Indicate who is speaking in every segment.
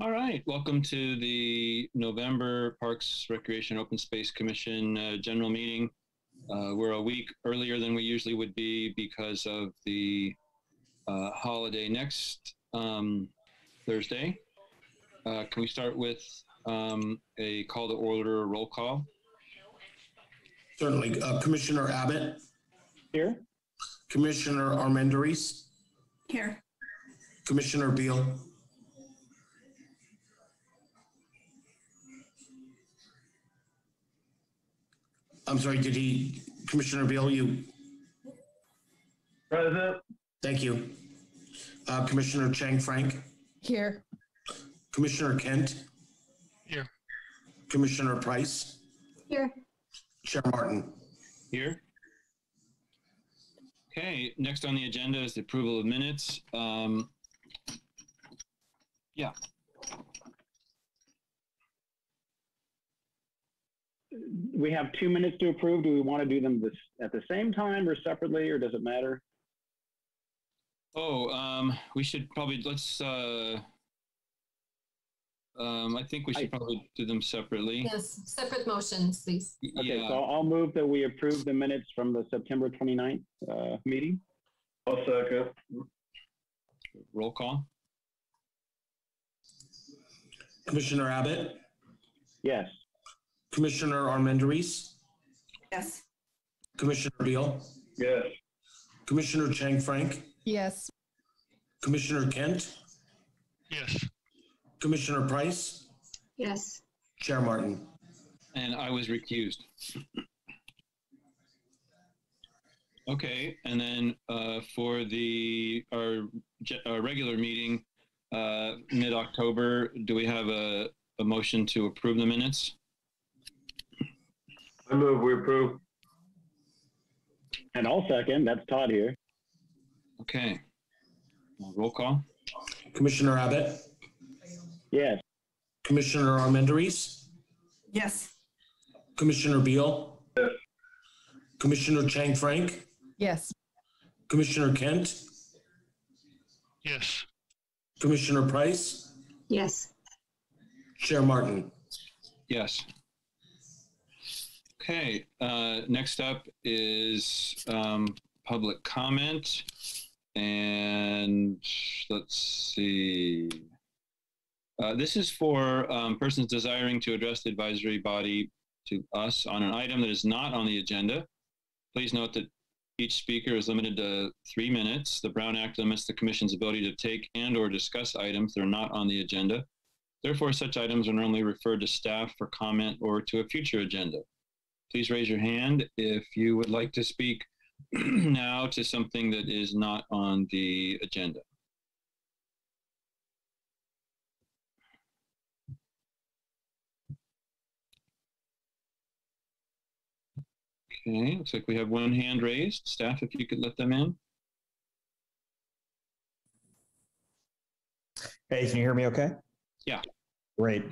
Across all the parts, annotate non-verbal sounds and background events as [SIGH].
Speaker 1: All right, welcome to the November Parks Recreation Open Space Commission uh, general meeting. Uh, we're a week earlier than we usually would be because of the uh, holiday next um, Thursday. Uh, can we start with um, a call to order roll call?
Speaker 2: Certainly. Uh, Commissioner Abbott,
Speaker 3: Here?
Speaker 2: Commissioner Armendariz,
Speaker 4: Here.
Speaker 2: Commissioner Beal. I'm sorry, did he, Commissioner Beal, you,
Speaker 3: Present.
Speaker 2: thank you. Uh, Commissioner Chang Frank,
Speaker 4: Here.
Speaker 2: Commissioner Kent.
Speaker 5: Here.
Speaker 2: Commissioner Price,
Speaker 4: Here.
Speaker 2: Chair Martin.
Speaker 1: Here. Okay, next on the agenda is the approval of minutes. Um, yeah,
Speaker 3: We have two minutes to approve. Do we want to do them this at the same time or separately, or does it matter?
Speaker 1: Oh, um, we should probably, let's, uh, um, I think we should
Speaker 3: I-
Speaker 1: probably do them separately.
Speaker 6: Yes, separate motions, please.
Speaker 3: Okay,
Speaker 1: Yeah,
Speaker 3: so I'll move that we approve the minutes from the September 29th uh, meeting. I'll second.
Speaker 1: roll call.
Speaker 2: Commissioner Abbott,
Speaker 3: Yes.
Speaker 2: Commissioner Armendariz,
Speaker 4: Yes.
Speaker 2: Commissioner Beal,
Speaker 3: Yes.
Speaker 2: Commissioner Chang Frank,
Speaker 4: Yes.
Speaker 2: Commissioner Kent,
Speaker 5: Yes.
Speaker 2: Commissioner Price,
Speaker 6: Yes.
Speaker 2: Chair Martin.
Speaker 1: And I was recused. Okay, and then, uh, for the, our, ge- our regular meeting, uh, mid-October, do we have a, a motion to approve the minutes?
Speaker 7: I move we approve.
Speaker 3: And I'll second. That's Todd here.
Speaker 1: Okay. Roll call.
Speaker 2: Commissioner Abbott,
Speaker 3: Yes.
Speaker 2: Commissioner Armendariz,
Speaker 4: Yes.
Speaker 2: Commissioner Beal, Yes. Commissioner Chang Frank,
Speaker 4: Yes.
Speaker 2: Commissioner Kent,
Speaker 5: Yes.
Speaker 2: Commissioner Price,
Speaker 6: Yes.
Speaker 2: Chair Martin.
Speaker 1: Yes. Okay, uh, next up is, um, public comment. And let's see. Uh, this is for, um, persons desiring to address the advisory body to us on an item that is not on the agenda. Please note that each speaker is limited to three minutes. The Brown Act limits the commission's ability to take and or discuss items that are not on the agenda. Therefore, such items are normally referred to staff for comment or to a future agenda. Please raise your hand if you would like to speak [CLEARS THROAT] now to something that is not on the agenda. Okay, looks like we have one hand raised. Staff, if you could let them in.
Speaker 8: Hey, can you hear me okay?
Speaker 1: Yeah.
Speaker 8: Great.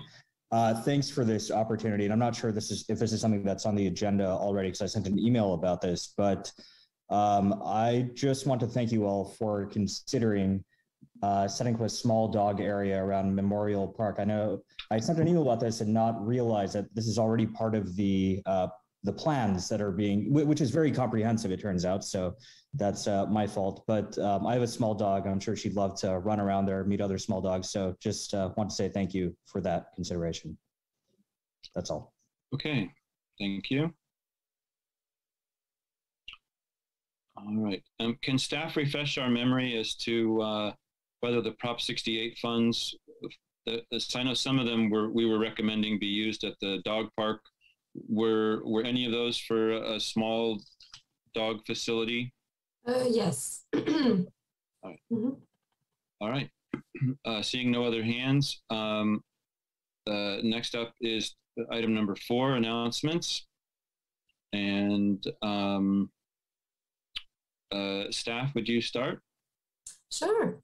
Speaker 8: Uh, thanks for this opportunity. And I'm not sure this is if this is something that's on the agenda already because I sent an email about this, but um, I just want to thank you all for considering uh, setting up a small dog area around Memorial Park. I know I sent an email about this and not realized that this is already part of the uh, the plans that are being, which is very comprehensive, it turns out. So that's uh, my fault. But um, I have a small dog. I'm sure she'd love to run around there, meet other small dogs. So just uh, want to say thank you for that consideration. That's all.
Speaker 1: Okay, thank you. All right, um, can staff refresh our memory as to, uh, whether the Prop sixty-eight funds, the, the, I know some of them were, we were recommending be used at the dog park. Were, were any of those for a, small dog facility?
Speaker 6: Uh, yes.
Speaker 1: All
Speaker 6: Mhm.
Speaker 1: All right, uh, seeing no other hands, um, uh, next up is item number four, announcements. And, um, uh, staff, would you start?
Speaker 6: Sure.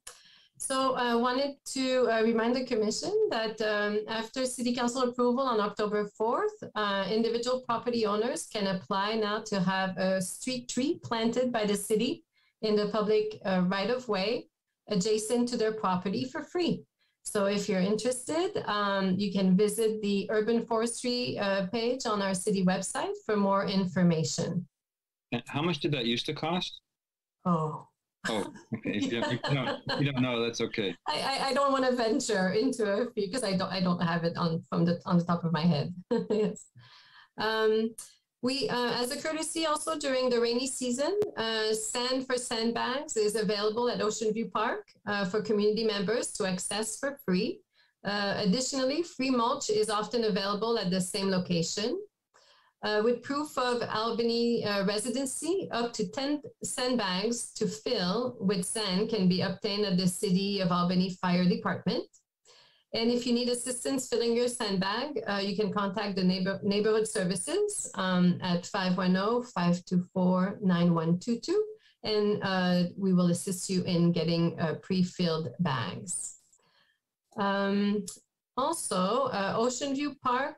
Speaker 6: So I wanted to uh, remind the commission that um, after city council approval on October 4th, uh, individual property owners can apply now to have a street tree planted by the city in the public uh, right of way adjacent to their property for free. So if you're interested, um, you can visit the urban forestry uh, page on our city website for more information.
Speaker 1: How much did that used to cost?
Speaker 6: Oh,
Speaker 1: Oh, okay. If you, if you don't, if you don't know, that's okay. [LAUGHS]
Speaker 6: I, I, I don't want to venture into a because I don't I don't have it on from the on the top of my head. [LAUGHS] yes. Um, we, uh, as a courtesy, also during the rainy season, uh, sand for sandbags is available at Ocean View Park uh, for community members to access for free. Uh, additionally, free mulch is often available at the same location. Uh, with proof of Albany uh, residency, up to 10 sandbags to fill with sand can be obtained at the City of Albany Fire Department. And if you need assistance filling your sandbag, uh, you can contact the neighbor, neighborhood services um, at 510-524-9122, and uh, we will assist you in getting uh, pre-filled bags. Um, also, uh, Ocean View Park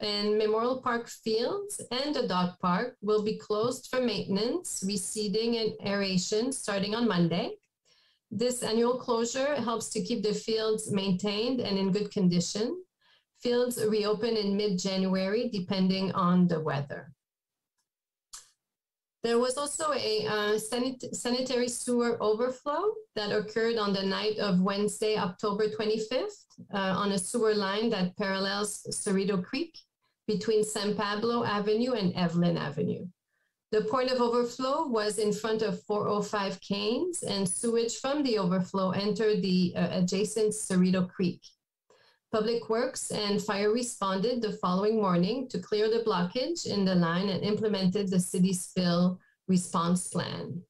Speaker 6: and Memorial Park fields and the dog park will be closed for maintenance, reseeding, and aeration starting on Monday. This annual closure helps to keep the fields maintained and in good condition. Fields reopen in mid-January depending on the weather. There was also a uh, sanit sanitary sewer overflow that occurred on the night of Wednesday, October 25th, uh, on a sewer line that parallels Cerrito Creek between San Pablo Avenue and Evelyn Avenue. The point of overflow was in front of 405 Kains, and sewage from the overflow entered the uh, adjacent Cerrito Creek. Public Works and Fire responded the following morning to clear the blockage in the line and implemented the city's spill response plan.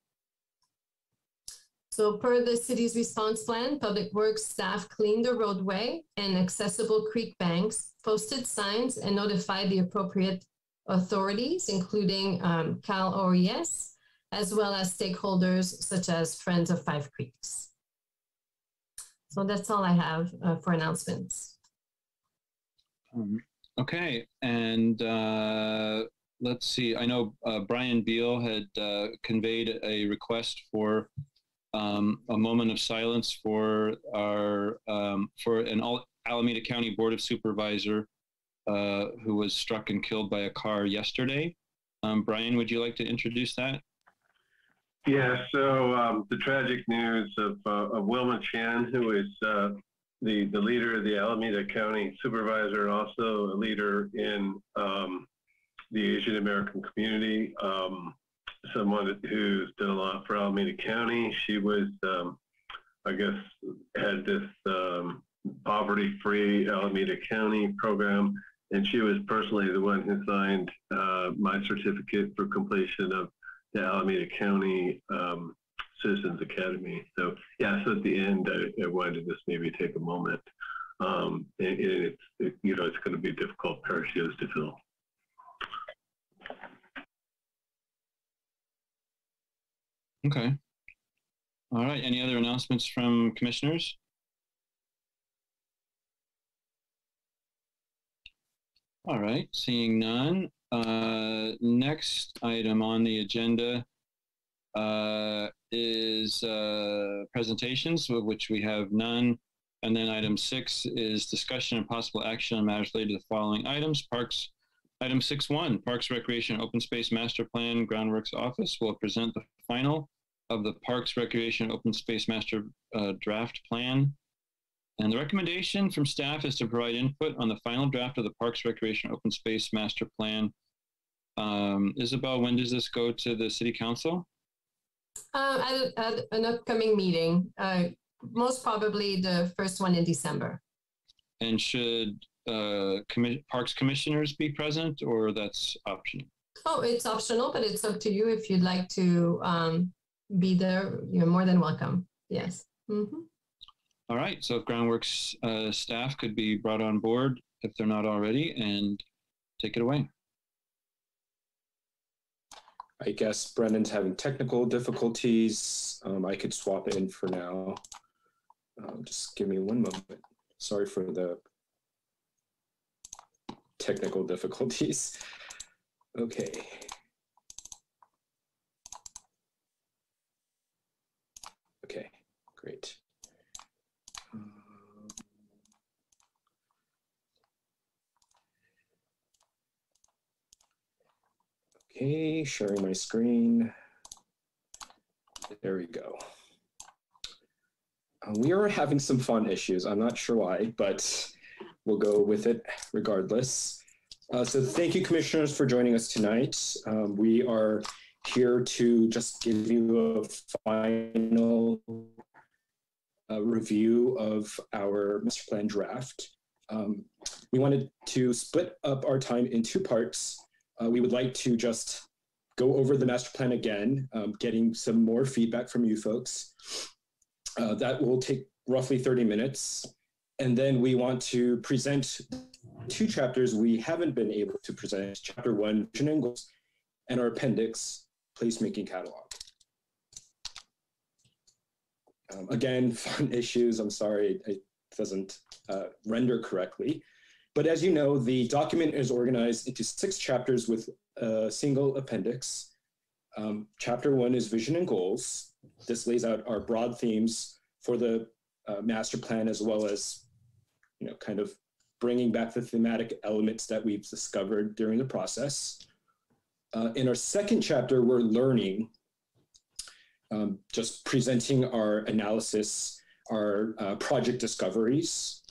Speaker 6: So per the city's response plan, Public Works staff cleaned the roadway and accessible creek banks, posted signs, and notified the appropriate authorities, including um, Cal OES, as well as stakeholders such as Friends of Five Creeks. So that's all I have uh, for announcements.
Speaker 1: Um, okay, and uh, let's see. I know uh, Brian Beal had uh, conveyed a request for um, a moment of silence for our um, for an Alameda County Board of Supervisor uh, who was struck and killed by a car yesterday. Um, Brian, would you like to introduce that?
Speaker 7: Yeah, so um, the tragic news of, uh, of Wilma Chan, who is uh, the, the leader of the Alameda County Supervisor and also a leader in um, the Asian American community, um, someone who's done a lot for Alameda County. She was, um, I guess, had this um, poverty-free Alameda County program and she was personally the one who signed uh, my certificate for completion of the Alameda County um, Citizens Academy. So yeah, so at the end, I, I wanted to just maybe take a moment. Um, and, and it's it, you know it's going to be difficult shoes to fill.
Speaker 1: Okay. All right. Any other announcements from commissioners? All right, seeing none. Uh, next item on the agenda uh, is uh, presentations, of which we have none. And then item six is discussion and possible action on matters related to the following items. Parks, item six one, Parks Recreation Open Space Master Plan Groundworks Office will present the final of the Parks Recreation Open Space Master uh, Draft Plan and the recommendation from staff is to provide input on the final draft of the Parks Recreation Open Space Master Plan. Um, Isabel, when does this go to the City Council?
Speaker 6: Uh, at, at, an upcoming meeting, uh, most probably the first one in December.
Speaker 1: And should uh, commi Parks Commissioners be present or that's optional?
Speaker 6: Oh, it's optional, but it's up to you if you'd like to um, be there. You're more than welcome. Yes. Mm -hmm.
Speaker 1: All right, so if Groundworks uh, staff could be brought on board if they're not already and take it away.
Speaker 9: I guess Brendan's having technical difficulties. Um, I could swap in for now. Um, just give me one moment. Sorry for the technical difficulties. [LAUGHS] Okay. Okay, great. Okay, sharing my screen. There we go. Uh, we are having some fun issues. I'm not sure why, but we'll go with it regardless. Uh, so thank you, commissioners, for joining us tonight. Um, we are here to just give you a final uh, review of our master plan draft. Um, we wanted to split up our time in two parts. Uh, we would like to just go over the master plan again, um, getting some more feedback from you folks. Uh, that will take roughly 30 minutes. And then we want to present two chapters we haven't been able to present, chapter one, vision and goals, and our appendix, placemaking catalog. Um, again, [LAUGHS] fun issues. I'm sorry, it doesn't uh, render correctly. But as you know, the document is organized into six chapters with a single appendix. Um, chapter one is vision and goals. This lays out our broad themes for the uh, master plan, as well as, you know, kind of bringing back the thematic elements that we've discovered during the process. Uh, in our second chapter, we're learning, um, just presenting our analysis, our uh, project discoveries.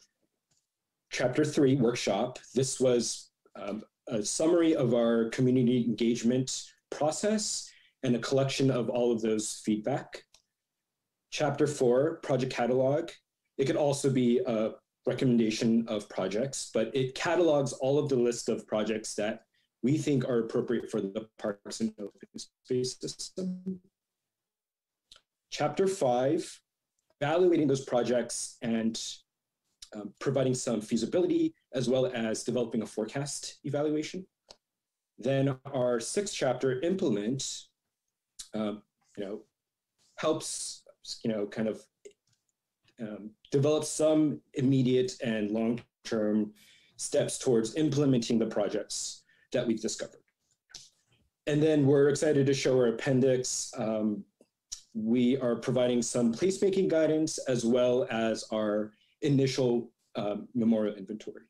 Speaker 9: Chapter three, workshop. This was um, a summary of our community engagement process and a collection of all of those feedback. Chapter four, project catalog. It could also be a recommendation of projects, but it catalogs all of the list of projects that we think are appropriate for the parks and open space system. Chapter five, evaluating those projects and um, providing some feasibility as well as developing a forecast evaluation. Then our sixth chapter, implement, um, you know, helps, you know, kind of um, develop some immediate and long-term steps towards implementing the projects that we've discovered. And then we're excited to show our appendix. Um, we are providing some placemaking guidance as well as our initial um, memorial inventory.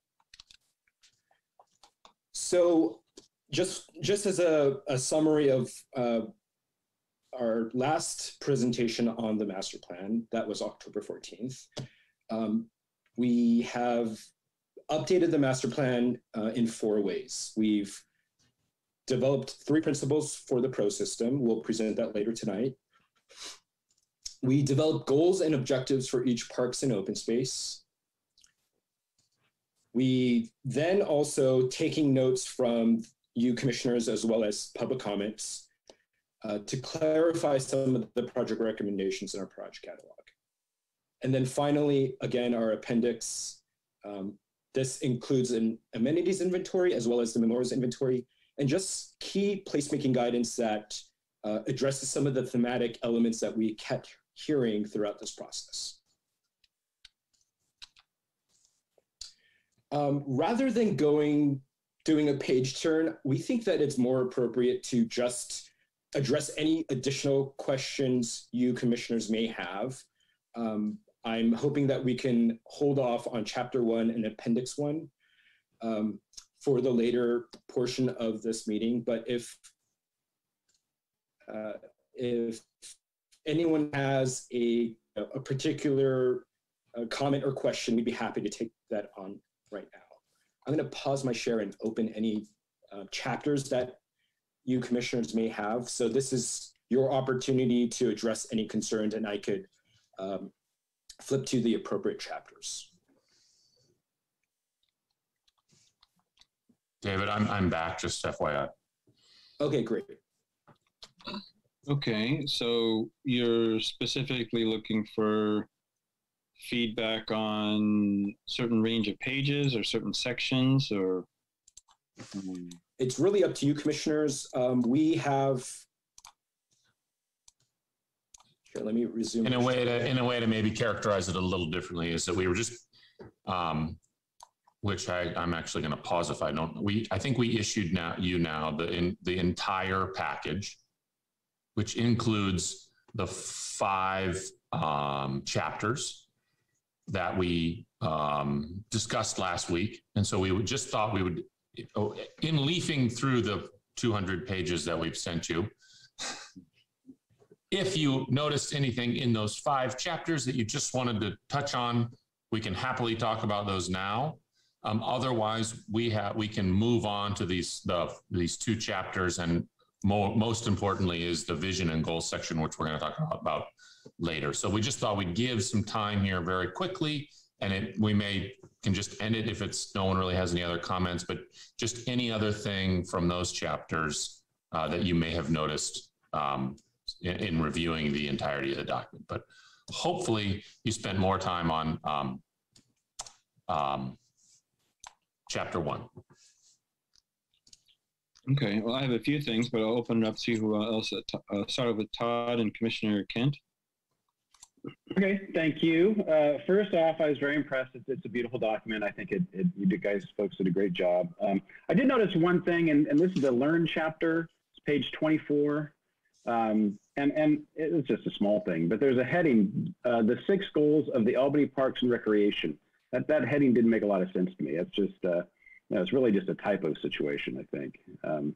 Speaker 9: So just, just as a, a summary of uh, our last presentation on the master plan, that was October 14th, um, we have updated the master plan uh, in four ways. We've developed three principles for the pro system. We'll present that later tonight. We develop goals and objectives for each parks and open space. We then also taking notes from you commissioners as well as public comments uh, to clarify some of the project recommendations in our project catalog. And then finally, again, our appendix. Um, this includes an amenities inventory as well as the memorials inventory and just key placemaking guidance that uh, addresses some of the thematic elements that we kept hearing throughout this process. Um, rather than going doing a page turn, we think that it's more appropriate to just address any additional questions you commissioners may have. Um, I'm hoping that we can hold off on chapter one and appendix one um, for the later portion of this meeting. But if uh, if anyone has a, a particular uh, comment or question, we'd be happy to take that on right now. I'm going to pause my share and open any uh, chapters that you commissioners may have. So this is your opportunity to address any concerns and I could um, flip to the appropriate chapters.
Speaker 10: David, I'm, I'm back, just FYI.
Speaker 9: Okay, great.
Speaker 1: Okay, so you're specifically looking for feedback on certain range of pages or certain sections or? Um,
Speaker 9: it's really up to you, commissioners. Um, we have. Here, let me resume.
Speaker 10: In a way to, in a way to maybe characterize it a little differently is that we were just, um, which I, I'm actually going to pause if I don't. We, I think we issued now you now the in the entire package, which includes the five um, chapters that we um, discussed last week, and so we would just thought we would, oh, in leafing through the 200 pages that we've sent you. If you noticed anything in those five chapters that you just wanted to touch on, we can happily talk about those now. Um, otherwise, we have we can move on to these the these two chapters, and mo- most importantly is the vision and goals section, which we're going to talk about later. So we just thought we'd give some time here very quickly, and it we may can just end it if it's no one really has any other comments, but just any other thing from those chapters uh, that you may have noticed um, in, in, reviewing the entirety of the document. But hopefully, you spent more time on um, um, chapter one.
Speaker 1: Okay, well, I have a few things, but I'll open it up to see who else. Uh, start with Todd and Commissioner Kent.
Speaker 3: Okay, thank you. Uh, first off, I was very impressed. It's, it's a beautiful document. I think it, it, you guys folks did a great job. Um, I did notice one thing, and, and this is the Learn chapter, it's page 24. Um, and, and it's just a small thing, but there's a heading, uh, the six goals of the Albany Parks and Recreation. That, that heading didn't make a lot of sense to me. It's just, uh, you know, it's really just a typo situation, I think. Um,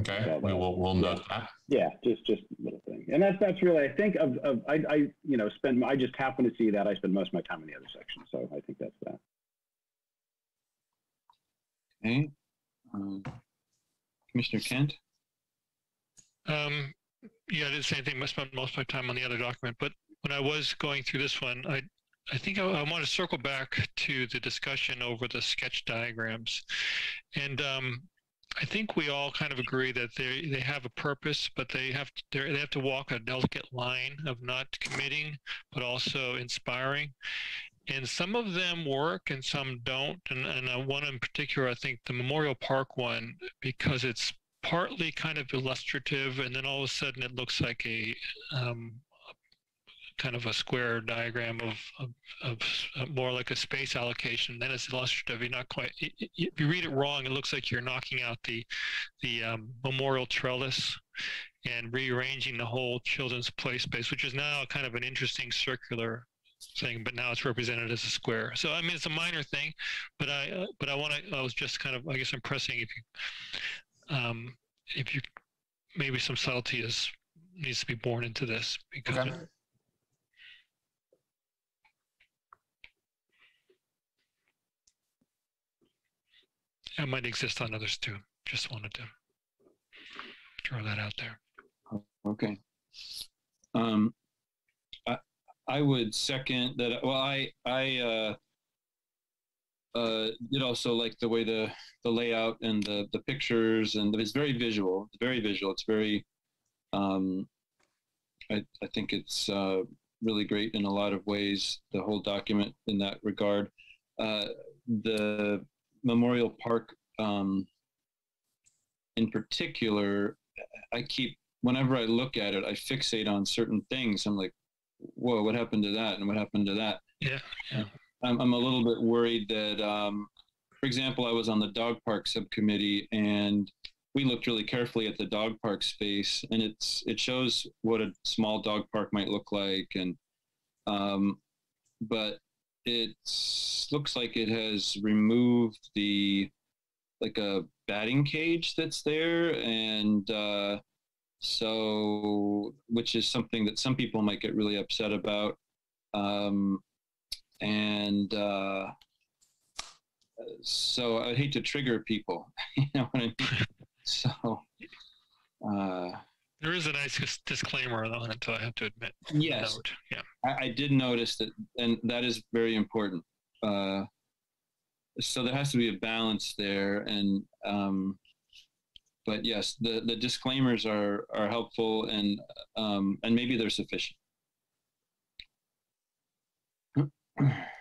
Speaker 10: Okay, so, we will we'll note that.
Speaker 3: Yeah, just just a little thing, and that's that's really I think of of I I you know spend I just happen to see that I spend most of my time in the other section, so I think that's that.
Speaker 1: Okay, um, Commissioner Kent.
Speaker 5: Um, yeah, I did the same thing. I spent most of my time on the other document, but when I was going through this one, I I think I, I, want to circle back to the discussion over the sketch diagrams. And um, I think we all kind of agree that they they have a purpose, but they have to, they have to walk a delicate line of not committing, but also inspiring. And some of them work and some don't. And, and one in particular, I think the Memorial Park one, because it's partly kind of illustrative, and then all of a sudden it looks like a um, kind of a square diagram of, of, of uh, more like a space allocation. Then it's illustrative. You're not quite. If you read it wrong, it looks like you're knocking out the the um, memorial trellis and rearranging the whole children's play space, which is now kind of an interesting circular thing, but now it's represented as a square. So I mean, it's a minor thing, but I uh, but I want to. I was just kind of I guess I'm pressing if you um, if you maybe some subtlety is needs to be born into this because. Okay. It might exist on others too. Just wanted to throw that out there.
Speaker 1: Okay. Um, I, I would second that. Well, I I uh, uh, did also like the way the the layout and the the pictures and it's very visual. It's very visual. It's very. Um, I I think it's uh, really great in a lot of ways. The whole document in that regard. Uh, the Memorial Park um, in particular, I keep, whenever I look at it, I fixate on certain things. I'm like, whoa, what happened to that? And what happened to that?
Speaker 5: Yeah. yeah.
Speaker 1: I'm, I'm a little bit worried that, um, for example, I was on the dog park subcommittee and we looked really carefully at the dog park space and it's, it shows what a small dog park might look like. And, um, but it looks like it has removed the like a batting cage that's there and uh, so which is something that some people might get really upset about. Um, and uh, so i'd hate to trigger people [LAUGHS] you know what i mean? So uh,
Speaker 5: there is a nice disclaimer on it, I have to admit.
Speaker 1: Yes.
Speaker 5: Note. Yeah.
Speaker 1: I, I, did notice that, and that is very important. Uh, so there has to be a balance there, and um, but yes, the the disclaimers are are helpful, and um, and maybe they're sufficient. [CLEARS THROAT]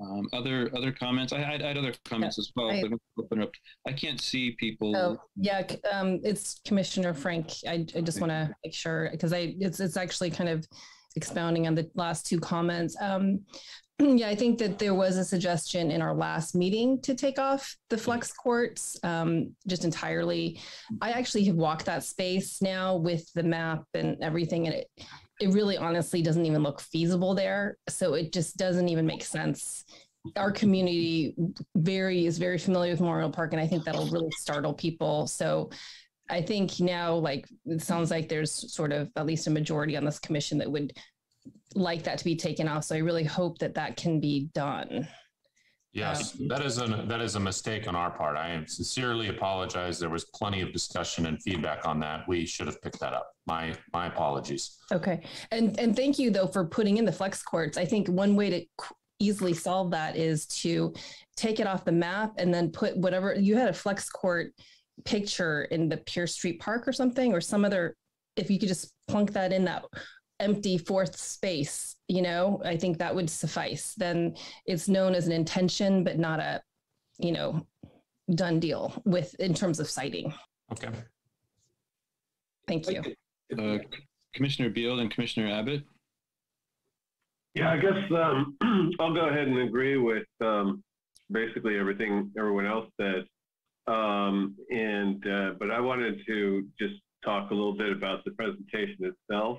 Speaker 1: Um, other other comments? I, I, had other comments yeah, as well. I, open up. I can't see people.
Speaker 11: Oh yeah, um, it's Commissioner Frank. I, I just want to make sure because I it's it's actually kind of expounding on the last two comments. Um, [CLEARS THROAT] yeah, I think that there was a suggestion in our last meeting to take off the flex courts um, just entirely. I actually have walked that space now with the map and everything, and it it really honestly doesn't even look feasible there. So it just doesn't even make sense our community very is very familiar with Memorial Park, and I think that'll really startle people. So I think now, like it sounds like there's sort of at least a majority on this commission that would like that to be taken off. So I really hope that that can be done.
Speaker 10: Yes, that is a that is a mistake on our part. I am sincerely apologize. There was plenty of discussion and feedback on that. We should have picked that up. My my apologies.
Speaker 11: Okay, and and thank you though for putting in the flex courts. I think one way to easily solve that is to take it off the map and then put whatever you had a flex court picture in the Pierce Street Park or something or some other. If you could just plunk that in that empty fourth space, you know, I think that would suffice. Then it's known as an intention, but not a, you know, done deal with in terms of siting.
Speaker 10: Okay.
Speaker 11: Thank you.
Speaker 1: Uh, Commissioner Beal and Commissioner Abbott.
Speaker 7: Yeah, I guess um, [CLEARS THROAT] I'll go ahead and agree with um, basically everything everyone else said. Um, and uh, but I wanted to just talk a little bit about the presentation itself.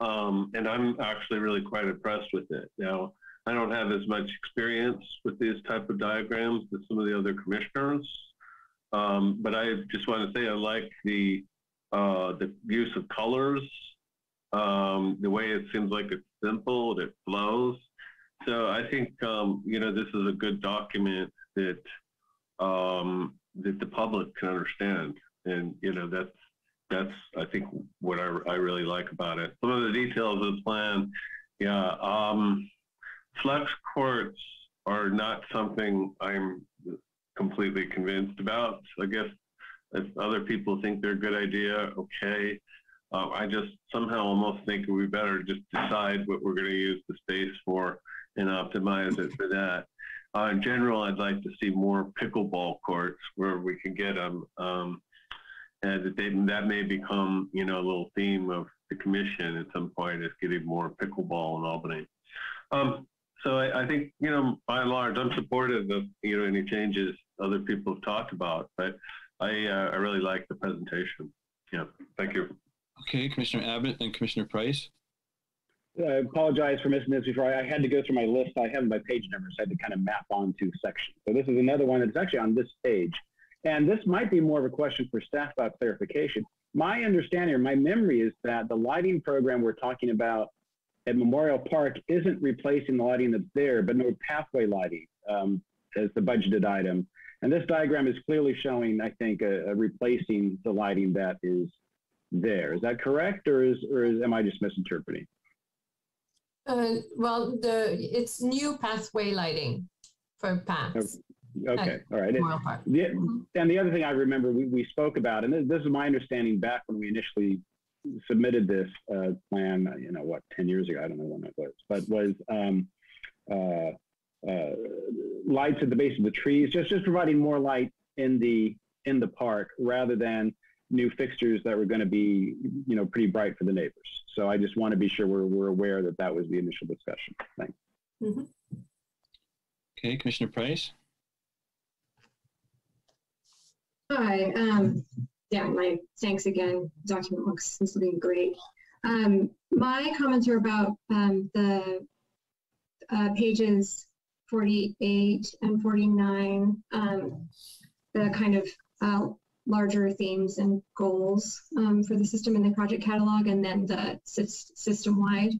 Speaker 7: Um, and I'm actually really quite impressed with it. Now, I don't have as much experience with these type of diagrams as some of the other commissioners, um, but I just want to say I like the uh, the use of colors, um, the way it seems like it's simple, it flows. So I think um, you know this is a good document that um, that the public can understand, and you know that's that's I think what I, I really like about it. Some of the details of the plan, yeah. Um, flex courts are not something I'm completely convinced about. I guess if other people think they're a good idea, okay. Uh, I just somehow almost think we better just decide what we're going to use the space for and optimize it for that. Uh, in general, I'd like to see more pickleball courts where we can get them. Um, and that they, that may become, you know, a little theme of the commission at some point is getting more pickleball in Albany. Um, so I, I, think, you know, by and large, I'm supportive of, you know, any changes other people have talked about, but I, uh, I really like the presentation. Yeah, thank you.
Speaker 1: Okay, Commissioner Abbott and Commissioner Price.
Speaker 3: I apologize for missing this before. I had to go through my list. I have my page numbers. I had to kind of map onto sections. So this is another one that's actually on this page. And this might be more of a question for staff about clarification. My understanding or my memory is that the lighting program we're talking about at Memorial Park isn't replacing the lighting that's there, but no pathway lighting um, as the budgeted item. And this diagram is clearly showing, I think, a, a replacing the lighting that is there. Is that correct, or is or is, am I just misinterpreting?
Speaker 6: Uh, well, the it's new pathway lighting for paths.
Speaker 3: Okay, all right. Yeah, and the other thing I remember we, we spoke about, and this, this is my understanding back when we initially submitted this uh, plan, you know, what, 10 years ago, I don't know when it was, but was um, uh, uh, lights at the base of the trees, just, just providing more light in the, in the park rather than new fixtures that were going to be, you know, pretty bright for the neighbors. So I just want to be sure we're, we're aware that that was the initial discussion. Thanks.
Speaker 6: Mm -hmm.
Speaker 1: Okay, Commissioner Price.
Speaker 12: Hi. Um, yeah, my thanks again. Document looks this looking great. Um, my comments are about um, the uh, pages 48 and 49, um, the kind of uh, larger themes and goals um, for the system in the project catalog, and then the system-wide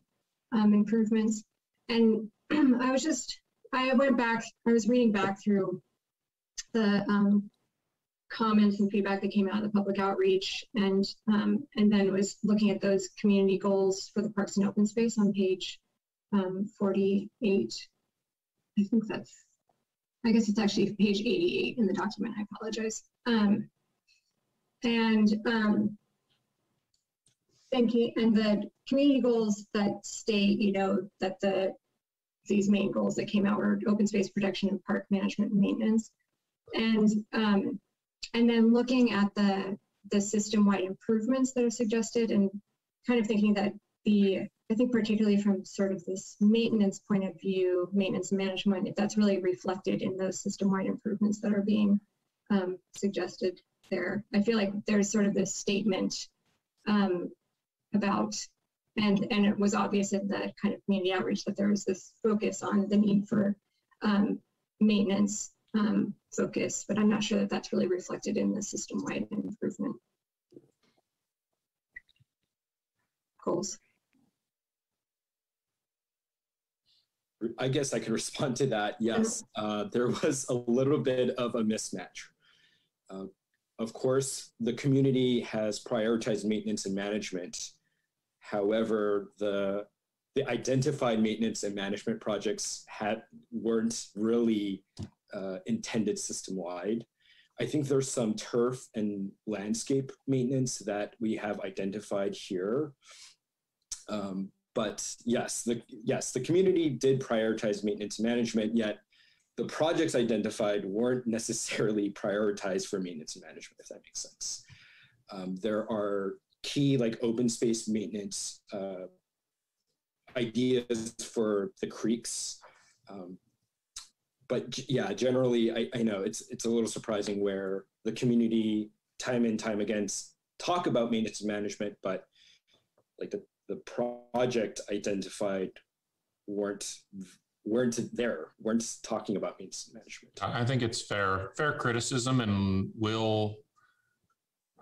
Speaker 12: um, improvements. And [CLEARS THROAT] I was just, I went back, I was reading back through the um, comments and feedback that came out of the public outreach and um, and then was looking at those community goals for the parks and open space on page um, 48 i think that's i guess it's actually page 88 in the document. I apologize. Um, and um, thinking and the community goals that state you know that the these main goals that came out were open space protection and park management and maintenance. And um, and then looking at the the system-wide improvements that are suggested and kind of thinking that the I think particularly from sort of this maintenance point of view, maintenance management, if that's really reflected in those system-wide improvements that are being um, suggested there. I feel like there's sort of this statement um, about, and and it was obvious in the kind of community outreach that there was this focus on the need for um, maintenance um, focus, but I'm not sure that that's really reflected in the system-wide improvement goals.
Speaker 9: I guess I can [LAUGHS] respond to that. Yes, uh, there was a little bit of a mismatch. Uh, of course, the community has prioritized maintenance and management. However, the the identified maintenance and management projects had weren't really uh, intended system wide. I think there's some turf and landscape maintenance that we have identified here. Um, but yes, the yes, the community did prioritize maintenance management, yet the projects identified weren't [LAUGHS] necessarily prioritized for maintenance management, if that makes sense. Um, there are key like open space maintenance uh, ideas for the creeks. Um, but yeah, generally, I, I know it's it's a little surprising where the community time and time again talk about maintenance management, but like the the project identified weren't weren't there, weren't talking about maintenance management.
Speaker 10: I think it's fair fair criticism, and will.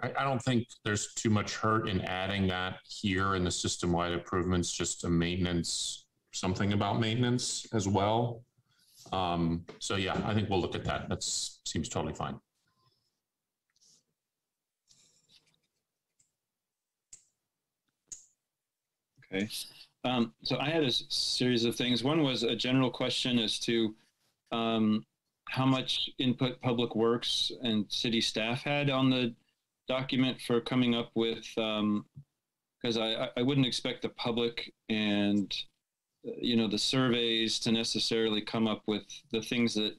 Speaker 10: I, I don't think there's too much hurt in adding that here in the system-wide improvements, just a maintenance, something about maintenance as well. Um, so yeah, I think we'll look at that. That seems totally fine.
Speaker 1: Okay. Um, so I had a series of things. One was a general question as to um, how much input Public Works and city staff had on the document for coming up with, because um, I, I wouldn't expect the public and you know the surveys to necessarily come up with the things that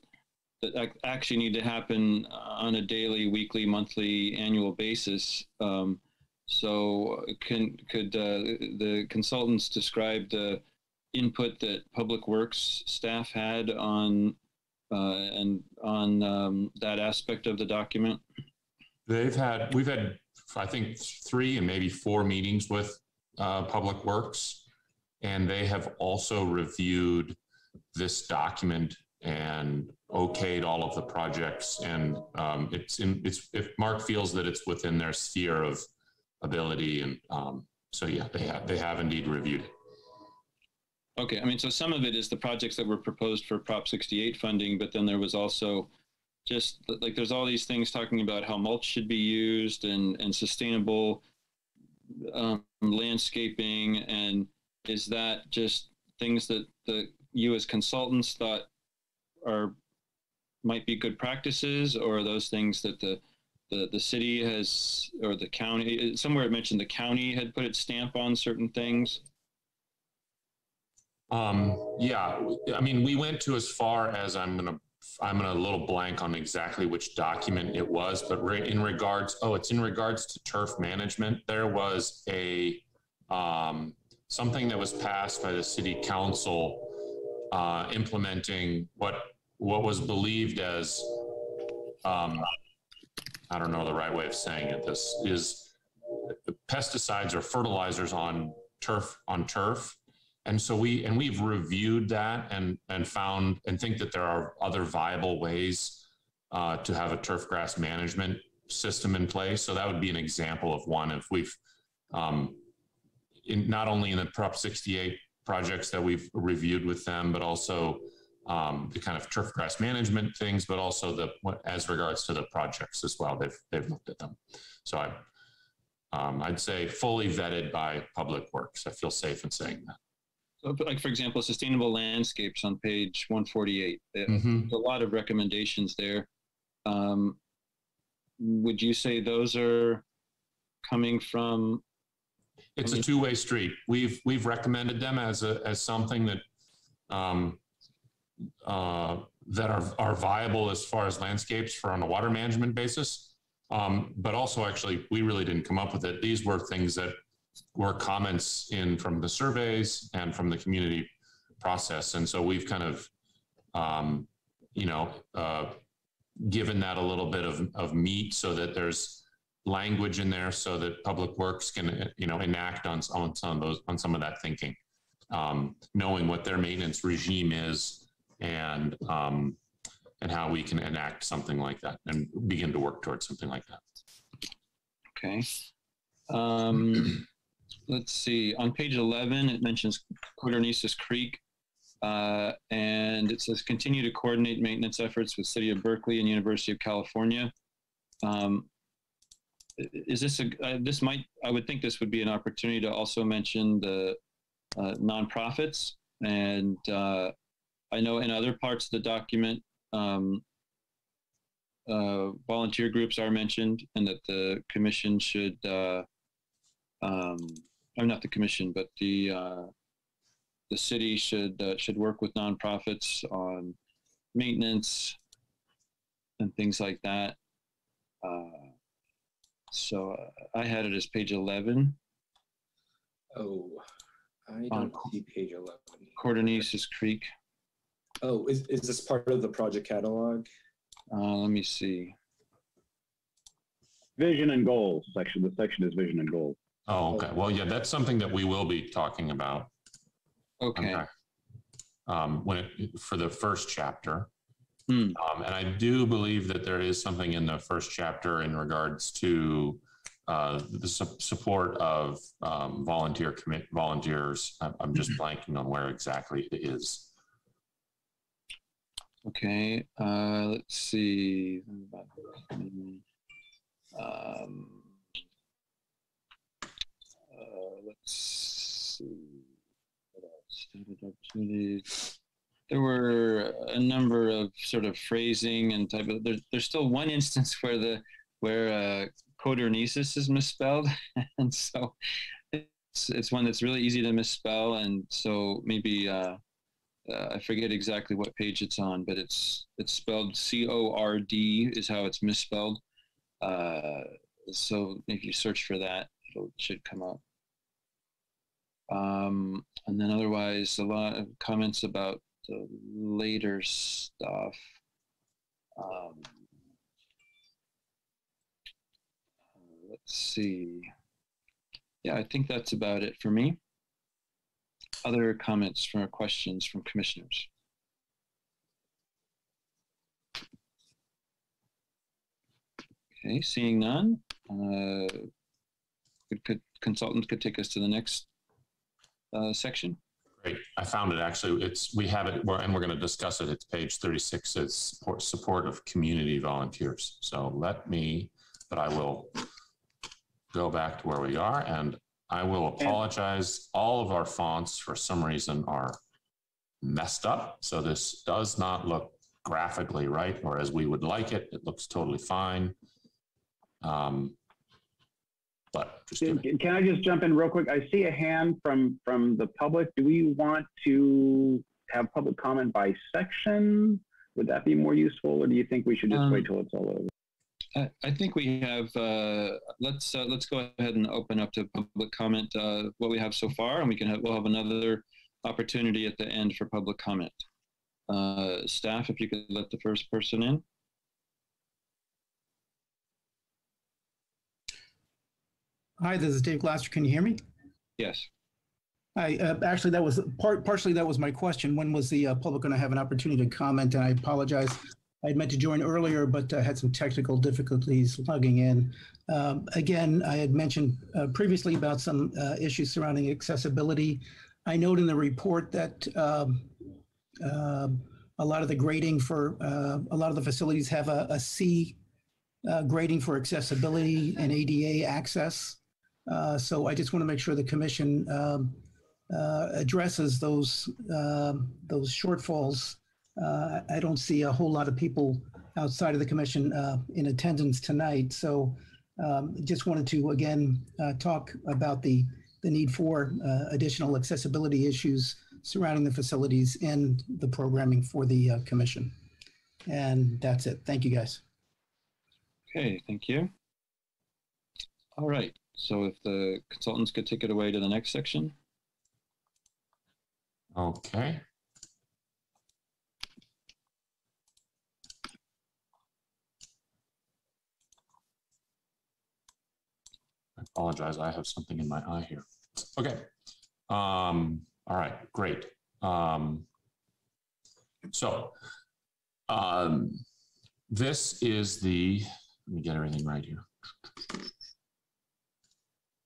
Speaker 1: that actually need to happen on a daily, weekly, monthly, annual basis. Um, so can, could uh, the consultants describe the input that Public Works staff had on uh, and on um, that aspect of the document?
Speaker 10: They've had, we've had, I think, three and maybe four meetings with uh, Public Works, and they have also reviewed this document and okayed all of the projects. And um, it's in, it's if Mark feels that it's within their sphere of ability. And um, so, yeah, they have, they have indeed reviewed it.
Speaker 1: Okay, I mean, so some of it is the projects that were proposed for Prop 68 funding, but then there was also just like there's all these things talking about how mulch should be used and and sustainable um, landscaping, and is that just things that the you as consultants thought are might be good practices, or those things that the the, the city has or the county somewhere it mentioned the county had put its stamp on certain things?
Speaker 10: Um yeah i mean we went to as far as i'm gonna i'm gonna a little blank on exactly which document it was but re- in regards oh it's in regards to turf management. There was a um something that was passed by the city council uh implementing what what was believed as um I don't know the right way of saying it. This is pesticides or fertilizers on turf on turf. And so we and we've reviewed that and and found and think that there are other viable ways uh, to have a turf grass management system in place. So that would be an example of one if we've um, in not only in the Prop 68 projects that we've reviewed with them, but also um, the kind of turf grass management things, but also the as regards to the projects as well. They've they've looked at them. So I um, I'd say fully vetted by Public Works. I feel safe in saying that.
Speaker 1: So, like for example, sustainable landscapes on page 148. Mm-hmm. There's a lot of recommendations there. Um, would you say those are coming from?
Speaker 10: It's a two-way street. We've we've recommended them as a as something that um, uh, that are, are viable as far as landscapes for on a water management basis. Um, but also, actually, we really didn't come up with it. These were things that were comments in from the surveys and from the community process. And so we've kind of, um, you know, uh, given that a little bit of, of meat so that there's language in there so that public works can, you know, enact on, on some of those, on some of that thinking. Um, knowing what their maintenance regime is and um, and how we can enact something like that and begin to work towards something like that.
Speaker 1: Okay. Um, [CLEARS THROAT] let's see. On page 11, it mentions Codornices Creek. Uh, and it says continue to coordinate maintenance efforts with City of Berkeley and University of California. Um, is this a, uh, this might, I would think this would be an opportunity to also mention the uh, nonprofits. And uh, I know in other parts of the document, um, uh, volunteer groups are mentioned and that the commission should, uh, um, or not the commission, but the, uh, the city should, should work with nonprofits on maintenance and things like that. Uh, so uh, I had it as page 11.
Speaker 9: Oh, I don't see page 11.
Speaker 1: Codornices Creek.
Speaker 9: Oh, is, is this part of the project catalog?
Speaker 1: Uh, let me see.
Speaker 3: Vision and goals section. The section is vision and goals.
Speaker 10: Oh, okay. Well, yeah, that's something that we will be talking about.
Speaker 1: Okay.
Speaker 10: Um, when it, for the first chapter.
Speaker 1: Hmm.
Speaker 10: Um, and I do believe that there is something in the first chapter in regards to uh, the su- support of um, volunteer commit volunteers. I'm, I'm just blanking on where exactly it is.
Speaker 1: Okay. Uh, let's see. Um, uh, let's see. What else? Stated opportunities. There were a number of sort of phrasing and type of. There, there's still one instance [LAUGHS] where the where uh, codornices is misspelled, [LAUGHS] and so it's it's one that's really easy to misspell, and so maybe. Uh, uh, I forget exactly what page it's on, but it's it's spelled C O R D is how it's misspelled. Uh, so if you search for that, it should come up. Um, and then otherwise, a lot of comments about the later stuff. Um, let's see. Yeah, I think that's about it for me. Other comments from or questions from commissioners? Okay, seeing none, uh, could, could consultant could take us to the next uh, section.
Speaker 10: Great. I found it actually. It's we have it, we're, and we're going to discuss it. It's page 36. It's support, support of community volunteers. So let me, but I will go back to where we are and I will apologize. All of our fonts for some reason are messed up. So this does not look graphically right or as we would like it. It looks totally fine. Um, but just
Speaker 3: Can, can I just jump in real quick? I see a hand from from the public. Do we want to have public comment by section? Would that be more useful, or do you think we should just
Speaker 1: Um,
Speaker 3: wait till it's all over?
Speaker 1: I, I think we have. Uh, let's uh, let's go ahead and open up to public comment. Uh, what we have so far, and we can have we'll have another opportunity at the end for public comment. Uh, staff, if you could let the first person in.
Speaker 13: Hi, this is Dave Glasser. Can you hear me?
Speaker 1: Yes.
Speaker 13: Hi, uh, actually, that was part, partially that was my question. When was the uh, public going to have an opportunity to comment? And I apologize. I had meant to join earlier, but uh, had some technical difficulties logging in. Um, again, I had mentioned uh, previously about some uh, issues surrounding accessibility. I note in the report that um, uh, a lot of the grading for uh, a lot of the facilities have a, a C uh, grading for accessibility and ADA access. Uh, so I just want to make sure the commission um, uh, addresses those um, those shortfalls. Uh, I don't see a whole lot of people outside of the commission uh, in attendance tonight. So um, just wanted to again uh, talk about the the need for additional accessibility issues surrounding the facilities and the programming for the commission. And that's it. Thank you, guys.
Speaker 1: Okay, thank you. All right. So if the consultants could take it away to the next section.
Speaker 10: Okay. I apologize. I have something in my eye here. Okay. Um, all right, great. Um, So, um, this is the, let me get everything right here.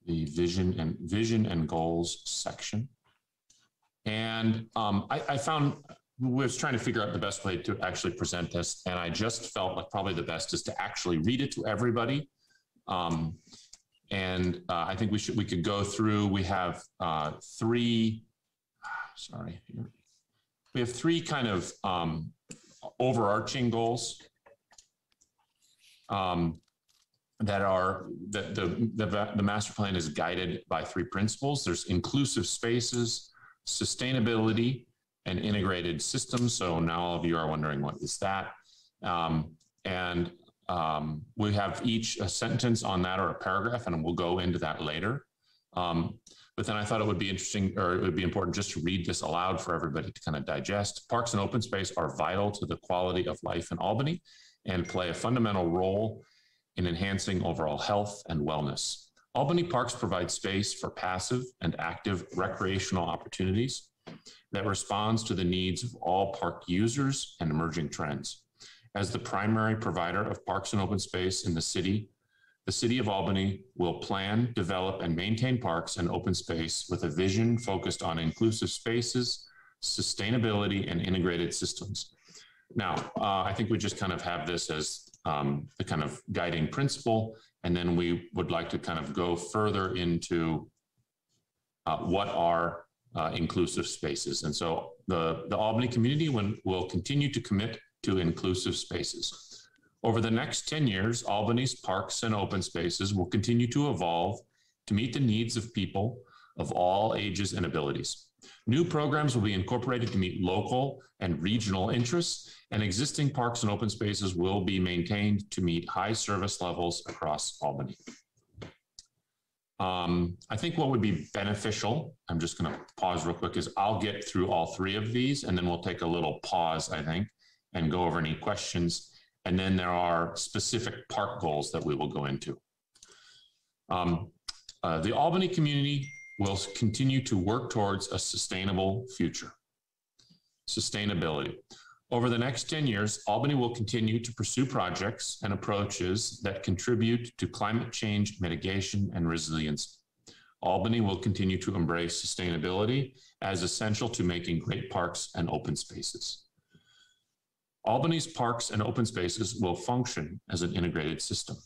Speaker 10: The vision and vision and goals section. And um, I, I found we was trying to figure out the best way to actually present this, and I just felt like probably the best is to actually read it to everybody. Um, and uh, I think we should we could go through. We have uh, three. [SIGHS] Sorry, we have three kind of um, overarching goals um, that are that the, the the master plan is guided by three principles. There's inclusive spaces, sustainability, and integrated systems. So now all of you are wondering what is that? Um, and um, we have each a sentence on that or a paragraph, and we'll go into that later. Um, but then I thought it would be interesting or it would be important just to read this aloud for everybody to kind of digest. Parks and open space are vital to the quality of life in Albany and play a fundamental role in enhancing overall health and wellness. Albany parks provide space for passive and active recreational opportunities that responds to the needs of all park users and emerging trends. As the primary provider of parks and open space in the city, the City of Albany will plan, develop, and maintain parks and open space with a vision focused on inclusive spaces, sustainability, and integrated systems. Now, uh, I think we just kind of have this as um, the kind of guiding principle, and then we would like to kind of go further into uh, what are uh, inclusive spaces. And so the, the Albany community when, will continue to commit to inclusive spaces. Over the next 10 years, Albany's parks and open spaces will continue to evolve to meet the needs of people of all ages and abilities. New programs will be incorporated to meet local and regional interests, and existing parks and open spaces will be maintained to meet high service levels across Albany. Um, I think what would be beneficial, I'm just going to pause real quick, is I'll get through all three of these and then we'll take a little pause, I think, and go over any questions. And then there are specific park goals that we will go into. Um, uh, the Albany community will continue to work towards a sustainable future. Sustainability. Over the next 10 years, Albany will continue to pursue projects and approaches that contribute to climate change mitigation and resilience. Albany will continue to embrace sustainability as essential to making great parks and open spaces. Albany's parks and open spaces will function as an integrated system.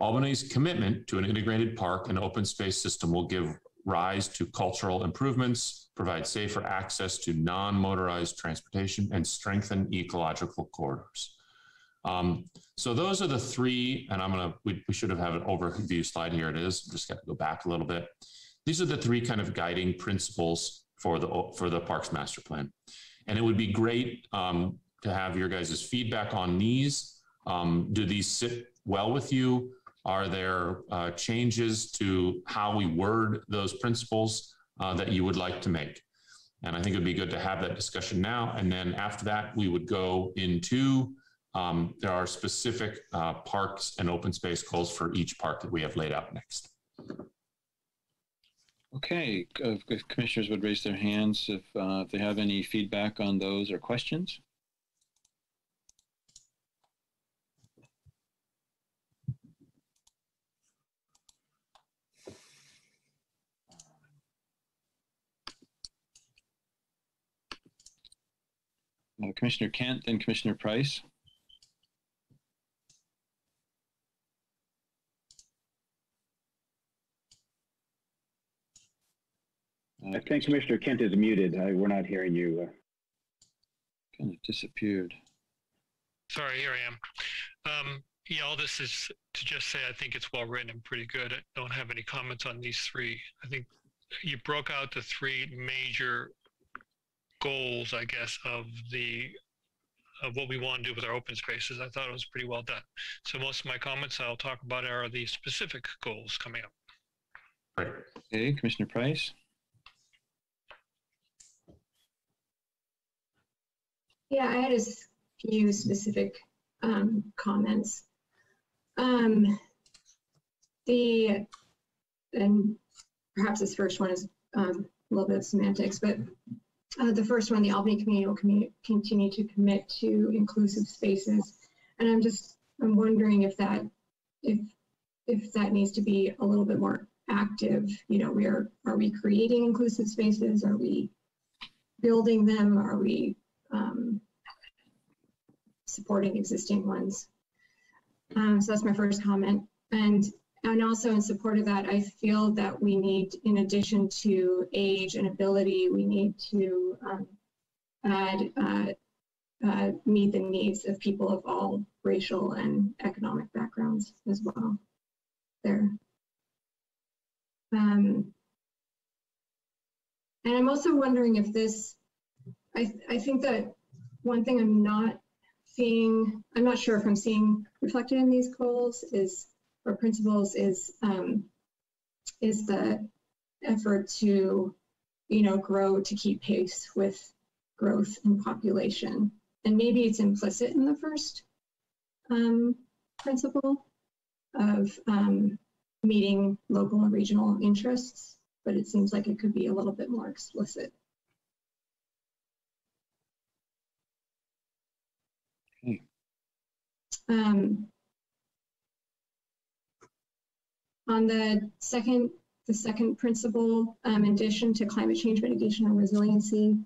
Speaker 10: Albany's commitment to an integrated park and open space system will give rise to cultural improvements, provide safer access to non-motorized transportation, and strengthen ecological corridors. Um, so those are the three, and I'm gonna, we, we should have had an overview slide. Here it is. I'm Just got to go back a little bit. These are the three kind of guiding principles for the for the Parks Master Plan, and it would be great um, to have your guys' feedback on these. Um, do these sit well with you? Are there uh, changes to how we word those principles uh, that you would like to make? And I think it would be good to have that discussion now. And then after that, we would go into um, there are specific uh, parks and open space goals for each park that we have laid out next.
Speaker 1: Okay, if commissioners would raise their hands if, uh, if they have any feedback on those or questions. Uh, Commissioner Kent, then Commissioner Price.
Speaker 3: I think Commissioner Kent is muted. I, we're not hearing you. Uh.
Speaker 1: Kind of disappeared.
Speaker 5: Sorry, here I am. Um, yeah, all this is to just say I think it's well written and pretty good. I don't have any comments on these three. I think you broke out the three major goals, I guess, of the of what we want to do with our open spaces. I thought it was pretty well done. So most of my comments I'll talk about are the specific goals coming up.
Speaker 1: Right. Okay, Commissioner Price.
Speaker 12: Yeah, I had a few specific um, comments. Um, the and perhaps this first one is um, a little bit of semantics, but uh, the first one, the Albany community will commu- continue to commit to inclusive spaces. And I'm just, I'm wondering if that, if, if that needs to be a little bit more active. You know, we are, are we creating inclusive spaces? Are we building them? Are we um, supporting existing ones? Um, so that's my first comment. And and also in support of that, I feel that we need, in addition to age and ability, we need to um, add, uh, uh, meet the needs of people of all racial and economic backgrounds as well there. Um, and I'm also wondering if this, I, I think that one thing I'm not seeing, I'm not sure if I'm seeing reflected in these goals is or principles is um, is the effort to you know grow to keep pace with growth in population. And maybe it's implicit in the first um, principle of um, meeting local and regional interests but it seems like it could be a little bit more explicit. Um, On the second, the second principle, um, in addition to climate change mitigation and resiliency,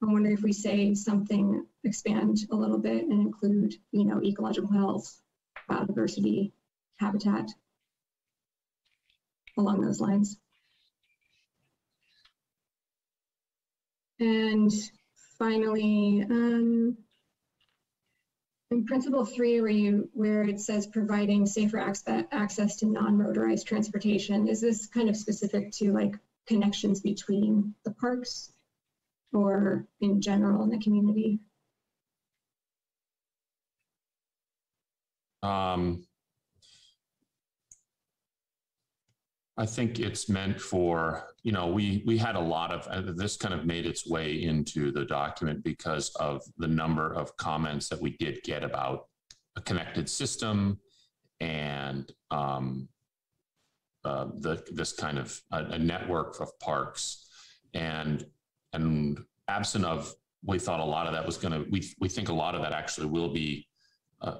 Speaker 12: I wonder if we say something, expand a little bit and include, you know, ecological health, biodiversity, habitat, along those lines. And finally, um, in principle three, where you where it says providing safer access access to non-motorized transportation, is this kind of specific to like connections between the parks or in general in the community?
Speaker 10: Um, I think it's meant for, you know, we we had a lot of uh, this kind of made its way into the document because of the number of comments that we did get about a connected system and um, uh, the this kind of a, a, network of parks and and absent of we thought a lot of that was going to we we think a lot of that actually will be uh,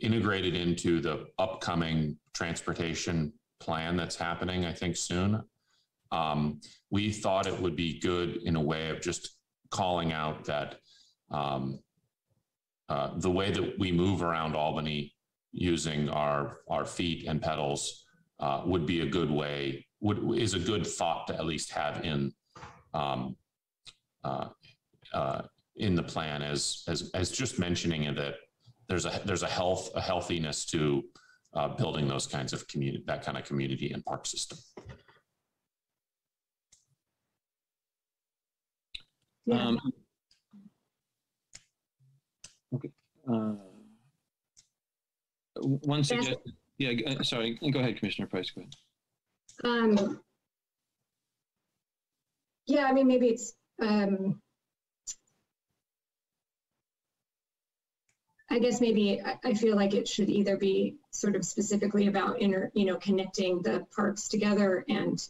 Speaker 10: integrated into the upcoming transportation plan that's happening, I think, soon. Um, we thought it would be good in a way of just calling out that um, uh, the way that we move around Albany using our our feet and pedals uh, would be a good way would is a good thought to at least have in um, uh, uh in the plan as as as just mentioning that there's a there's a health a healthiness to uh, building those kinds of community, that kind of community and park system.
Speaker 1: Yeah. Um, okay. Uh, one suggestion. Yeah, uh, sorry. Go ahead, Commissioner Price. Go ahead.
Speaker 12: Um, yeah, I mean, maybe it's um, I guess maybe I feel like it should either be sort of specifically about inter, you know, connecting the parks together and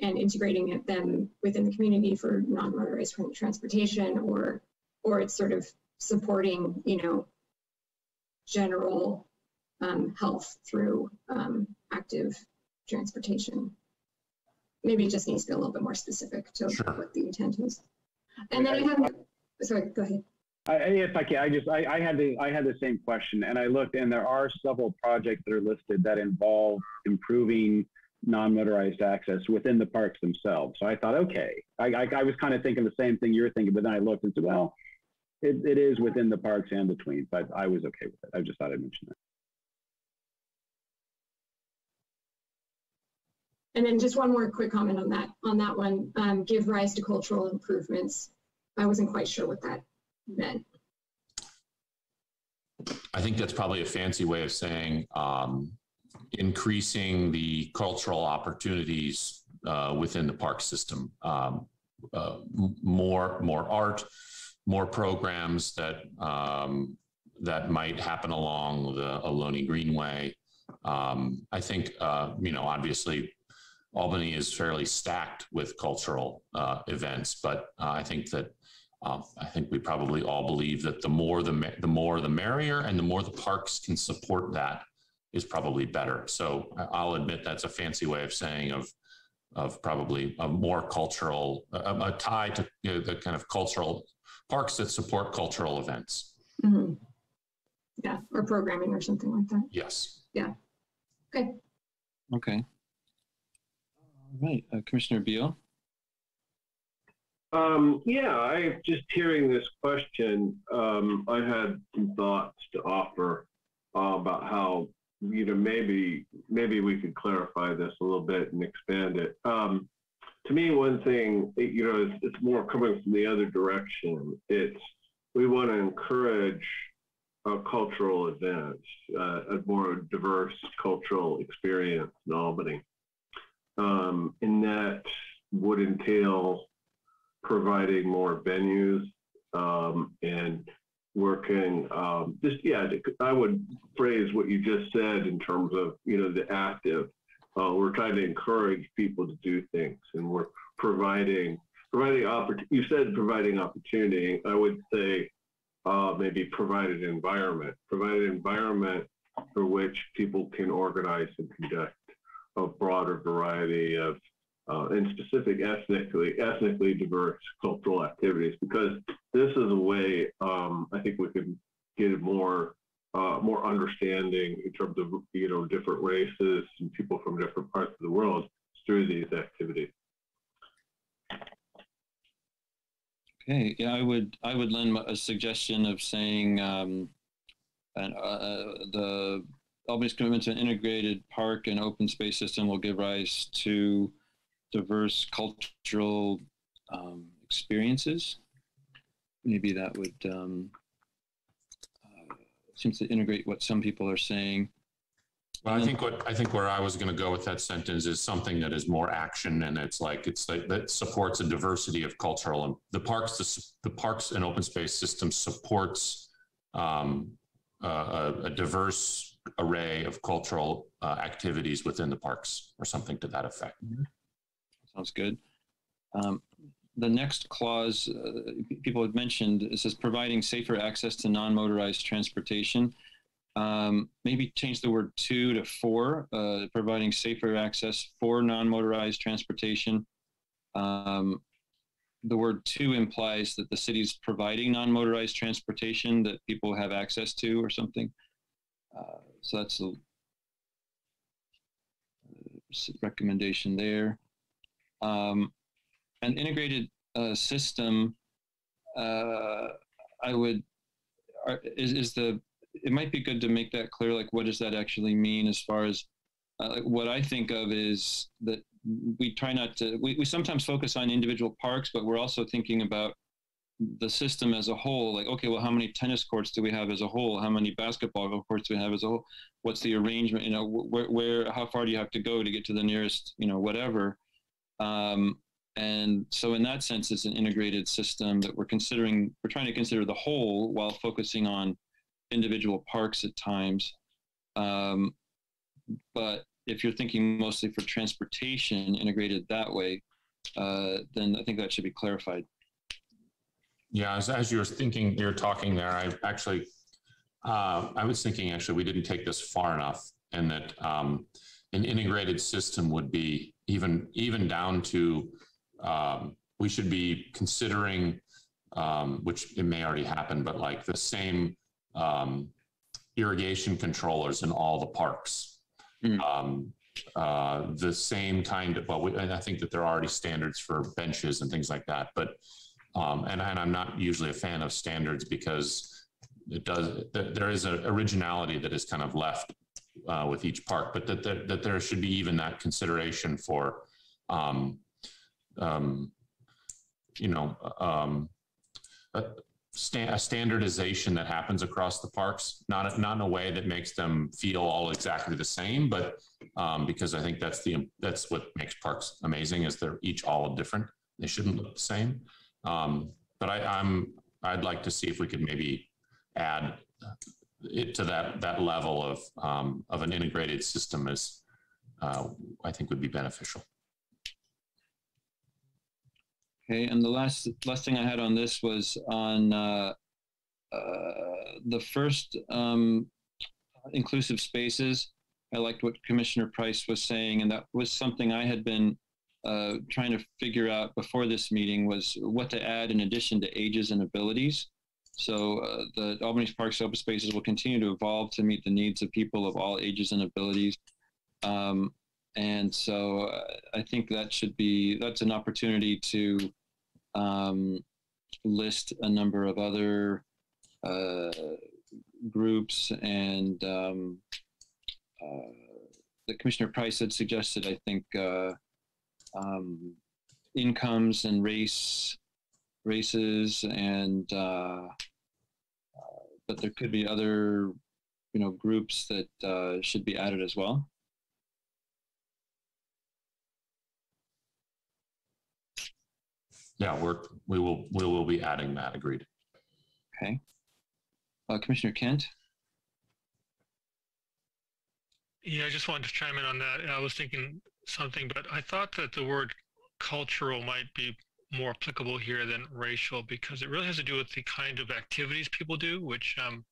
Speaker 12: and integrating them within the community for non-motorized transportation, or or it's sort of supporting, you know, general um, health through um, active transportation. Maybe it just needs to be a little bit more specific to sure. what the intent is. And then I have, sorry, go ahead.
Speaker 3: I, if I can, I just I, I had the I had the same question, and I looked, and there are several projects that are listed that involve improving non-motorized access within the parks themselves. So I thought, okay, I, I, I was kind of thinking the same thing you're thinking, but then I looked and said, well, it, it is within the parks and between, but I was okay with it. I just thought I'd mention that.
Speaker 12: And then just one more quick comment on that on that one. Um, give rise to cultural improvements. I wasn't quite sure what that meant.
Speaker 10: I think that's probably a fancy way of saying um, increasing the cultural opportunities uh, within the park system. Um, uh, more, more art, more programs that um, that might happen along the Ohlone Greenway. Um, I think, uh, you know, obviously Albany is fairly stacked with cultural uh, events, but uh, I think that Um, I think we probably all believe that the more the the more the merrier, and the more the parks can support that is probably better. So I'll admit that's a fancy way of saying of of probably a more cultural a, a tie to you know, the kind of cultural parks that support cultural events.
Speaker 12: Mhm. Yeah, or programming or something like that.
Speaker 10: Yes.
Speaker 12: Yeah. Okay.
Speaker 1: Okay. All right, uh, Commissioner Beal.
Speaker 7: Um, yeah, I just hearing this question, um, I had some thoughts to offer uh, about how, you know, maybe maybe we could clarify this a little bit and expand it. Um, to me, one thing, you know, it's, it's more coming from the other direction. It's we want to encourage uh, cultural events, uh, a more diverse cultural experience in Albany, um, and that would entail providing more venues um, and working um, just yeah i would phrase what you just said in terms of you know the active uh, we're trying to encourage people to do things and we're providing providing opportunity you said providing opportunity. I would say uh, maybe provide an environment provide an environment for which people can organize and conduct a broader variety of uh, and specific ethnically ethnically diverse cultural activities because this is a way um, I think we can get more uh, more understanding in terms of you know different races and people from different parts of the world through these activities.
Speaker 1: Okay, yeah, I would I would lend a suggestion of saying um, and uh, the Albany's commitment to an integrated park and open space system will give rise to diverse cultural um, experiences. Maybe that would um, uh, seems to integrate what some people are saying.
Speaker 10: Well, I think what I think where I was going to go with that sentence is something that is more action, and it's like it's like that supports a diversity of cultural and the parks. The, the parks and open space system supports um, uh, a, a, diverse array of cultural uh, activities within the parks, or something to that effect.
Speaker 1: Mm-hmm. Sounds good. Um, the next clause, uh, people had mentioned, it says providing safer access to non-motorized transportation. Um, maybe change the word two to four, uh, providing safer access for non-motorized transportation. Um, the word two implies that the city's providing non-motorized transportation that people have access to or something. Uh, so that's a recommendation there. Um, an integrated uh, system, uh, I would, are, is, is the, it might be good to make that clear, like what does that actually mean as far as, uh, what I think of is that we try not to, we, we sometimes focus on individual parks, but we're also thinking about the system as a whole like okay well how many tennis courts do we have as a whole? How many basketball courts do we have as a whole? What's the arrangement you know where, where how far do you have to go to get to the nearest you know whatever um, and so in that sense it's an integrated system that we're considering we're trying to consider the whole while focusing on individual parks at times. Um, but if you're thinking mostly for transportation integrated that way uh, then i think that should be clarified.
Speaker 10: Yeah, as, as you were thinking, you're talking there, I actually, uh, I was thinking actually we didn't take this far enough and that um, an integrated system would be even, even down to, um, we should be considering, um, which it may already happen, but like the same um, irrigation controllers in all the parks. Mm. Uh, the same kind of, well, we, I think that there are already standards for benches and things like that, but um, and, and, I'm not usually a fan of standards because it does, there is an originality that is kind of left uh, with each park, but that, that, that, there should be even that consideration for, um, um, you know, um, a, sta- a, standardization that happens across the parks, not, not in a way that makes them feel all exactly the same, but um, because I think that's the, that's what makes parks amazing is they're each all different. They shouldn't look the same. Um, but I, I'm I'd like to see if we could maybe add it to that that level of um, of an integrated system is, uh, I think would be beneficial.
Speaker 1: Okay, and the last last thing I had on this was on uh, uh, the first um, inclusive spaces. I liked what Commissioner Price was saying, and that was something I had been uh, trying to figure out before this meeting was what to add in addition to ages and abilities. So uh, the Albany Parks open spaces will continue to evolve to meet the needs of people of all ages and abilities. Um, and so uh, I think that should be that's an opportunity to um, list a number of other uh, groups and um, uh, the Commissioner Price had suggested, I think, uh, um, incomes and race races and uh, uh, but there could be other you know groups that uh, should be added as well.
Speaker 10: Yeah, we're, we will, we will be adding that, agreed.
Speaker 1: Okay. Uh, Commissioner Kent?
Speaker 5: Yeah, I just wanted to chime in on that. I was thinking something, but I thought that the word cultural might be more applicable here than racial because it really has to do with the kind of activities people do, which um,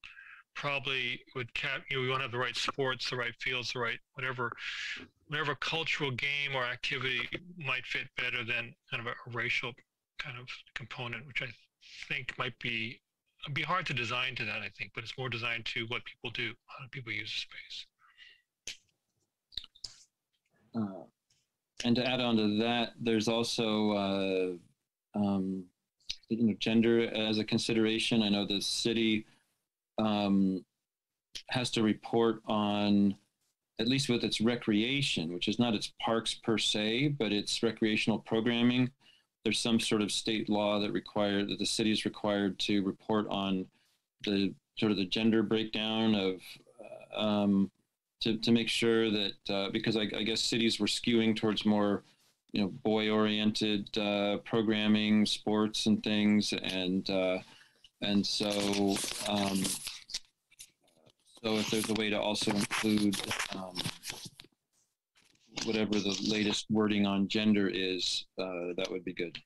Speaker 5: probably would cap. You know, we want to have the right sports, the right fields, the right whatever, whatever cultural game or activity might fit better than kind of a, racial kind of component, which I think might be be hard to design to that. I think, but it's more designed to what people do, how do people use space.
Speaker 1: Uh, and to add on to that, there's also uh, um, you know gender as a consideration. I know the city um, has to report on at least with its recreation, which is not its parks per se, but its recreational programming. There's some sort of state law that require that the city is required to report on the sort of the gender breakdown of uh, um, to, to make sure that uh, because I, I, guess cities were skewing towards more you know boy oriented uh, programming sports and things and uh, and so um, so if there's a way to also include um, whatever the latest wording on gender is uh, that would be good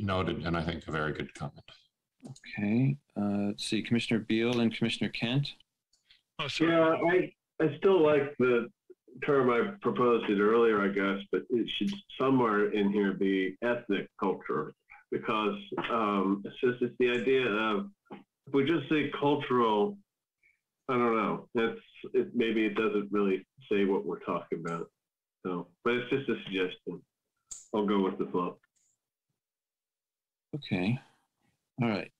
Speaker 10: noted and i think a very good comment
Speaker 1: Okay, uh, let's see, Commissioner Beal and Commissioner Kent.
Speaker 5: Oh, sorry.
Speaker 7: Yeah, I, I still like the term I proposed it earlier, I guess, but it should somewhere in here be ethnic culture because um, it's just it's the idea of if we just say cultural, I don't know. That's it, maybe it doesn't really say what we're talking about. So, but it's just a suggestion. I'll go with the flow.
Speaker 1: Okay. All right.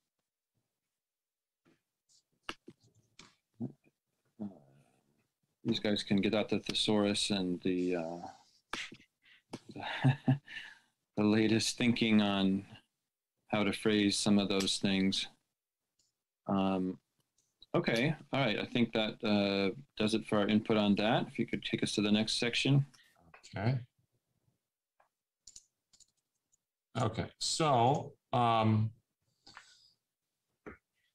Speaker 1: These guys can get out the thesaurus and the uh, [LAUGHS] the latest thinking on how to phrase some of those things. Um, okay, all right. I think that uh, does it for our input on that. If you could take us to the next section.
Speaker 10: Okay. Okay, so um,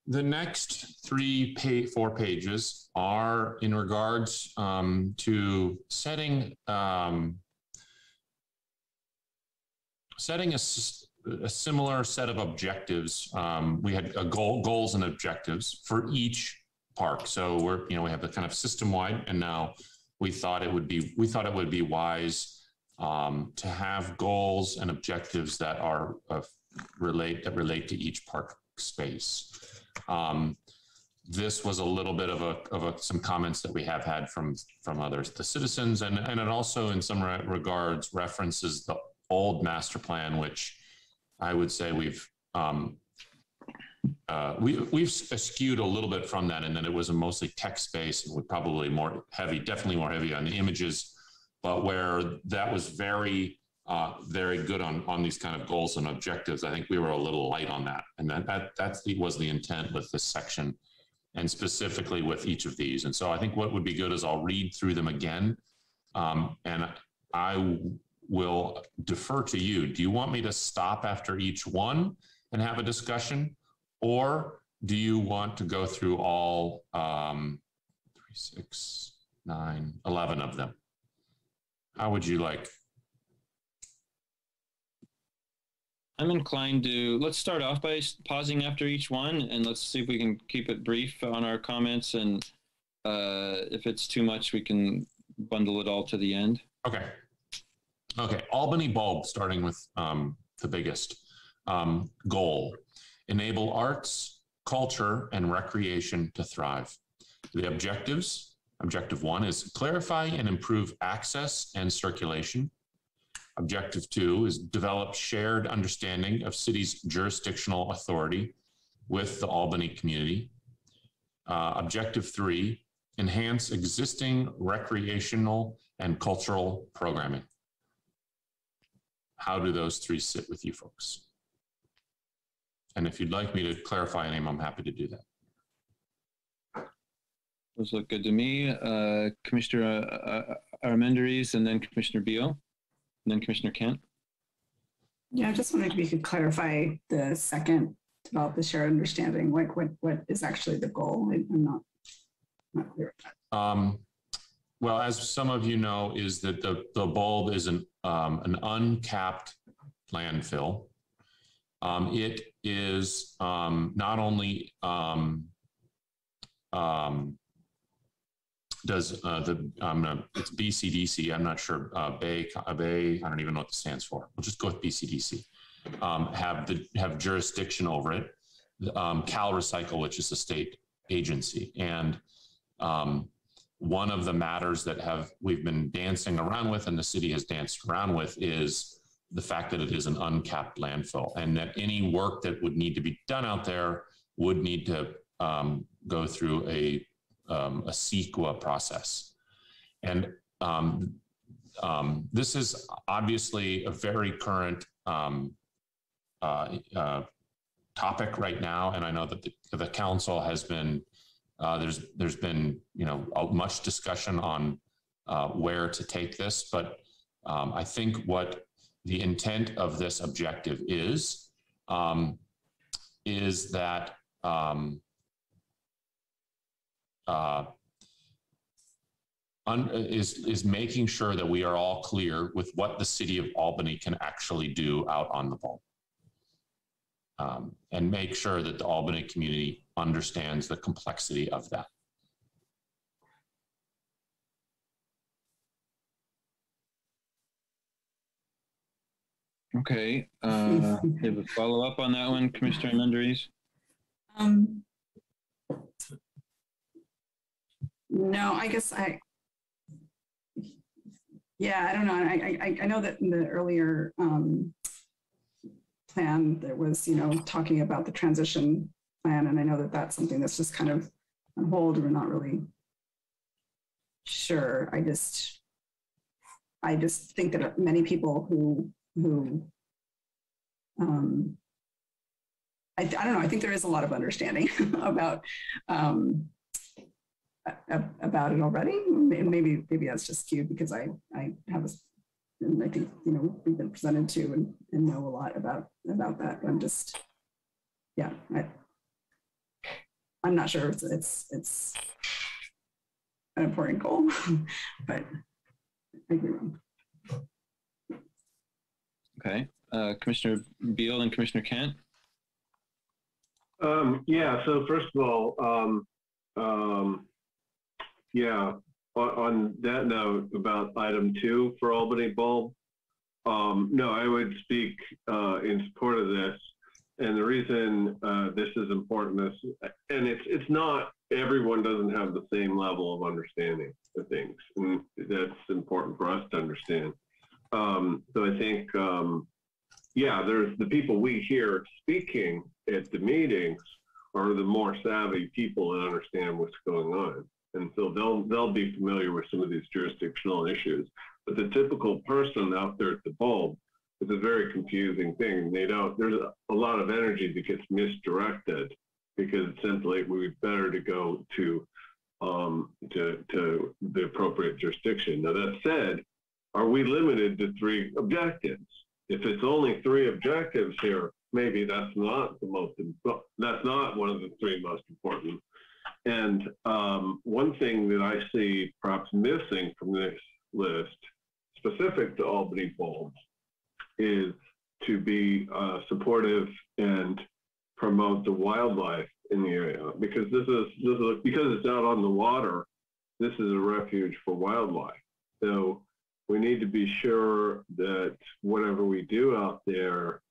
Speaker 10: the next three, pay, four pages are in regards um, to setting um, setting a, a, similar set of objectives. Um, we had a goal, goals and objectives for each park. So we're you know we have the kind of system wide, and now we thought it would be we thought it would be wise um, to have goals and objectives that are uh, relate that relate to each park space. Um, this was a little bit of a, of a, some comments that we have had from from others, the citizens, and and it also in some re- regards references the old master plan, which I would say we've um, uh, we we've skewed a little bit from that, and then it was a mostly text based, and probably more heavy, definitely more heavy on the images, but where that was very uh, very good on on these kind of goals and objectives. I think we were a little light on that, and that that that was the intent with this section, and specifically with each of these. And so I think what would be good is I'll read through them again, um, and I will defer to you. Do you want me to stop after each one and have a discussion, or do you want to go through all um, three, six, nine, 11 of them? How would you like
Speaker 1: I'm inclined to let's start off by pausing after each one and let's see if we can keep it brief on our comments. And uh, if it's too much, we can bundle it all to the end.
Speaker 10: Okay. Okay. Albany Bulb, starting with um, the biggest um, goal enable arts, culture, and recreation to thrive. The objectives objective one is clarify and improve access and circulation. Objective two is develop shared understanding of city's jurisdictional authority with the Albany community. Uh, objective three, enhance existing recreational and cultural programming. How do those three sit with you folks? And if you'd like me to clarify a name, I'm happy to do that.
Speaker 1: Those look good to me. Uh, Commissioner uh, uh, Armendariz and then Commissioner Beal and then Commissioner Kent.
Speaker 4: Yeah, I just wondered if you could clarify the second, develop the shared understanding, like what, what is actually the goal? I- I'm not, not clear.
Speaker 10: Um, well, as some of you know, is that the, the bulb is an, um, an uncapped landfill. Um, it is um, not only um, um, does uh, the I'm gonna it's BCDC. I'm not sure uh, Bay uh, Bay. I don't even know what this stands for. We'll just go with BCDC. Um, have the have jurisdiction over it. Um, Cal Recycle, which is a state agency, and um, one of the matters that have we've been dancing around with, and the city has danced around with, is the fact that it is an uncapped landfill, and that any work that would need to be done out there would need to um, go through a um, a CEQA process. And um, um, this is obviously a very current um, uh, uh, topic right now. And I know that the, the council has been, uh, there's, there's been, you know, much discussion on uh, where to take this. But um, I think what the intent of this objective is, um, is that uh, un, is is making sure that we are all clear with what the city of Albany can actually do out on the Bulb, um, and make sure that the Albany community understands the complexity of that.
Speaker 1: Okay. Uh, [LAUGHS] have a follow up on that one, Commissioner Armendariz?
Speaker 4: Um, no, I guess I, yeah, I don't know. I, I, I know that in the earlier um, plan, there was, you know, talking about the transition plan, and I know that that's something that's just kind of on hold. We're not really sure. I just, I just think that many people who who um, I, I don't know. I think there is a lot of understanding [LAUGHS] about um, about it already. Maybe maybe that's just skewed because I I have a and I think you know we've been presented to and, and know a lot about about that. But I'm just yeah I I'm not sure it's it's, it's an important goal, [LAUGHS] but I agree. Wrong.
Speaker 1: Okay. Uh, Commissioner Beal and Commissioner Kent.
Speaker 7: Um, yeah, so first of all, um, um, yeah, on, on that note about item two for Albany Bulb, um, no, I would speak uh, in support of this. And the reason uh, this is important is, and it's it's not everyone doesn't have the same level of understanding of things, and that's important for us to understand. Um, so I think, um, yeah, there's the people we hear speaking at the meetings are the more savvy people that understand what's going on. And so they'll they'll be familiar with some of these jurisdictional issues. But the typical person out there at the bulb is a very confusing thing. They don't there's a, a lot of energy that gets misdirected because simply it would be better to go to um, to to the appropriate jurisdiction. Now that said, are we limited to three objectives? If it's only three objectives here, maybe that's not the most, that's not one of the three most important. And um, one thing that I see perhaps missing from this list, specific to Albany bulbs, is to be uh, supportive and promote the wildlife in the area because this is this is because it's out on the water. This is a refuge for wildlife. So we need to be sure that whatever we do out there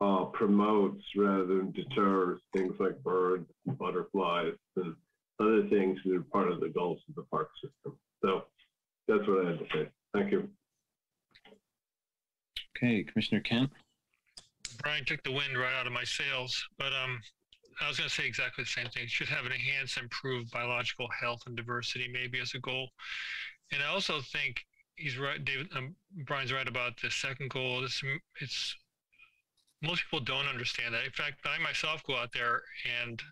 Speaker 7: uh, promotes rather than deters things like birds, and butterflies, and other things that are part of the goals of the park system. So that's what I had to say. Thank you.
Speaker 1: Okay, Commissioner Kent.
Speaker 5: Brian took the wind right out of my sails, but um, I was going to say exactly the same thing. It should have an enhanced, improved biological health and diversity, maybe as a goal. And I also think he's right. David, um, Brian's right about the second goal. It's, it's most people don't understand that. In fact, I myself go out there and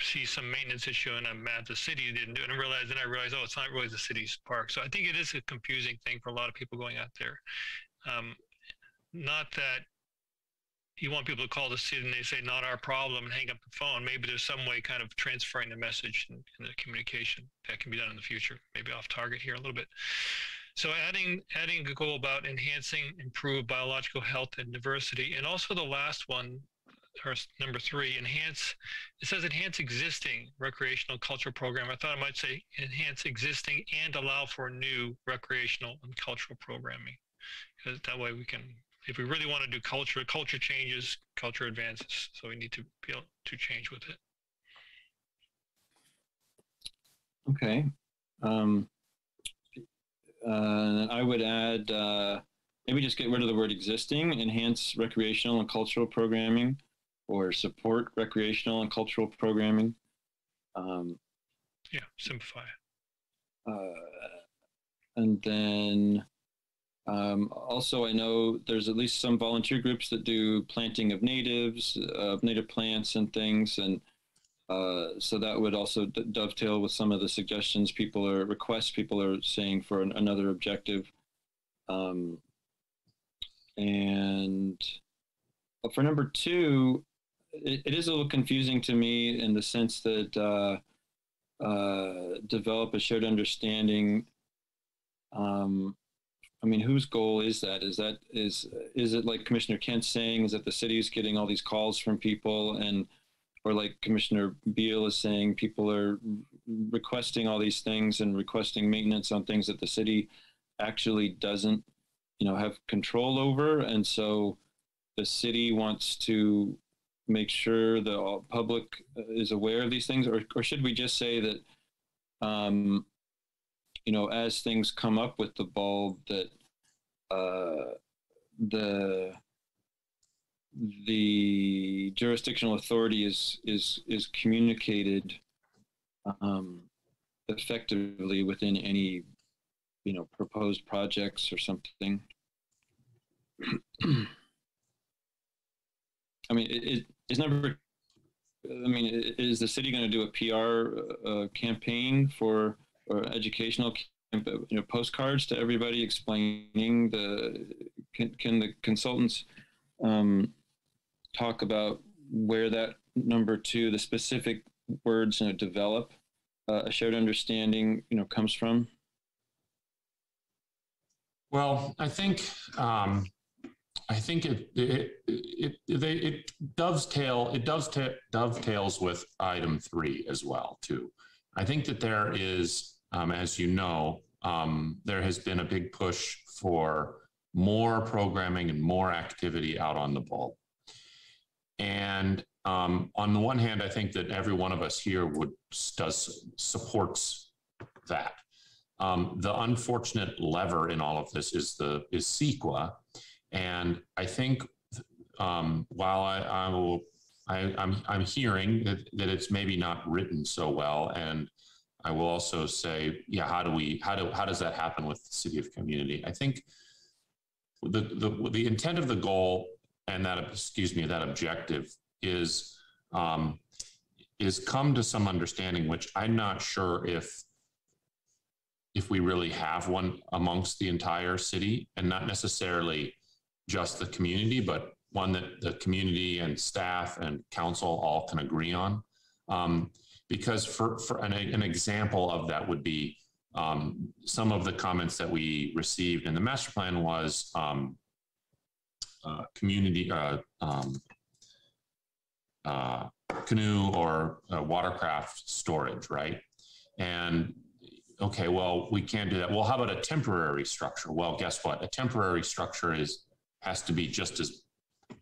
Speaker 5: see some maintenance issue and I'm mad the city didn't do it and realize then I realize, oh, it's not really the city's park. So I think it is a confusing thing for a lot of people going out there. Um, not that you want people to call the city and they say not our problem and hang up the phone. Maybe there's some way kind of transferring the message and, and the communication that can be done in the future. Maybe off target here a little bit. So adding adding a goal about enhancing improved biological health and diversity, and also the last one, or number three, enhance. It says enhance existing recreational cultural program. I thought I might say enhance existing and allow for new recreational and cultural programming, because that way we can, if we really want to do culture, culture changes, culture advances. So we need to be able to change with it.
Speaker 1: Okay. Um, uh, I would add uh, maybe just get rid of the word existing, enhance recreational and cultural programming, or support recreational and cultural programming. Um,
Speaker 5: yeah, simplify.
Speaker 1: Uh, and then um, also, I know there's at least some volunteer groups that do planting of natives, of native plants and things, and uh, so that would also d- dovetail with some of the suggestions people are requests people are saying for an, another objective. Um, and for number two, it, it is a little confusing to me in the sense that uh, uh, develop a shared understanding. Um, I mean, whose goal is that? Is that is is it like Commissioner Kent saying? Is that the city is getting all these calls from people and or like Commissioner Beal is saying, people are requesting all these things and requesting maintenance on things that the city actually doesn't, you know, have control over, and so the city wants to make sure the public is aware of these things, or or should we just say that, um, you know, as things come up with the bulb, that uh, the the jurisdictional authority is is is communicated um, effectively within any you know proposed projects or something. [CLEARS THROAT] I mean, it, it, it's never. I mean, is the city going to do a PR uh, campaign for or educational you know postcards to everybody explaining the can, can the consultants um, talk about where that number two, the specific words, you know, develop uh, a shared understanding, you know, comes from?
Speaker 10: Well, I think um, I think it it it, it, it dovetail it dovetail, dovetails with item three as well too. I think that there is, um, as you know, um, there has been a big push for more programming and more activity out on the bulb. And um, on the one hand, I think that every one of us here would does supports that. Um, the unfortunate lever in all of this is the is CEQA, and I think um, while I, I will, I, am I'm, I'm hearing that, that it's maybe not written so well, and I will also say, yeah, how do we how do how does that happen with the city of community? I think the the the intent of the goal and that excuse me that objective is um, is come to some understanding which i'm not sure if if we really have one amongst the entire city and not necessarily just the community but one that the community and staff and council all can agree on um, because for, for an, an, example of that would be um, some of the comments that we received in the master plan was um, uh, community uh, um, uh, canoe or uh, watercraft storage, right? And okay, well, we can't do that. Well, how about a temporary structure? Well, guess what? A temporary structure is has to be just as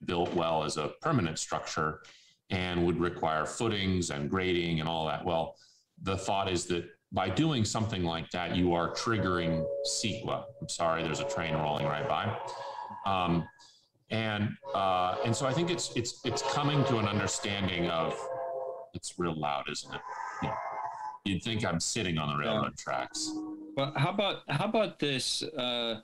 Speaker 10: built well as a permanent structure and would require footings and grading and all that. Well, the thought is that by doing something like that, you are triggering CEQA. I'm sorry, there's a train rolling right by. Um, and uh, and so I think it's it's it's coming to an understanding of it's real loud, isn't it? Yeah. You'd think I'm sitting on the railroad yeah. tracks.
Speaker 1: Well, how about how about this? Uh,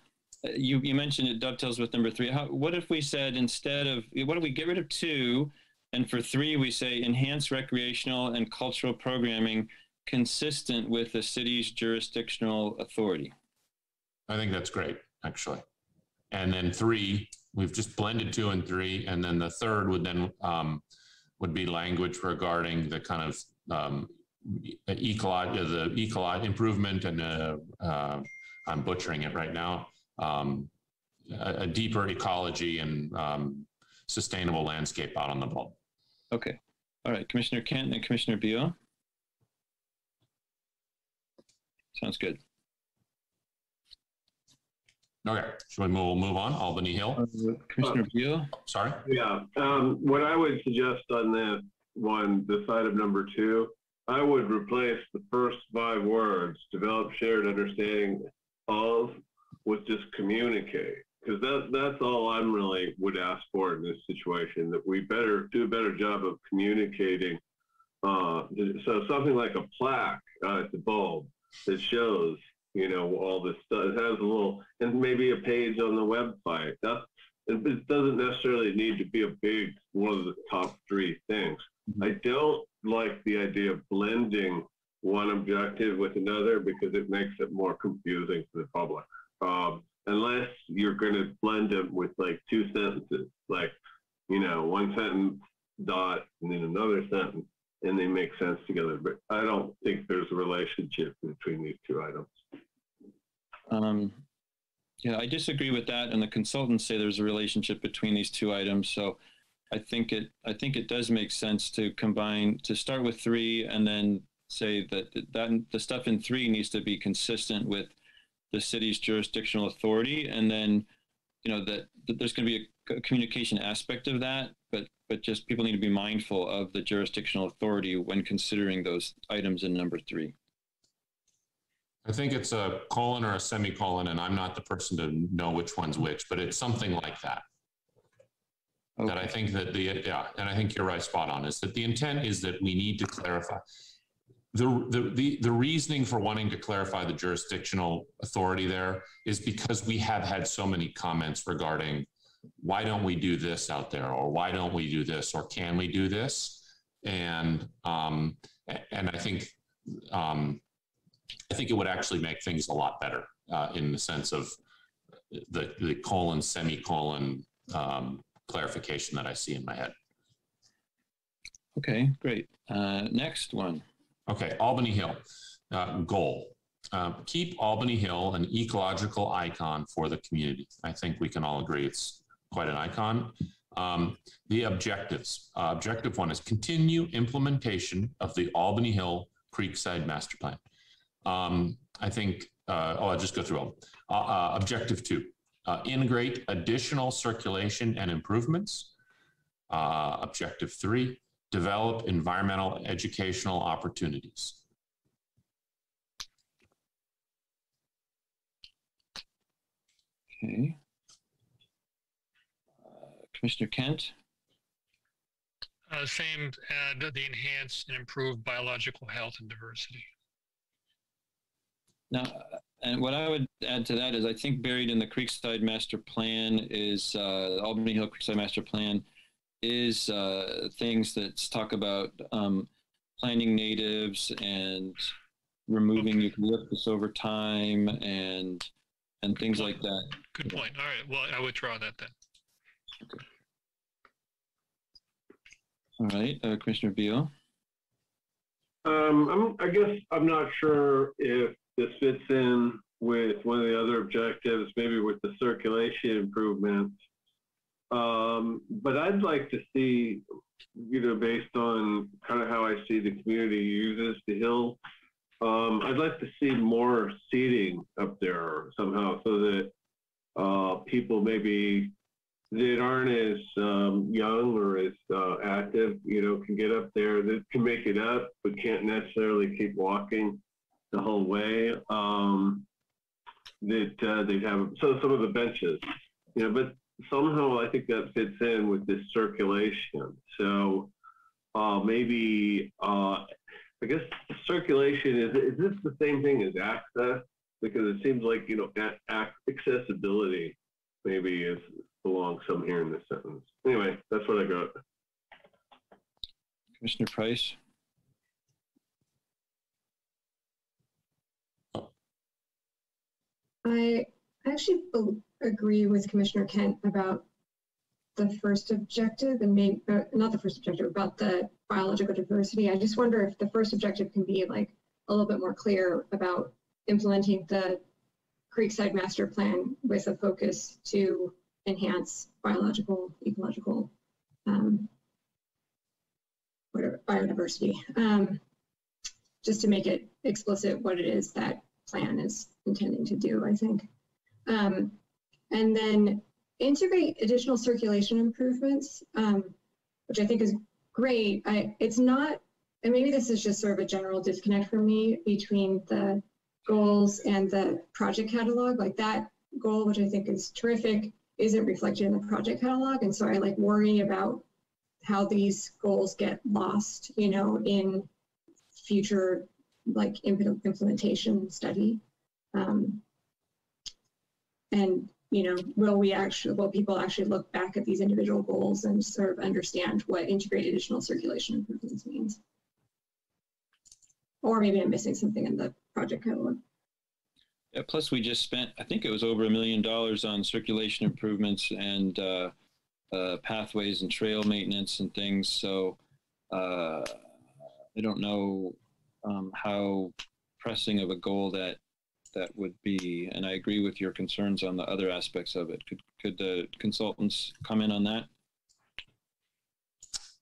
Speaker 1: you you mentioned it dovetails with number three. How, what if we said instead of what if we get rid of two, and for three we say enhance recreational and cultural programming consistent with the city's jurisdictional authority.
Speaker 10: I think that's great, actually. And then three, we've just blended two and three, and then the third would then um, would be language regarding the kind of um, the ecology improvement, and uh, uh, I'm butchering it right now. Um, a, a, deeper ecology and um, sustainable landscape out on the bulb.
Speaker 1: Okay. All right, Commissioner Kent and Commissioner Beal. Sounds good.
Speaker 10: Okay, should we move, move on? Albany Hill?
Speaker 1: Uh, Commissioner Beal?
Speaker 10: Sorry?
Speaker 7: Yeah, um, what I would suggest on this one, the side of number two, I would replace the first five words, develop shared understanding of, with just communicate. Because that, that's all I'm really would ask for in this situation, that we better do a better job of communicating. Uh, so something like a plaque uh, at the bulb that shows, you know, all this stuff. It has a little, and maybe a page on the website. That's, it doesn't necessarily need to be a big, one of the top three things. Mm-hmm. I don't like the idea of blending one objective with another because it makes it more confusing to the public. Um, unless you're going to blend them with like two sentences, like, you know, one sentence dot and then another sentence and they make sense together. But I don't think there's a relationship between these two items.
Speaker 1: Um, yeah, I disagree with that, and the consultants say there's a relationship between these two items. So I think it I think it does make sense to combine to start with three and then say that that the stuff in three needs to be consistent with the city's jurisdictional authority, and then you know that, that there's going to be a communication aspect of that, but but just people need to be mindful of the jurisdictional authority when considering those items in number three.
Speaker 10: I think it's a colon or a semicolon, and I'm not the person to know which one's which, but it's something like that. Okay. That I think that the yeah, and I think you're right, spot on. Is that the intent is that we need to clarify the, the the reasoning for wanting to clarify the jurisdictional authority there is because we have had so many comments regarding why don't we do this out there or why don't we do this or can we do this? And um, and i think um, i think it would actually make things a lot better uh, in the sense of the, the colon semicolon um, clarification that i see in my head.
Speaker 1: Okay great. Uh, next one
Speaker 10: okay albany hill uh, goal uh, keep Albany Hill an ecological icon for the community. I think we can all agree it's quite an icon. Um, the objectives. Uh, objective one is continue implementation of the Albany Hill Creekside Master Plan. Um, I think, uh, oh, I'll just go through them. Uh, uh objective two, uh, integrate additional circulation and improvements. Uh, objective three, develop environmental educational opportunities.
Speaker 1: Okay. Commissioner Kent?
Speaker 5: Uh, same, add the enhanced and improved biological health and diversity.
Speaker 1: Now, and what I would add to that is I think buried in the Creekside Master Plan is uh, Albany Hill Creekside Master Plan is uh, things that talk about um, planting natives and removing okay. eucalyptus over time and and things like that.
Speaker 5: Good point. All right. Well, I withdraw that then. Okay.
Speaker 1: All right, uh, Commissioner Beal.
Speaker 7: Um, I'm, I guess I'm not sure if this fits in with one of the other objectives, maybe with the circulation improvements. Um, but I'd like to see, you know, based on kind of how I see the community uses the hill, um, I'd like to see more seating up there somehow so that uh, people maybe that aren't as um, young or as uh, active, you know, can get up there that can make it up, but can't necessarily keep walking the whole way. Um, that uh, they have so some of the benches, you know, but somehow I think that fits in with this circulation. So uh, maybe uh, I guess circulation is is this the same thing as access? Because it seems like you know accessibility maybe is belongs some here in this sentence. Anyway, that's what I got.
Speaker 1: Commissioner Price.
Speaker 12: I actually agree with Commissioner Kent about the first objective and maybe uh, not the first objective about the biological diversity. I just wonder if the first objective can be like a little bit more clear about implementing the Creekside Master Plan with a focus to enhance biological, ecological, um, whatever, biodiversity. Um, just to make it explicit what it is that plan is intending to do, I think. Um, and then integrate additional circulation improvements, um, which I think is great. I, it's not, and maybe this is just sort of a general disconnect for me between the goals and the project catalog. Like that goal, which I think is terrific, isn't reflected in the project catalog. And so I like worry about how these goals get lost, you know, in future like implementation study. Um, and you know, will we actually, will people actually look back at these individual goals and sort of understand what integrated additional circulation improvements means? Or maybe I'm missing something in the project catalog.
Speaker 1: Yeah, plus we just spent, I think it was over a million dollars on circulation improvements and uh, uh, pathways and trail maintenance and things. So uh, I don't know um, how pressing of a goal that that would be. And I agree with your concerns on the other aspects of it. Could could the consultants comment on that?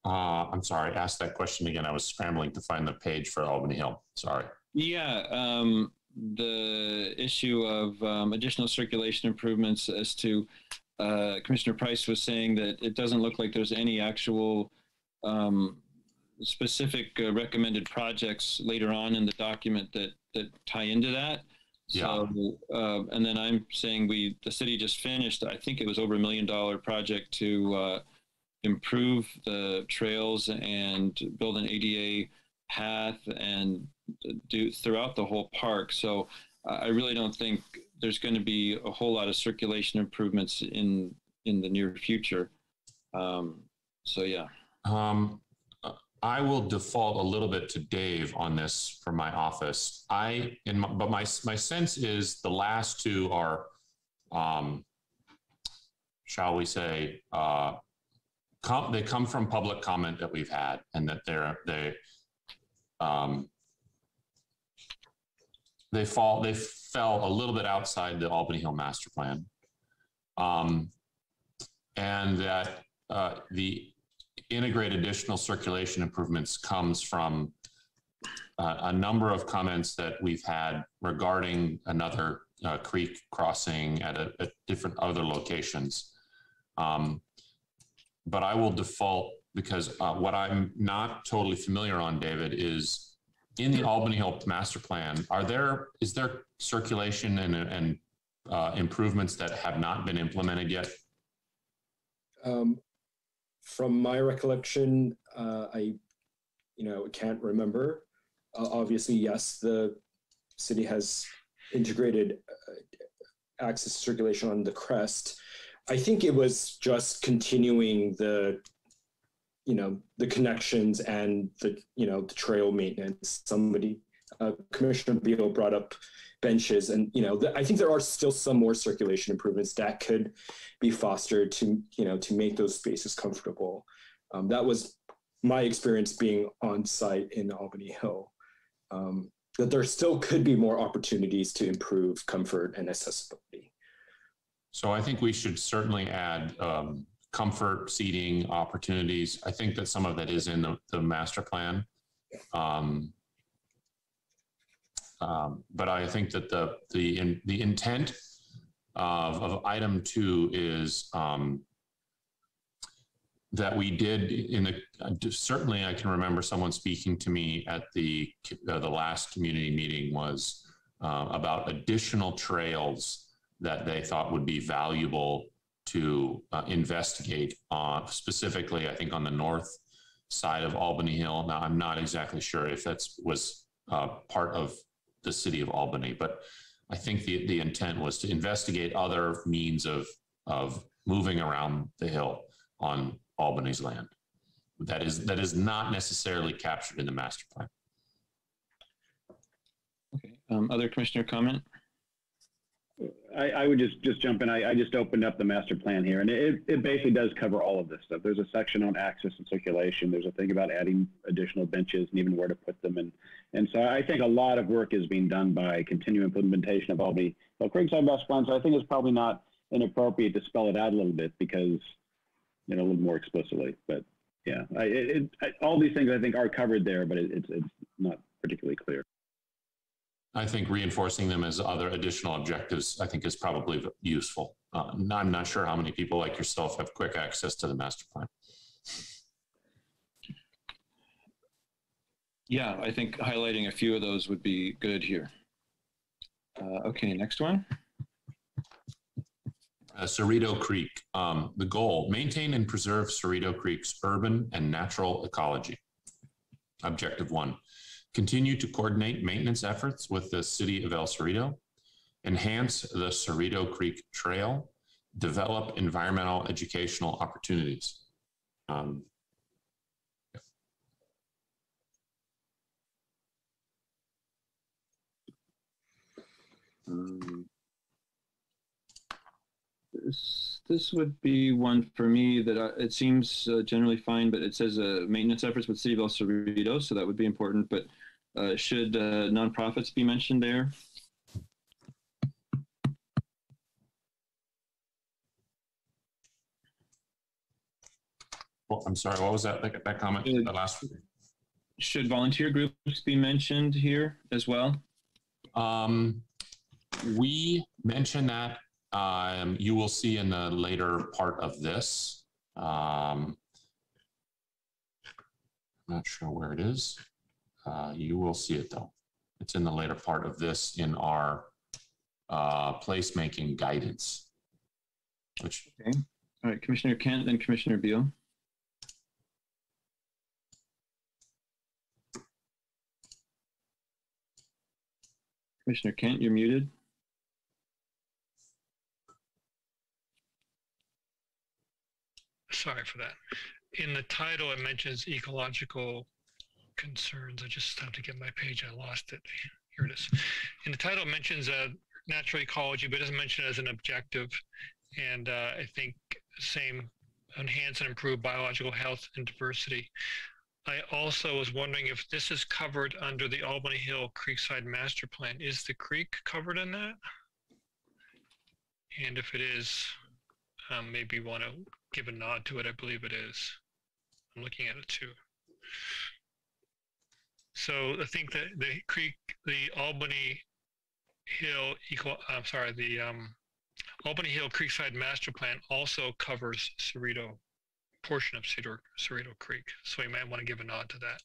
Speaker 10: Uh, I'm sorry, ask that question again. I was scrambling to find the page for Albany Hill. Sorry.
Speaker 1: Yeah, um, the issue of um, additional circulation improvements as to uh, Commissioner Price was saying that it doesn't look like there's any actual um, specific uh, recommended projects later on in the document that that tie into that.
Speaker 10: Yeah.
Speaker 1: So, uh, and then I'm saying we, the city just finished, I think it was over a million dollar project to uh, improve the trails and build an ADA path and do throughout the whole park. So uh, I really don't think there's going to be a whole lot of circulation improvements in in the near future. Um, so yeah.
Speaker 10: Um, I will default a little bit to Dave on this from my office. I, in my, but my my sense is the last two are, um, shall we say, uh, they come from public comment that we've had, and that they're they, um, they fall they fell a little bit outside the Albany Hill Master Plan, um, and that uh, the integrate additional circulation improvements comes from uh, a number of comments that we've had regarding another uh, creek crossing at, a, different other locations. Um, but I will default because uh, what I'm not totally familiar on, David, is in the Albany Hill Master Plan. Are there is there circulation and, and uh, improvements that have not been implemented yet?
Speaker 9: Um, from my recollection, uh, I, you know, can't remember. Uh, obviously, yes, the city has integrated uh, access circulation on the crest. I think it was just continuing the, you know, the connections and the, you know, the trail maintenance. Somebody, uh, Commissioner Beal brought up benches and you know i think there are still some more circulation improvements that could be fostered to you know to make those spaces comfortable um, that was my experience being on site in albany hill um, that there still could be more opportunities to improve comfort and accessibility
Speaker 10: so i think we should certainly add um, comfort seating opportunities. I think that some of that is in the, the master plan. Um, um, but I think that the the in, the intent of, of item two is um, that we did in the certainly I can remember someone speaking to me at the uh, the last community meeting was uh, about additional trails that they thought would be valuable to uh, investigate uh, specifically I think on the north side of Albany Hill. Now I'm not exactly sure if that was uh, part of the city of Albany, but I think the, the intent was to investigate other means of, of moving around the hill on Albany's land. That is, that is not necessarily captured in the master plan.
Speaker 1: Okay. Um, other commissioner comment?
Speaker 3: I, I, would just just jump in. I, I, just opened up the master plan here, and it, it basically does cover all of this stuff. There's a section on access and circulation. There's a thing about adding additional benches and even where to put them. And and so I think a lot of work is being done by continuing implementation of Albany well, Creekside Master Plan. So I think it's probably not inappropriate to spell it out a little bit because you know a little more explicitly. But yeah, I, it, all these things I think are covered there, but it, it's it's not particularly clear.
Speaker 10: I think reinforcing them as other additional objectives, I think is probably useful. Uh, I'm not sure how many people like yourself have quick access to the master plan.
Speaker 1: Yeah, I think highlighting a few of those would be good here. Uh, okay, next one.
Speaker 10: Uh, Cerrito Creek. Um, the goal, maintain and preserve Cerrito Creek's urban and natural ecology. Objective one, continue to coordinate maintenance efforts with the city of El Cerrito, enhance the Cerrito Creek Trail, develop environmental educational opportunities. Um,
Speaker 1: um, this this would be one for me that I, it seems uh, generally fine, but it says uh, maintenance efforts with City of El Cerrito, so that would be important. But uh, should uh, nonprofits be mentioned there?
Speaker 10: Well, I'm sorry, what was that, that, that comment, the last?
Speaker 1: Should volunteer groups be mentioned here as well?
Speaker 10: Um, we mentioned that um, you will see in the later part of this. Um, I'm not sure where it is. Uh, you will see it though. It's in the later part of this in our uh, placemaking guidance. Which
Speaker 1: okay. All right, Commissioner Kent, then Commissioner Beal. Commissioner Kent, you're muted.
Speaker 5: Sorry for that. In the title, it mentions ecological concerns. I just have to get my page. I lost it. Here it is. And the title, mentions uh, natural ecology, but it doesn't mention it as an objective. And uh, I think same enhance and improve biological health and diversity. I also was wondering if this is covered under the Albany Hill Creekside Master Plan. Is the creek covered in that? And if it is, um, maybe want to give a nod to it. I believe it is. I'm looking at it too. So I think that the creek, the Albany Hill equal, I'm sorry, the um, Albany Hill Creekside Master Plan also covers Cerrito, portion of Cerrito, Cerrito Creek. So you might want to give a nod to that.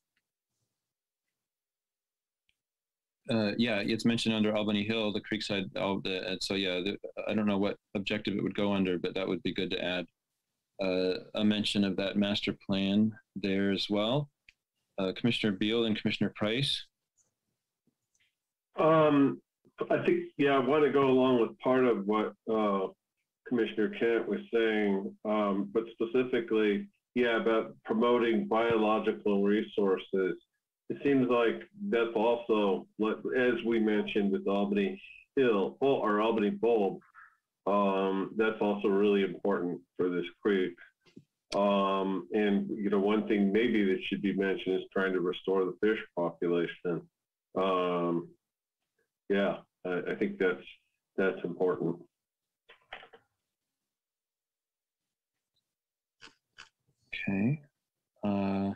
Speaker 1: Uh, yeah, it's mentioned under Albany Hill, the Creekside. All the, so yeah, the, I don't know what objective it would go under, but that would be good to add uh, a mention of that master plan there as well uh, Commissioner Beal and Commissioner Price?
Speaker 7: Um, I think, yeah, I want to go along with part of what uh, Commissioner Kent was saying, um, but specifically, yeah, about promoting biological resources. It seems like that's also, as we mentioned with Albany Hill or Albany Bulb, um, that's also really important for this creek. Um, and you know, one thing maybe that should be mentioned is trying to restore the fish population. Um, yeah, I, I think that's that's important.
Speaker 1: Okay. Uh,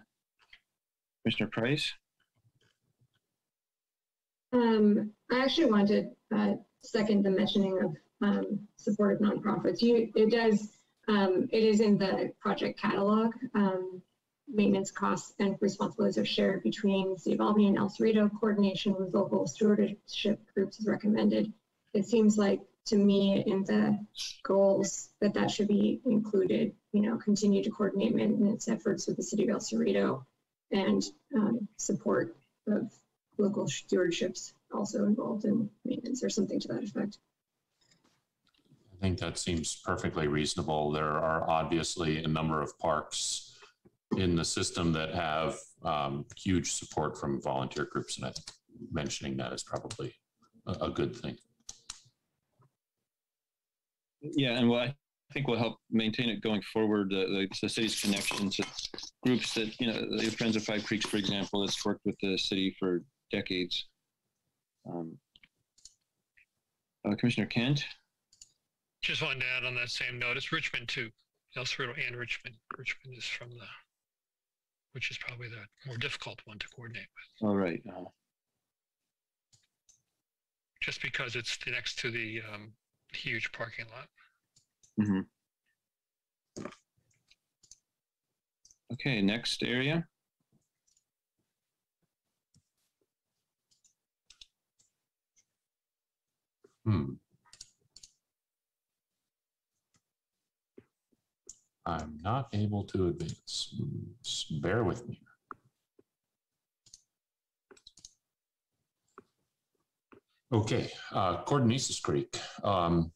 Speaker 1: Commissioner Price?
Speaker 12: Um, I actually wanted to uh, second the mentioning of um, supportive nonprofits. You, it does, um, it is in the project catalog. Um, maintenance costs and responsibilities are shared between City of Albany and El Cerrito. Coordination with local stewardship groups is recommended. It seems like to me in the goals that that should be included. You know, continue to coordinate maintenance efforts with the City of El Cerrito and um, support of local stewardships also involved in maintenance or something to that effect.
Speaker 10: I think that seems perfectly reasonable. There are obviously a number of parks in the system that have um, huge support from volunteer groups, and I think mentioning that is probably a, a good thing.
Speaker 1: Yeah, and what I think will help maintain it going forward, uh, the, the city's connections, it's groups that, you know, the Friends of Five Creeks, for example, that's worked with the city for decades. Um, uh, Commissioner Kent?
Speaker 5: Just wanted to add on that same note, it's Richmond too. El Cerrito and Richmond. Richmond is from the, which is probably the more difficult one to coordinate with,
Speaker 1: All right. Uh,
Speaker 5: just because it's next to the um, huge parking lot.
Speaker 1: mhm. Okay, next area.
Speaker 10: Hmm. I'm not able to advance. Bear with me. Okay, uh, Codornices Creek. Um,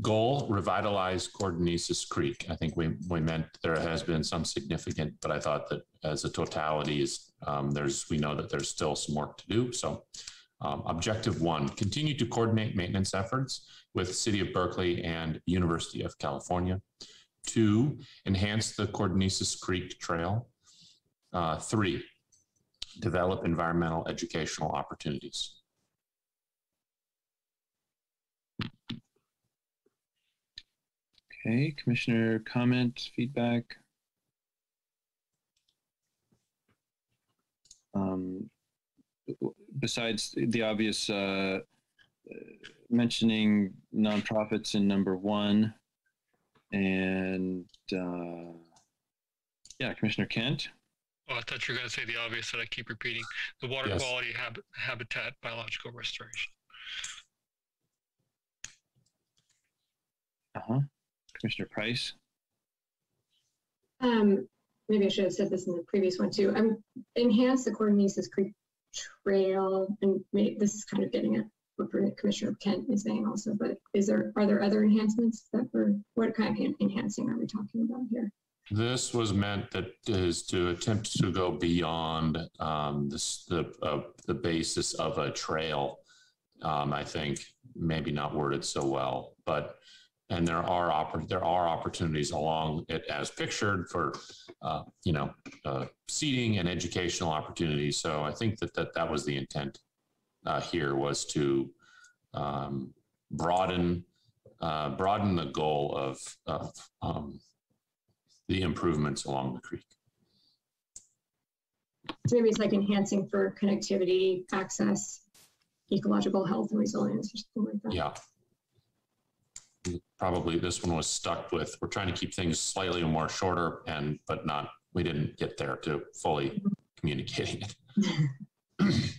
Speaker 10: goal, revitalize Codornices Creek. I think we, we meant there has been some significant, but I thought that as a totality is, um, there's, we know that there's still some work to do. So um, objective one, continue to coordinate maintenance efforts with City of Berkeley and University of California. Two, enhance the Codornices Creek Trail. Uh, three, develop environmental educational opportunities.
Speaker 1: Okay, Commissioner comment, feedback? Um, besides the obvious uh, mentioning nonprofits in number one, and uh, yeah, Commissioner Kent.
Speaker 5: Oh, I thought you were going to say the obvious that I keep repeating, the water
Speaker 10: Yes.
Speaker 5: quality hab- habitat biological restoration.
Speaker 1: Uh huh. Commissioner Price.
Speaker 12: Um, maybe I should have said this in the previous one too. I'm enhance the Codornices Creek Trail, and may, this is kind of getting at what Commissioner Kent is saying also. But is there are there other enhancements that were what kind of enhancing are we talking about here?
Speaker 10: This was meant that is to attempt to go beyond um, this, the uh, the basis of a trail. Um, I think maybe not worded so well, but and there are oppor- there are opportunities along it as pictured for uh, you know uh, seating and educational opportunities. So I think that that that was the intent uh, here was to um, broaden uh, broaden the goal of of um, the improvements along the creek.
Speaker 12: So maybe it's like enhancing for connectivity, access, ecological health, and resilience, or something like that.
Speaker 10: Yeah. Probably this one was stuck with, we're trying to keep things slightly more shorter and, but not, we didn't get there to fully communicating it. [LAUGHS]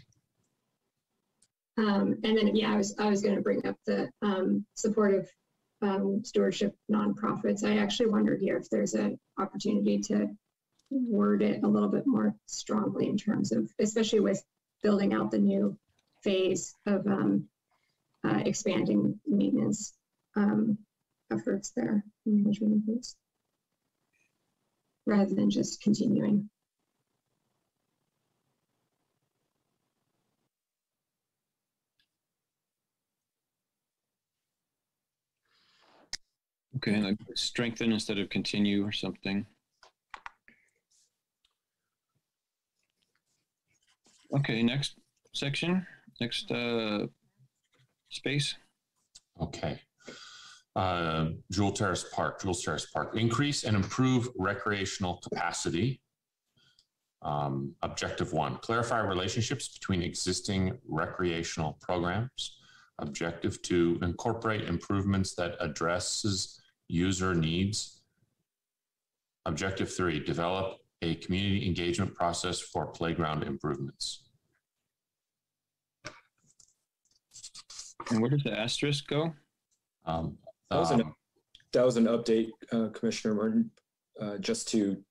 Speaker 12: Um, and then, yeah, I was, I was going to bring up the um, supportive um, stewardship nonprofits. I actually wondered here if there's an opportunity to word it a little bit more strongly in terms of, especially with building out the new phase of um, uh, expanding maintenance um, efforts there, management efforts, rather than just continuing.
Speaker 1: Okay, like strengthen instead of continue or something. Okay, next section, next uh, space.
Speaker 10: Okay. Uh, Jewel Terrace Park, Jewel Terrace Park, increase and improve recreational capacity. Um, objective one, clarify relationships between existing recreational programs. Objective two, incorporate improvements that addresses user needs. Objective three, develop a community engagement process for playground improvements.
Speaker 1: And where does the asterisk go?
Speaker 10: Um,
Speaker 9: That was an,
Speaker 10: um,
Speaker 9: that was an update, uh, Commissioner Martin, uh, just to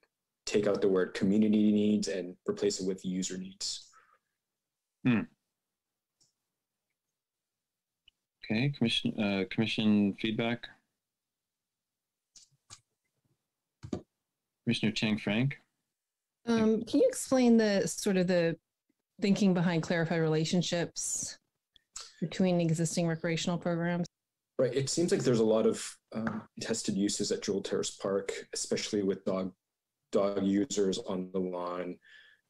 Speaker 9: take out the word community needs and replace it with user needs.
Speaker 1: Okay, commission, uh, commission feedback. Commissioner Chang Frank.
Speaker 11: Um, can you explain the sort of the thinking behind clarify relationships between existing recreational programs?
Speaker 9: Right. It seems like there's a lot of um, tested uses at Jewel Terrace Park, especially with dog dog users on the lawn.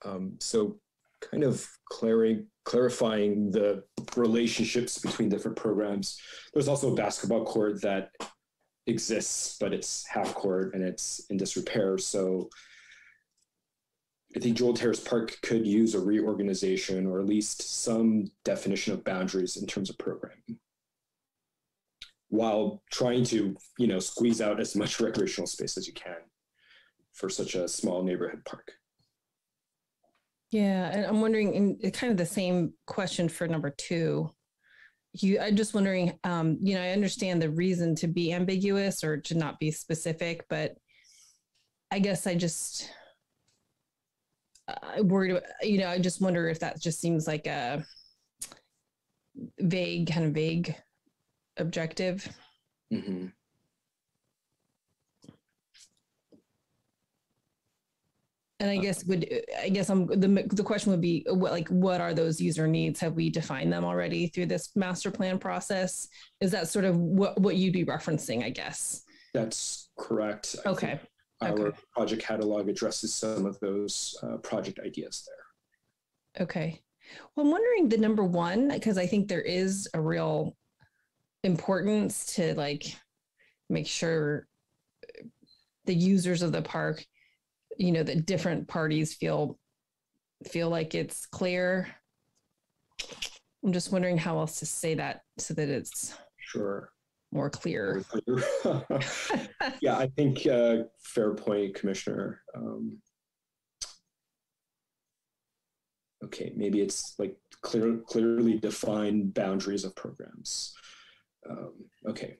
Speaker 9: Um, so, kind of clari- clarifying the relationships between different programs. There's also a basketball court that exists, but it's half court and it's in disrepair. So, I think Jewel Terrace Park could use a reorganization or at least some definition of boundaries in terms of programming while trying to you know squeeze out as much recreational space as you can for such a small neighborhood park
Speaker 11: Yeah, and I'm wondering, in kind of the same question for number two. You, I'm just wondering, um, you know, I understand the reason to be ambiguous or to not be specific, but I guess I just I worried, you know, I just wonder if that just seems like a vague, kind of vague objective.
Speaker 9: mm-hmm.
Speaker 11: And I guess would I guess I'm the the question would be what like what are those user needs? Have we defined them already through this master plan process? Is that sort of what what you'd be referencing? I guess.
Speaker 9: that's correct I
Speaker 11: Okay.
Speaker 9: our project catalog addresses some of those uh, project ideas there
Speaker 11: Okay. Well, I'm wondering the number one because I think there is a real importance to like make sure the users of the park, you know, that different parties feel feel like it's clear. I'm just wondering how else to say that so that it's
Speaker 9: sure.
Speaker 11: more clear. [LAUGHS]
Speaker 9: yeah i think uh, fair point commissioner. Um, okay maybe it's like clear clearly defined boundaries of programs. Um, okay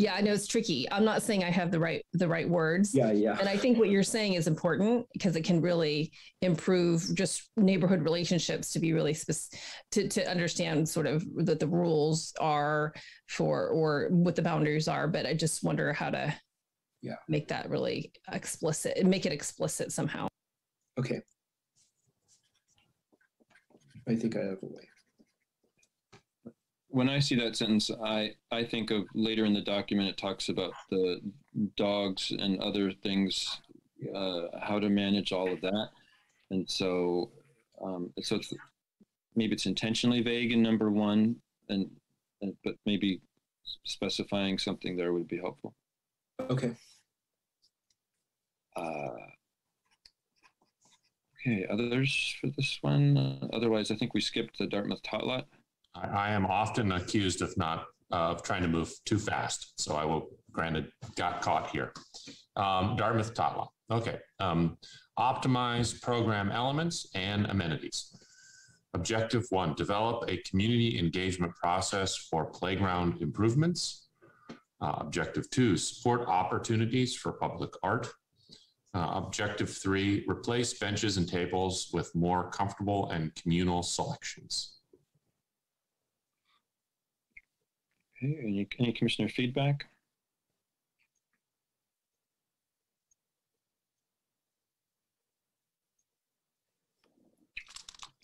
Speaker 11: Yeah, I know it's tricky. I'm not saying I have the right the right words.
Speaker 9: yeah yeah
Speaker 11: And I think what you're saying is important because it can really improve just neighborhood relationships to be really spec- to to understand sort of that the rules are for or what the boundaries are. But I just wonder how to
Speaker 9: yeah
Speaker 11: make that really explicit and make it explicit somehow.
Speaker 9: okay i think i have a way
Speaker 1: When I see that sentence, I, I think of later in the document, it talks about the dogs and other things, uh, how to manage all of that. And so, um, so it's, maybe it's intentionally vague in number one and, and, but maybe specifying something there would be helpful.
Speaker 9: okay
Speaker 1: Uh, okay, others for this one? Uh, otherwise, I think we skipped the Dartmouth Tot Lot.
Speaker 10: I, I am often accused of not uh, of trying to move too fast, so I will granted got caught here. Um, Dartmouth Tot Lot. Okay. Um, optimize program elements and amenities. Objective one: develop a community engagement process for playground improvements. Uh, objective two: support opportunities for public art. Uh, objective three: replace benches and tables with more comfortable and communal selections.
Speaker 1: Okay, any, any commissioner feedback?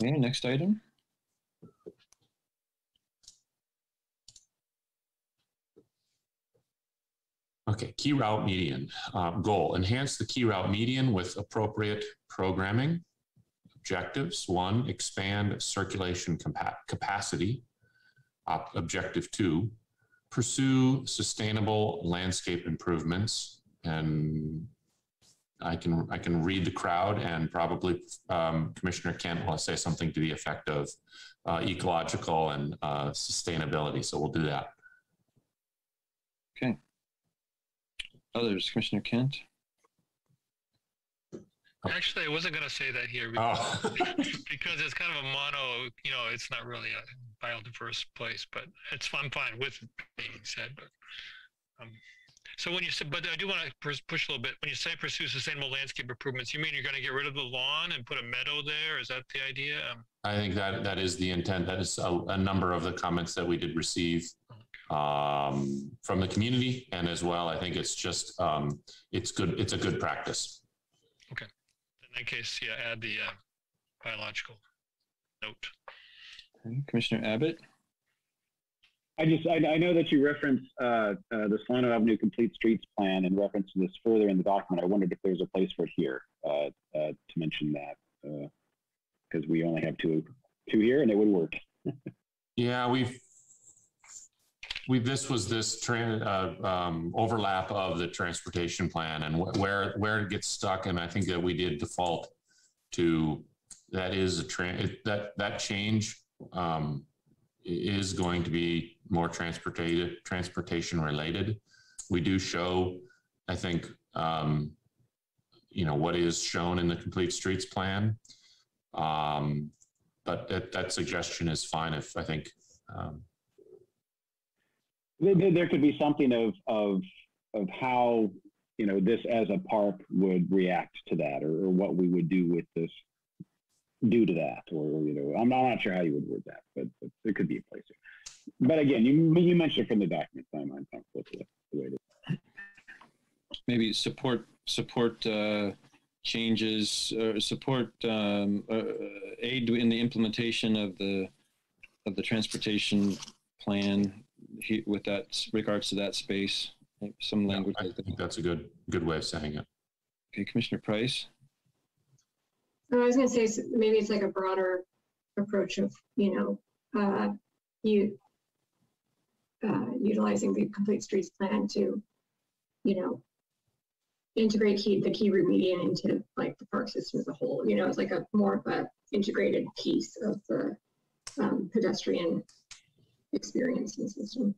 Speaker 1: Okay, next item.
Speaker 10: Okay, key route median uh, goal enhance the key route median with appropriate programming. Objectives one, expand circulation capa- capacity. Op- objective two, pursue sustainable landscape improvements and I can I can read the crowd and probably um, Commissioner Kent will say something to the effect of uh, ecological and uh, sustainability. So we'll do that.
Speaker 1: Okay. Others, Commissioner Kent.
Speaker 5: Actually, I wasn't going to say that here because, oh. [LAUGHS] because it's kind of a mono. You know, it's not really a biodiverse place, but it's I'm fine with being said. But um, so when you say, but I do want to push a little bit. When you say pursue sustainable landscape improvements, you mean you're going to get rid of the lawn and put a meadow there? Is that the idea? Um,
Speaker 10: I think that that is the intent. That is a, a number of the comments that we did receive um, from the community, and as well, I think it's just um, it's good. It's a good practice.
Speaker 5: Okay that case, yeah, add the uh, biological note.
Speaker 1: Commissioner Abbott?
Speaker 3: I just, I, I know that you referenced uh, uh, the Solano Avenue Complete Streets Plan and reference to this further in the document. I wondered if there's a place for it here uh, uh to mention that because uh, we only have two, two here and it would work. [LAUGHS]
Speaker 10: yeah, we've we this was this tra- uh, um, overlap of the transportation plan and wh- where where it gets stuck and i think that we did default to that is a tra- that that change um, is going to be more transportation transportation related. We do show i think um, you know what is shown in the complete streets plan. Um, but that, that suggestion is fine if i think um,
Speaker 3: there could be something of of of how you know this as a park would react to that or, or what we would do with this due to that or you know i'm not, sure how you would word that but, but there could be a place here. but again you you mentioned from the document i'm with the, way to
Speaker 1: maybe support support uh, changes or support um, uh, aid in the implementation of the of the transportation plan he, with that regards to that space, some language.
Speaker 10: Yeah, I think that's a good good way of saying it.
Speaker 1: Okay, Commissioner Price.
Speaker 12: I was going to say maybe it's like a broader approach of you know uh, you uh, utilizing the complete streets plan to you know integrate key, the key route median into like the park system as a whole. You know, it's like a more of a integrated piece of the um, pedestrian experience and system.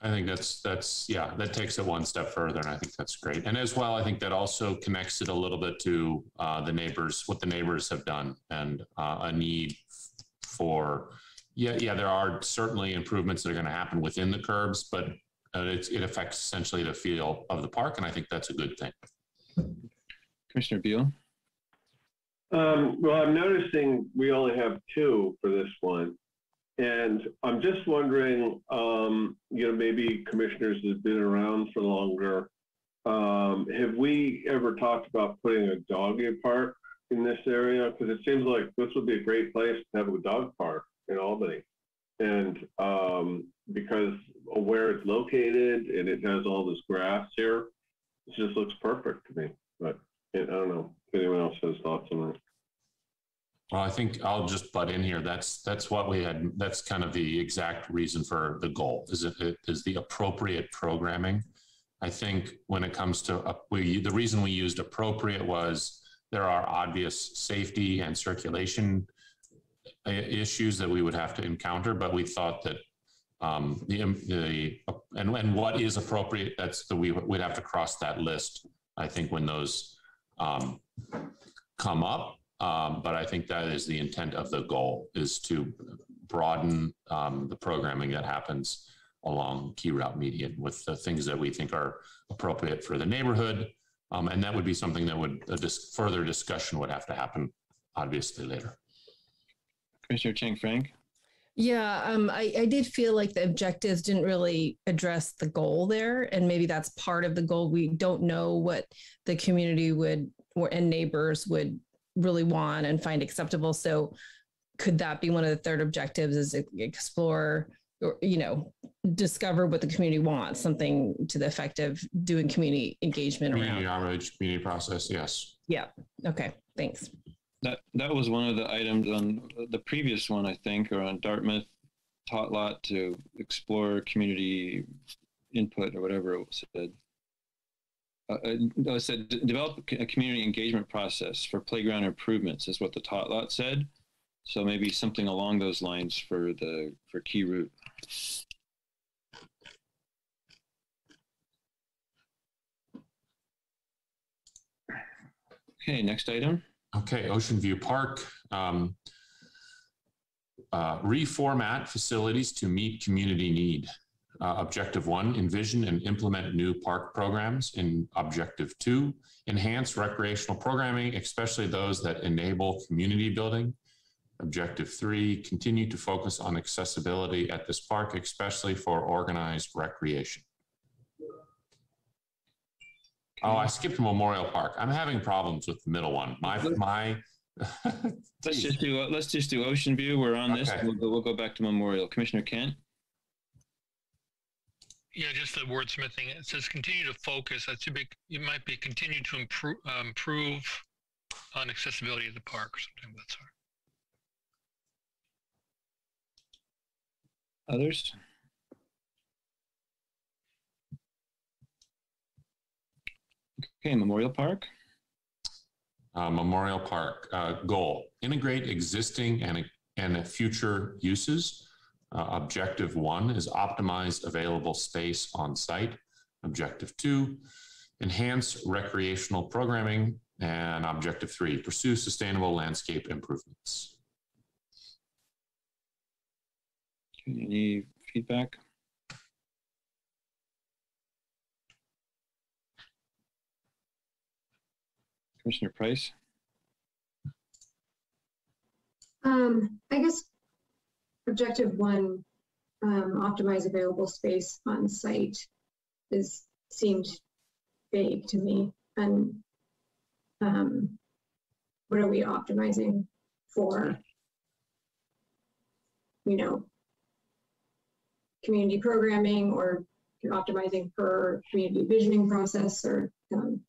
Speaker 10: I think that's that's yeah, that takes it one step further, and I think that's great. And as well, I think that also connects it a little bit to uh, the neighbors, what the neighbors have done, and uh, a need for yeah, yeah. There are certainly improvements that are going to happen within the curbs, but uh, it, it affects essentially the feel of the park, and I think that's a good thing.
Speaker 1: Commissioner Beal.
Speaker 7: Um, well, I'm noticing we only have two for this one. And I'm just wondering, um, you know, maybe commissioners have been around for longer. Um, have we ever talked about putting a dog park in this area? Because it seems like this would be a great place to have a dog park in Albany. And um, because of where it's located and it has all this grass here, it just looks perfect to me. But I don't know if anyone else has thoughts on that.
Speaker 10: Well, I think I'll just butt in here. That's that's what we had. That's kind of the exact reason for the goal. Is it is the appropriate programming? I think when it comes to uh, we, the reason we used appropriate was there are obvious safety and circulation uh, issues that we would have to encounter, but we thought that um, the the and and what is appropriate. That's the we would have to cross that list. I think when those um, come up um, but I think that is the intent of the goal is to broaden um, the programming that happens along key route median with the things that we think are appropriate for the neighborhood. Um, and that would be something that would a dis- further discussion would have to happen obviously later.
Speaker 1: Commissioner Chang Frank.
Speaker 11: Yeah, um, I, I did feel like the objectives didn't really address the goal there. And maybe that's part of the goal. We don't know what the community would or and neighbors would really want and find acceptable. So could that be one of the third objectives is explore or you know discover what the community wants something to the effect of doing community engagement around
Speaker 10: community
Speaker 11: around
Speaker 10: outreach community process yes.
Speaker 11: Yeah. Okay. Thanks.
Speaker 1: That that was one of the items on the previous one i think or on dartmouth tot lot to explore community input or whatever it said. Uh, uh, said develop a community engagement process for playground improvements is what the tot lot said. So maybe something along those lines for the for key route. Okay, next item.
Speaker 10: Okay, Ocean View Park. Um, uh, reformat facilities to meet community need. Uh, objective one, envision and implement new park programs. In objective two, enhance recreational programming, especially those that enable community building. Objective three, continue to focus on accessibility at this park, especially for organized recreation. Oh, I skipped Memorial Park. I'm having problems with the middle one. My, my. [LAUGHS]
Speaker 1: Let's just do let's just do Ocean View. We're on this.
Speaker 10: Okay.
Speaker 1: We'll go, we'll go back to Memorial. Commissioner Kent.
Speaker 5: Yeah, just the wordsmithing. It says continue to focus. That should be, it might be continue to improve, uh, improve on accessibility of the park or something of that sort.
Speaker 1: Others? Okay, Memorial Park.
Speaker 10: Uh, Memorial Park uh, goal: integrate existing and and future uses. Uh, objective one is optimize available space on site. Objective two: enhance recreational programming. And objective three: pursue sustainable landscape improvements.
Speaker 1: Any feedback? Commissioner Price.
Speaker 12: Um, I guess objective one, um, optimize available space on site is seemed vague to me. And um, what are we optimizing for? You know, community programming or optimizing for community visioning process or um,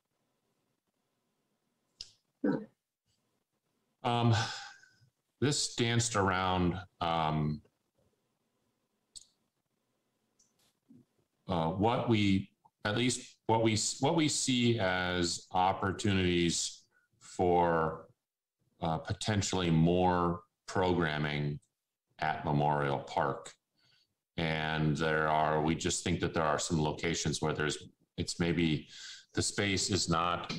Speaker 10: Um, this danced around um, uh, what we, at least what we what we see as opportunities for uh, potentially more programming at Memorial Park. And there are, we just think that there are some locations where there's, it's maybe the space is not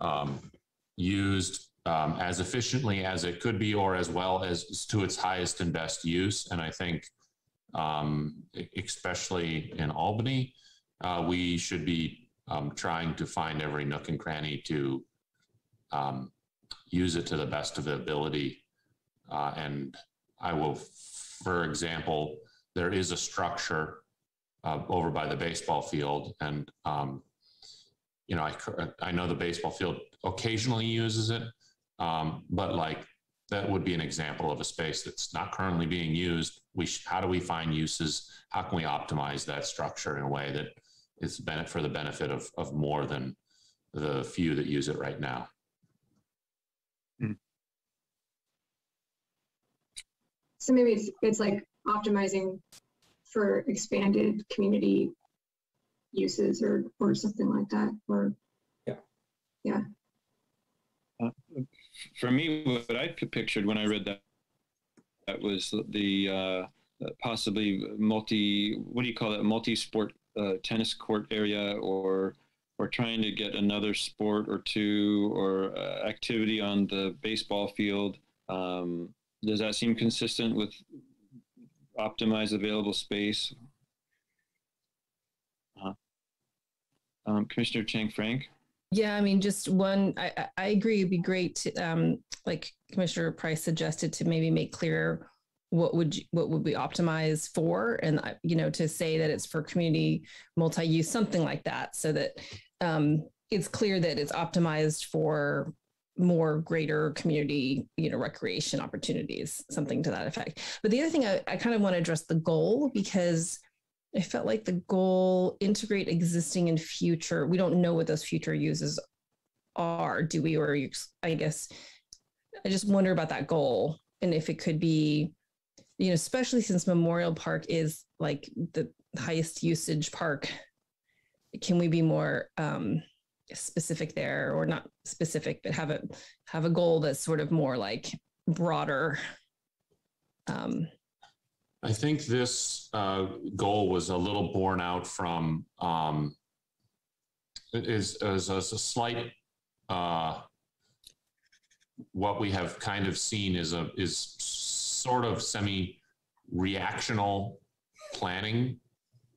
Speaker 10: um, used um, as efficiently as it could be or as well as to its highest and best use. And I think, um, especially in Albany, uh, we should be um, trying to find every nook and cranny to um, use it to the best of the ability. Uh, and I will, for example, there is a structure uh, over by the baseball field, and um, you know, I I know the baseball field occasionally uses it, um, but like that would be an example of a space that's not currently being used. We sh- how do we find uses? How can we optimize that structure in a way that is benefit for the benefit of of more than the few that use it right now?
Speaker 12: So maybe it's, it's like optimizing for expanded community uses or, or something like that, or.
Speaker 9: Yeah.
Speaker 12: Yeah.
Speaker 1: Uh, for me, what I pictured when I read that that was the uh, possibly multi. What do you call it? Multi-sport uh, tennis court area, or or trying to get another sport or two or uh, activity on the baseball field. Um, does that seem consistent with optimize available space? Uh-huh. Um, Commissioner Chang Frank.
Speaker 11: Yeah, I mean, just one. I I- agree. It'd be great to, um, like Commissioner Price suggested, to maybe make clear what would you, what would we optimize for, and you know, to say that it's for community multi-use, something like that, so that um, it's clear that it's optimized for more greater community, you know, recreation opportunities, something to that effect. But the other thing I, I kind of want to address the goal because I felt like the goal integrate existing and future. We don't know what those future uses are, do we? Or I guess I just wonder about that goal and if it could be you know, especially since Memorial Park is like the highest usage park, can we be more um, specific there, or not specific, but have a have a goal that's sort of more like broader? Um,
Speaker 10: I think this uh, goal was a little borne out from um, is, is a slight uh, what we have kind of seen is a is sort of semi reactional planning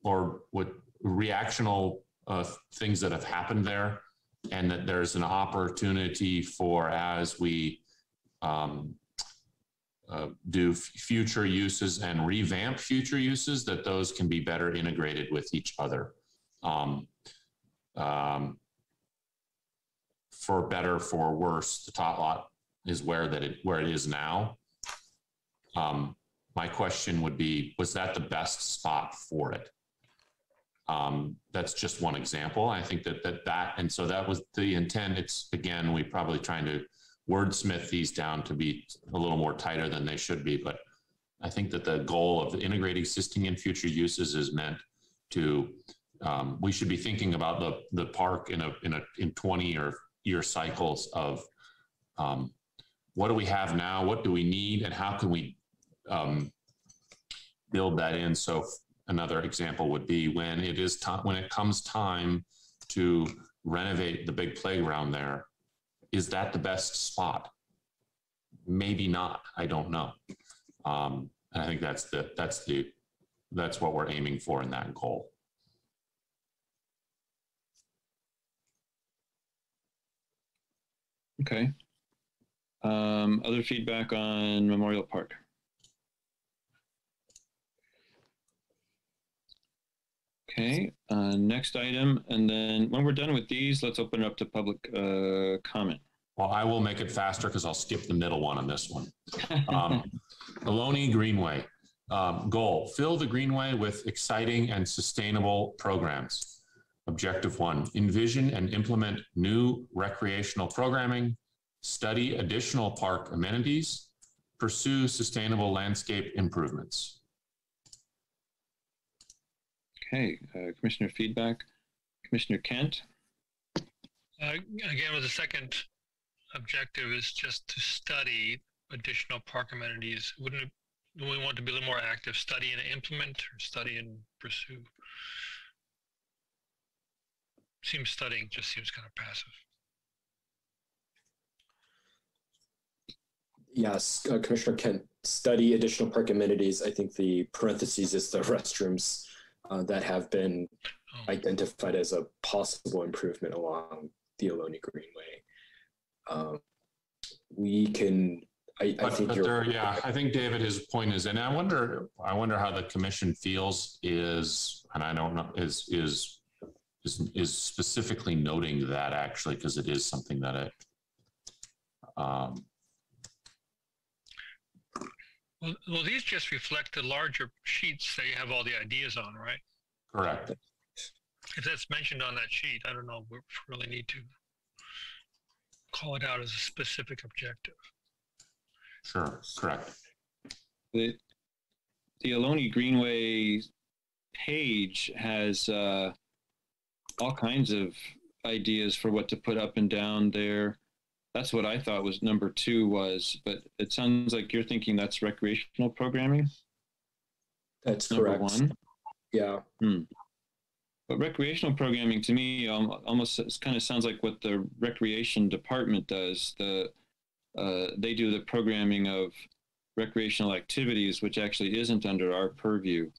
Speaker 10: or what reactional uh, things that have happened there and that there's an opportunity for as we um, uh, do f- future uses and revamp future uses that those can be better integrated with each other. Um, um, for better for worse the tot lot is where that it where it is now. Um, my question would be was that the best spot for it? Um, that's just one example. I think that that that and so that was the intent. It's again we probably trying to wordsmith these down to be a little more tighter than they should be but i think that the goal of integrating existing and future uses is meant to um, we should be thinking about the the park in a in a in 20 or year cycles of um, what do we have now? What do we need? And how can we um, build that in? So another example would be when it is time when it comes time to renovate the big playground there is that the best spot maybe not i don't know um, and i think that's the that's the that's what we're aiming for in that goal
Speaker 1: Okay. Um, other feedback on Memorial Park? Okay, uh, next item, and then when we're done with these, let's open it up to public uh, comment.
Speaker 10: Well, I will make it faster because I'll skip the middle one on this one. [LAUGHS] Um, Ohlone Greenway um, goal: fill the greenway with exciting and sustainable programs. Objective one: envision and implement new recreational programming, study additional park amenities, pursue sustainable landscape improvements.
Speaker 1: Okay, uh, Commissioner feedback. Commissioner Kent.
Speaker 5: Uh, again, with the second objective is just to study additional park amenities. Wouldn't it, we want to be a little more active, study and implement, or study and pursue? Seems studying just seems kind of passive.
Speaker 9: Yes, uh, Commissioner Kent, study additional park amenities. I think the parentheses is the [LAUGHS] restrooms uh, that have been
Speaker 5: Oh.
Speaker 9: identified as a possible improvement along the Ohlone Greenway. Um, we can, I, I think
Speaker 10: there, yeah, I think David, his point is, and I wonder, I wonder how the commission feels is, and I don't know, is, is, is, is specifically noting that actually, because it is something that it, um,
Speaker 5: Well, well, these just reflect the larger sheets that you have all the ideas on, right?
Speaker 10: correct.
Speaker 5: If that's mentioned on that sheet, I don't know, we really need to call it out as a specific objective.
Speaker 10: Sure, correct.
Speaker 1: The the Ohlone Greenway page has uh, all kinds of ideas for what to put up and down there. That's what I thought was number two was, but it sounds like you're thinking that's recreational programming.
Speaker 9: That's
Speaker 1: number
Speaker 9: correct.
Speaker 1: one.
Speaker 9: Yeah.
Speaker 1: Hmm. But recreational programming to me um, almost kind of sounds like what the recreation department does. The uh, they do the programming of recreational activities, which actually isn't under our purview.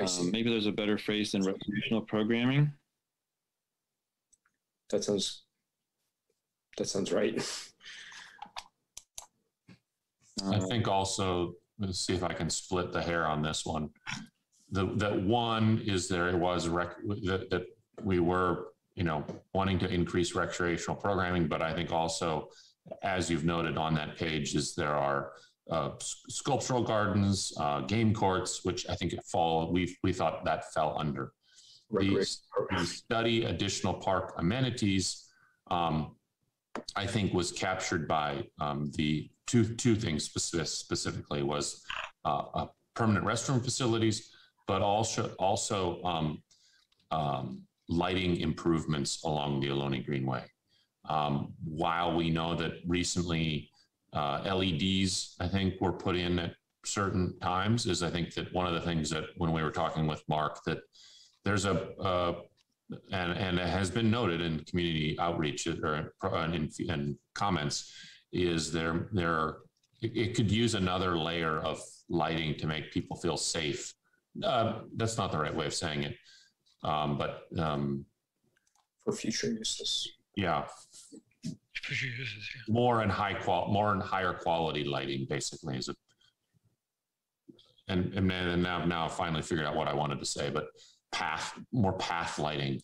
Speaker 1: Um, maybe there's a better phrase than recreational programming.
Speaker 9: That sounds, that sounds right.
Speaker 10: I
Speaker 1: Uh,
Speaker 10: think also, let's see if I can split the hair on this one. The, that one is there it was rec, that, that we were, you know, wanting to increase recreational programming, but I think also, as you've noted on that page, is there are uh, sculptural gardens, uh, game courts, which I think it fall, we, we thought that fell under. The, the study additional park amenities, um, I think was captured by um, the two two things specific, specifically was uh, uh, permanent restroom facilities, but also also um, um, lighting improvements along the Ohlone Greenway. Um, while we know that recently uh, LEDs, I think, were put in at certain times, is I think that one of the things that when we were talking with Mark that there's a uh, and and it has been noted in community outreach or in, in comments is there there it, it, could use another layer of lighting to make people feel safe. Uh, that's not the right way of saying it, um, but um,
Speaker 9: for future uses.
Speaker 10: Yeah, more and high qual, more and higher quality lighting, basically, is it? And and, and now now I finally figured out what I wanted to say, but path more path lighting,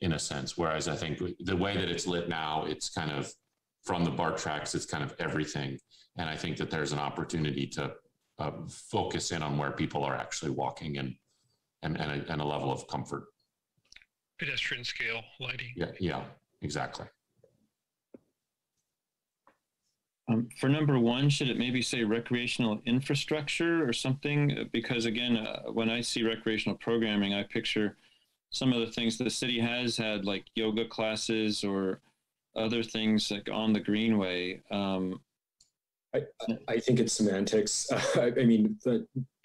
Speaker 10: in a sense. Whereas I think the way that it's lit now, it's kind of from the BART tracks, it's kind of everything. And I think that there's an opportunity to uh, focus in on where people are actually walking and and and a, and a level of comfort.
Speaker 5: Pedestrian scale lighting.
Speaker 10: Yeah, yeah, exactly.
Speaker 1: Um, for number one, should it maybe say recreational infrastructure or something? Because again, uh, when I see recreational programming, I picture some of the things the city has had, like yoga classes or other things like on the greenway. Um,
Speaker 9: I, I think it's semantics. [LAUGHS] I mean,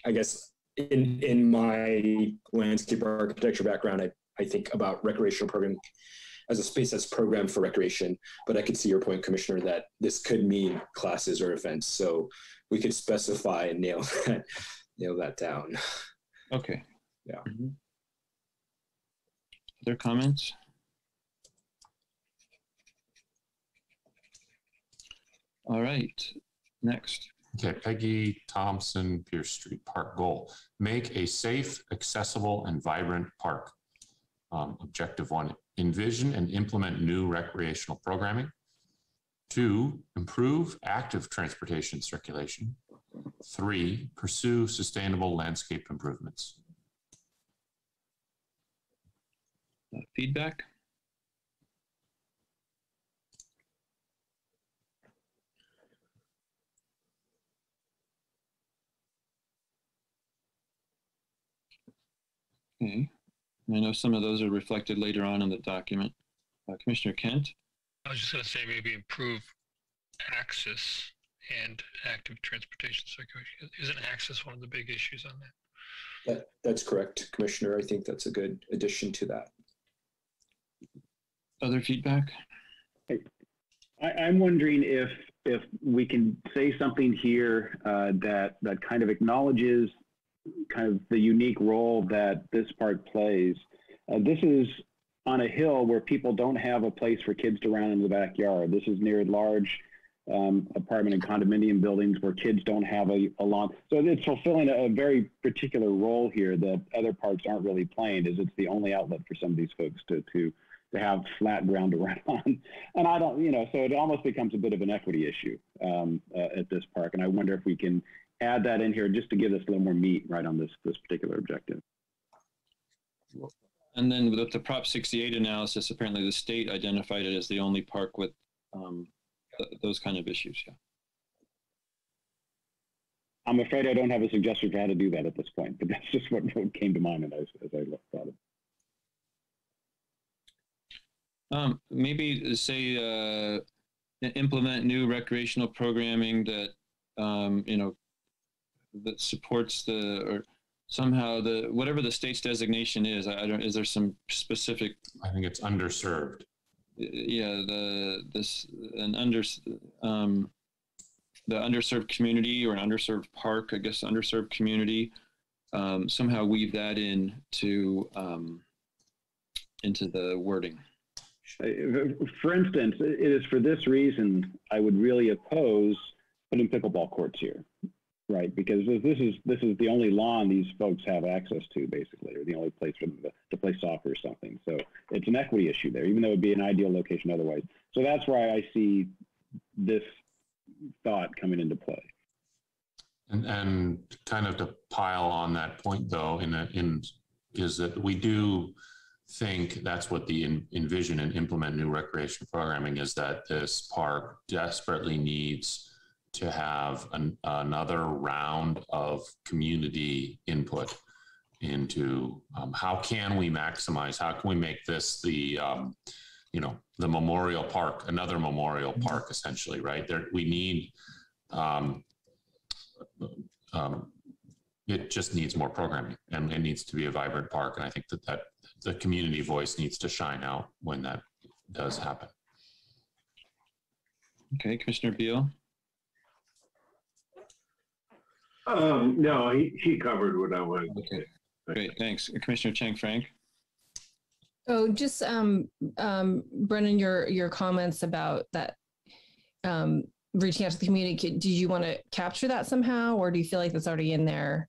Speaker 9: I guess in in my landscape architecture background, I, I think about recreational programming as a space that's programmed for recreation. But I could see your point, Commissioner, that this could mean classes or events. So we could specify and nail [LAUGHS] that, nail that down.
Speaker 1: Okay.
Speaker 9: Yeah.
Speaker 1: Mm-hmm. Other comments? All right. Next.
Speaker 10: Okay, Peggy Thomsen, Pierce Street Park goal. Make a safe, accessible, and vibrant park. Um, objective one, envision and implement new recreational programming. Two, improve active transportation circulation. Three, pursue sustainable landscape improvements.
Speaker 1: Uh, feedback? Okay. I know some of those are reflected later on in the document. Uh, Commissioner Kent?
Speaker 5: I was just going to say maybe improve access and active transportation circulation. Isn't access one of the big issues on that?
Speaker 9: That, that's correct, Commissioner. I think that's a good addition to that.
Speaker 1: Other feedback?
Speaker 3: I, am wondering if if we can say something here uh, that that kind of acknowledges kind of the unique role that this park plays. Uh, this is on a hill where people don't have a place for kids to run in the backyard. This is near large um, apartment and condominium buildings where kids don't have a, a lawn. So it's fulfilling a, a, very particular role here that other parks aren't really playing. Is it's the only outlet for some of these folks to to to have flat ground to [LAUGHS] run on. And I don't, you know, so it almost becomes a bit of an equity issue um, uh, at this park. And I wonder if we can add that in here just to give us a little more meat right on this this particular objective.
Speaker 1: And then with the Prop 68 analysis, apparently the state identified it as the only park with um, th those kind of issues. Yeah.
Speaker 3: I'm afraid I don't have a suggestion for how to do that at this point, but [LAUGHS] that's just what came to mind as, as I looked at it.
Speaker 1: Um, maybe say uh, implement new recreational programming that um, you know that supports the or somehow the whatever the state's designation is. I, I don't. Is there some specific?
Speaker 10: I think it's underserved.
Speaker 1: Yeah, the this an under um, the underserved community or an underserved park. I guess underserved community. Um, somehow weave that in to um, into the wording.
Speaker 3: For instance, it is for this reason I would really oppose putting pickleball courts here right? Because this is this is the only lawn these folks have access to, basically, or the only place for them to, to play soccer or something. So it's an equity issue there, even though it'd be an ideal location otherwise. So that's why I see this thought coming into play.
Speaker 10: And, and kind of to pile on that point, though, in a, in is that we do think that's what the in, envision and implement new recreation programming is that this park desperately needs to have an, another round of community input into um, how can we maximize, how can we make this the, um, you know, the memorial park, another memorial park, essentially, right? There, we need, um, um, it just needs more programming and it needs to be a vibrant park. And I think that that the community voice needs to shine out when that does happen.
Speaker 1: Okay, Commissioner Beal.
Speaker 7: Um, no, he, he covered what I wanted.
Speaker 1: Okay, great, thanks. Commissioner Chang Frank.
Speaker 11: Oh, just um, um, Brennan, your your comments about that um, reaching out to the community. Did you want to capture that somehow, or do you feel like that's already in there?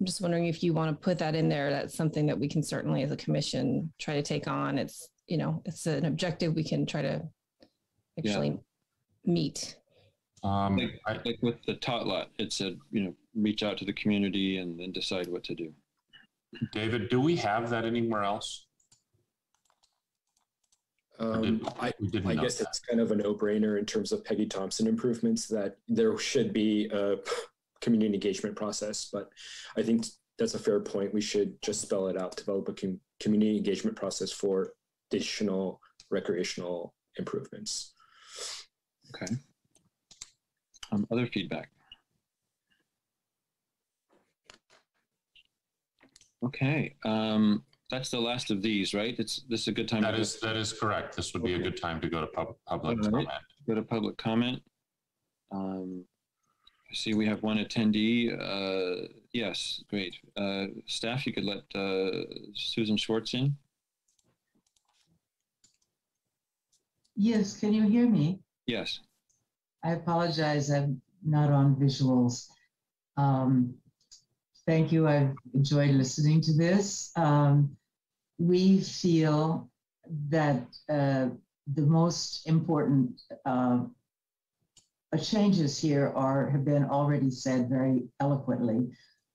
Speaker 11: I'm just wondering if you want to put that in there. That's something that we can certainly, as a commission, try to take on. It's you know, it's an objective we can try to actually yeah. meet.
Speaker 1: Um, like, I, like with the tot lot, it's a you know, reach out to the community and then decide what to do.
Speaker 10: David, do we have that anywhere else?
Speaker 9: Um, I, I guess that. it's kind of a no-brainer in terms of Peggy Thomsen improvements that there should be a [LAUGHS] community engagement process, but I think that's a fair point. We should just spell it out, develop a com community engagement process for additional recreational improvements.
Speaker 1: Okay. Um, other feedback. Okay. Um, that's the last of these, right? It's this is a good time.
Speaker 10: That is that is correct. This would be a good time to go to pub, public right. comment.
Speaker 1: Go to public comment. Um, I see we have one attendee. Uh, yes, great. Uh, staff, you could let uh, Susan Schwartz in.
Speaker 14: Yes, can you hear me?
Speaker 1: Yes.
Speaker 14: I apologize, I'm not on visuals. Um, thank you, I've enjoyed listening to this. Um, we feel that uh, the most important uh, changes here are have been already said very eloquently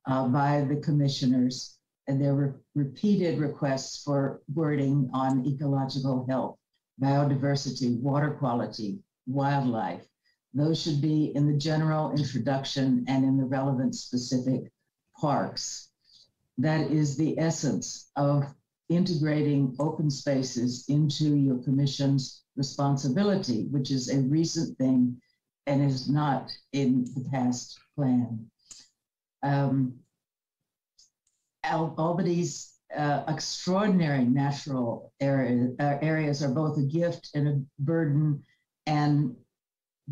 Speaker 14: uh, by the commissioners, and there were repeated requests for wording on ecological health biodiversity, water quality, wildlife. Those should be in the general introduction and in the relevant specific parks. That is the essence of integrating open spaces into your commission's responsibility, which is a recent thing and is not in the past plan. Um, Al Albany's uh, extraordinary natural area, uh, areas are both a gift and a burden, and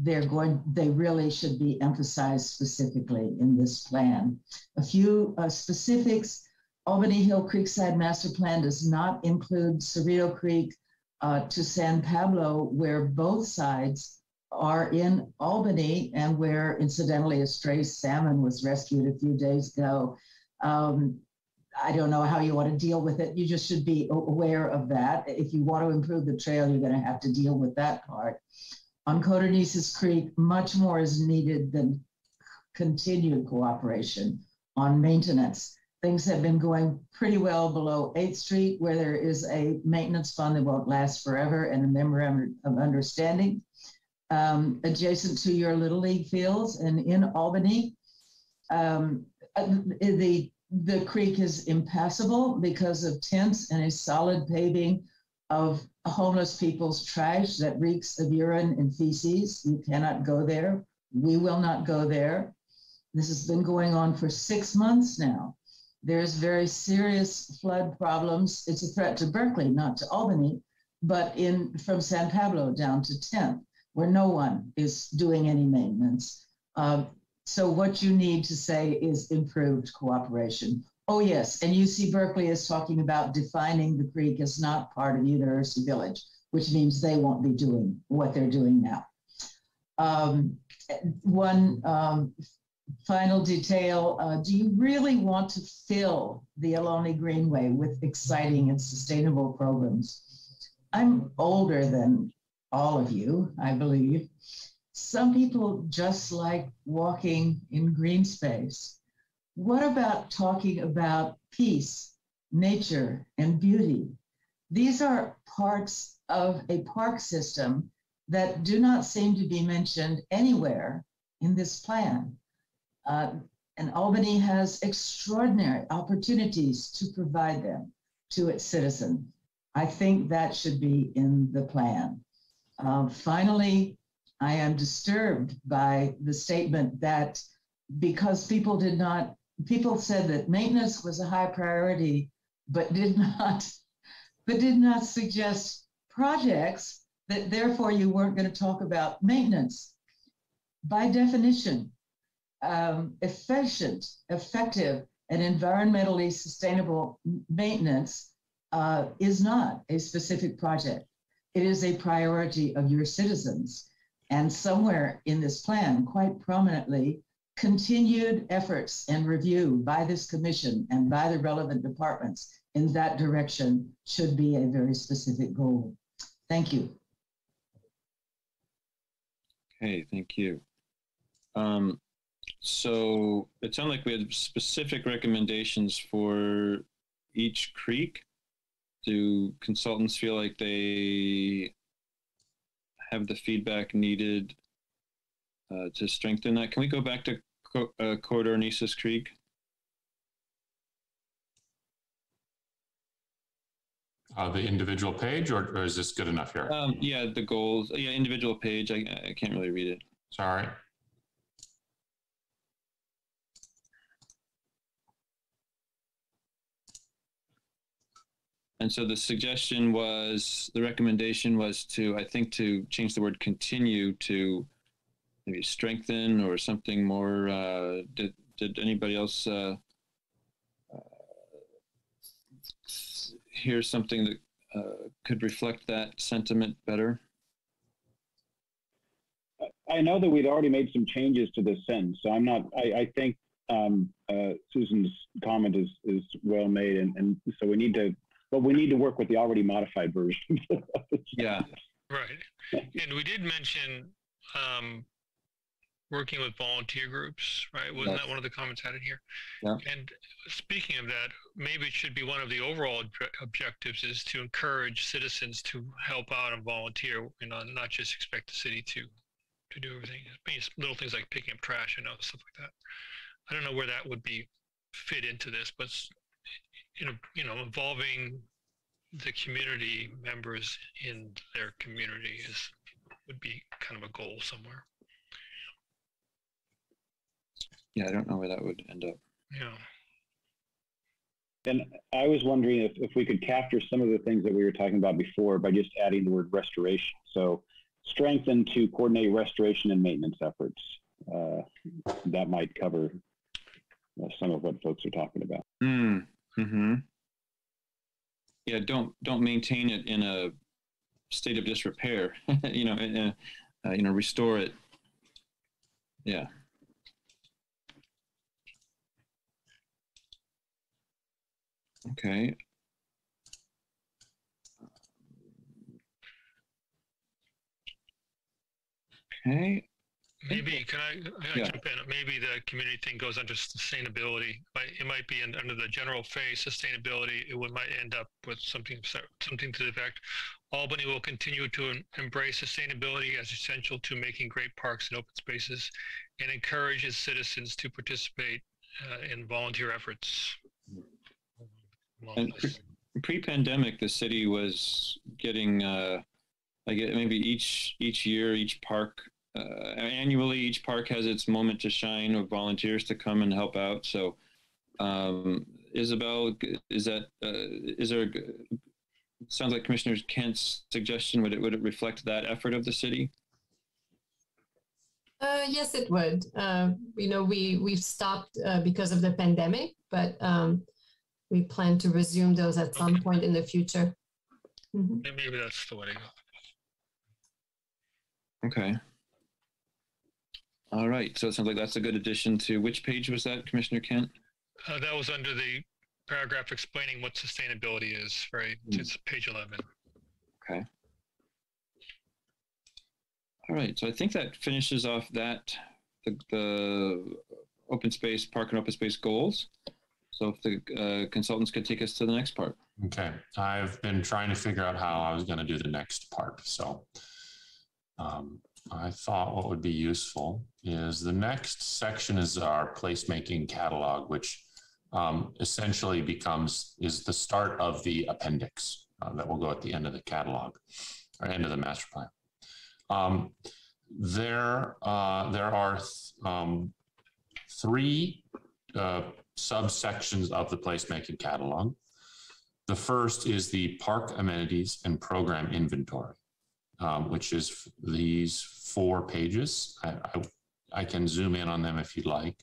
Speaker 14: they're going. They really should be emphasized specifically in this plan. A few uh, specifics: Albany Hill Creekside Master Plan does not include Cerrito Creek uh, to San Pablo, where both sides are in Albany, and where incidentally a stray salmon was rescued a few days ago. Um, I don't know how you want to deal with it. You just should be aware of that. If you want to improve the trail, you're going to have to deal with that part. On Codornices Creek, much more is needed than continued cooperation on maintenance. Things have been going pretty well below 8th Street, where there is a maintenance fund that won't last forever and a memorandum of understanding. Um, adjacent to your Little League fields and in Albany, um, uh, the the creek is impassable because of tents and a solid paving of homeless people's trash that reeks of urine and feces. You cannot go there. We will not go there. This has been going on for six months now. There's very serious flood problems. It's a threat to Berkeley, not to Albany, but in from San Pablo down to 10th, where no one is doing any maintenance. Uh, so what you need to say is improved cooperation. Oh, yes. And UC Berkeley is talking about defining the creek as not part of University Village, which means they won't be doing what they're doing now. Um, one um, final detail uh, do you really want to fill the Ohlone Greenway with exciting and sustainable programs? I'm older than all of you, I believe. Some people just like walking in green space. What about talking about peace, nature, and beauty? These are parts of a park system that do not seem to be mentioned anywhere in this plan. Uh, and Albany has extraordinary opportunities to provide them to its citizens. I think that should be in the plan. Uh, finally, I am disturbed by the statement that because people did not, people said that maintenance was a high priority, but did not, but did not suggest projects that therefore you weren't going to talk about maintenance. By definition, um, efficient, effective, and environmentally sustainable maintenance uh, is not a specific project. It is a priority of your citizens. And somewhere in this plan, quite prominently, continued efforts and review by this commission and by the relevant departments in that direction should be a very specific goal. Thank you.
Speaker 1: Okay, thank you. Um, so it sounded like we had specific recommendations for each creek. Do consultants feel like they have the feedback needed uh, to strengthen that? Can we go back to Co- uh, Codornices Creek?
Speaker 10: Uh, the individual page, or, or is this good enough here?
Speaker 1: Um, yeah, the goals. Yeah, individual page. I, I can't really read it.
Speaker 10: Sorry.
Speaker 1: And so the suggestion was, the recommendation was to, I think, to change the word continue to maybe strengthen or something more. Uh, did, did anybody else uh, uh, hear something that uh, could reflect that sentiment better?
Speaker 3: I know that we'd already made some changes to this sentence, so I'm not, I, I think um, uh, Susan's comment is, is well made, and, and so we need to but we need to work with the already modified version. [LAUGHS]
Speaker 1: yeah.
Speaker 5: Right. And we did mention um, working with volunteer groups, right? Wasn't yes. that one of the comments added here?
Speaker 1: Yeah.
Speaker 5: And speaking of that, maybe it should be one of the overall objectives is to encourage citizens to help out and volunteer, you know, not just expect the city to to do everything. little things like picking up trash and you know, stuff like that. I don't know where that would be fit into this, but you know, you know, involving the community members in their community is would be kind of a goal somewhere.
Speaker 1: Yeah, I don't know where that would end up.
Speaker 5: Yeah.
Speaker 3: And I was wondering if, if we could capture some of the things that we were talking about before by just adding the word restoration. So strengthen to coordinate restoration and maintenance efforts. Uh, that might cover uh, some of what folks are talking about.
Speaker 1: Mm. Mm-hmm. Yeah, don't don't maintain it in a state of disrepair. [LAUGHS] you know, uh, uh, you know, restore it. Yeah. Okay. Okay.
Speaker 5: Maybe can I, can I yeah. jump in? Maybe the community thing goes under sustainability. It might be in, under the general phase sustainability. It would, might end up with something something to the effect. Albany will continue to embrace sustainability as essential to making great parks and open spaces, and encourage its citizens to participate uh, in volunteer efforts.
Speaker 1: Pre-pandemic, the city was getting uh, like maybe each each year, each park uh, annually, each park has its moment to shine of volunteers to come and help out. So, um, Isabel, is that uh, is there? Sounds like Commissioner Kent's suggestion. Would it would it reflect that effort of the city?
Speaker 6: Uh, yes, it would. Uh, you know, we we've stopped uh, because of the pandemic, but um, we plan to resume those at some point in the future.
Speaker 5: Mm-hmm. Maybe that's the way to go.
Speaker 1: Okay. All right. So it sounds like that's a good addition to which page was that, Commissioner Kent?
Speaker 5: Uh, that was under the paragraph explaining what sustainability is, right? Mm. It's page 11.
Speaker 1: Okay. All right. So I think that finishes off that, the, the open space, park and open space goals. So if the uh, consultants could take us to the next part.
Speaker 10: Okay. I've been trying to figure out how I was going to do the next part. So um, I thought what would be useful is the next section is our placemaking catalog, which um, essentially becomes is the start of the appendix uh, that will go at the end of the catalog or end of the master plan. Um, there, uh, there are th- um, three uh, subsections of the placemaking catalog. The first is the park amenities and program inventory, um, which is these four pages. I, I, I can zoom in on them if you'd like.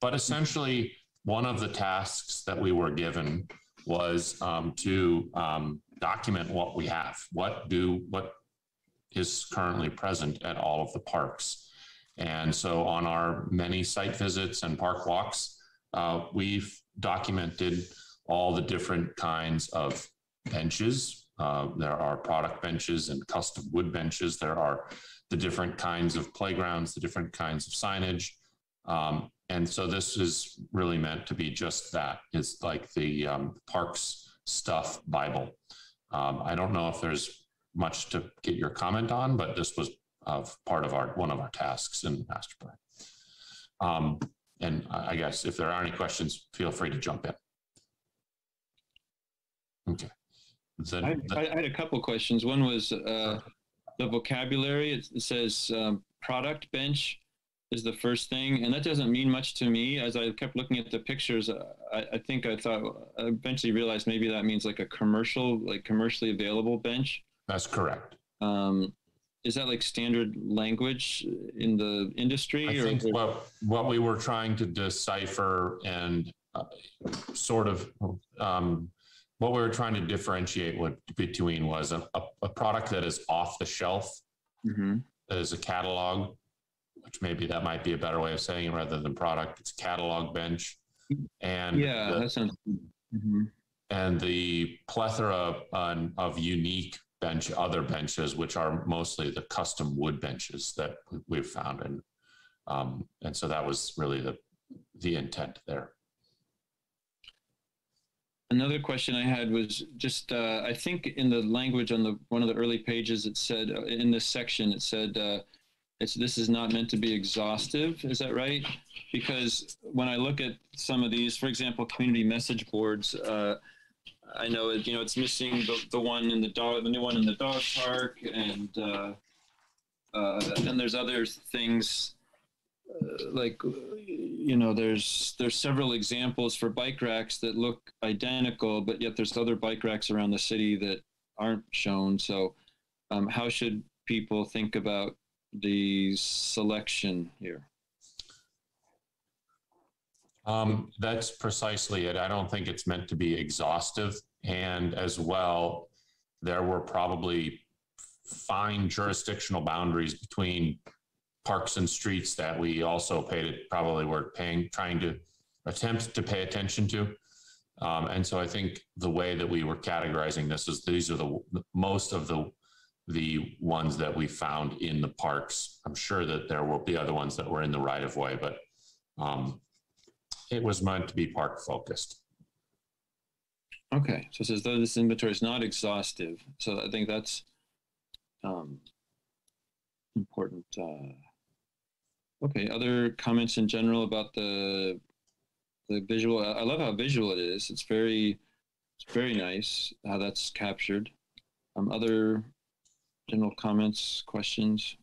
Speaker 10: But essentially, one of the tasks that we were given was um, to um, document what we have. What do what is currently present at all of the parks. And so on our many site visits and park walks, uh, we've documented all the different kinds of benches. Uh, there are product benches and custom wood benches. There are the different kinds of playgrounds, the different kinds of signage. Um, and so this is really meant to be just that. It's like the um, parks stuff Bible. Um, I don't know if there's much to get your comment on, but this was of part of our one of our tasks in the master plan. And I guess if there are any questions, feel free to jump in. Okay.
Speaker 1: I, the, I, had a couple questions. One was uh, the vocabulary. It, it says um, product bench is the first thing, and that doesn't mean much to me. As I kept looking at the pictures, I, I think I thought I eventually realized maybe that means like a commercial, like commercially available bench.
Speaker 10: That's correct.
Speaker 1: Um, is that like standard language in the industry?
Speaker 10: I
Speaker 1: or
Speaker 10: think what what we were trying to decipher and uh, sort of um, what we were trying to differentiate what, between was a, a, a, product that is off the shelf,
Speaker 1: mm-hmm.
Speaker 10: is a catalog, which maybe that might be a better way of saying it rather than product. It's a catalog bench, and
Speaker 1: yeah, the, that sounds. Mm-hmm.
Speaker 10: And the plethora of unique bench, other benches, which are mostly the custom wood benches that we've found, and um, and so that was really the the intent there.
Speaker 1: Another question I had was just uh, I think in the language on the one of the early pages it said uh, in this section it said uh, it's this is not meant to be exhaustive. Is that right? Because when I look at some of these, for example, community message boards. I know it, you know it's missing the, the one in the dog, the new one in the dog park, and uh, uh, and there's other things uh, like you know there's there's several examples for bike racks that look identical, but yet there's other bike racks around the city that aren't shown. So um, how should people think about the selection here?
Speaker 10: Um, that's precisely it. I don't think it's meant to be exhaustive. And as well, there were probably fine jurisdictional boundaries between parks and streets that we also paid it probably were paying trying to attempt to pay attention to um, and so i think the way that we were categorizing this is these are the most of the the ones that we found in the parks i'm sure that there will be other ones that were in the right of way but um, it was meant to be park focused.
Speaker 1: Okay, so it says though this inventory is not exhaustive, so I think that's um, important. Uh, okay, other comments in general about the the visual. I love how visual it is. It's very it's very nice how that's captured. Um, other general comments, questions.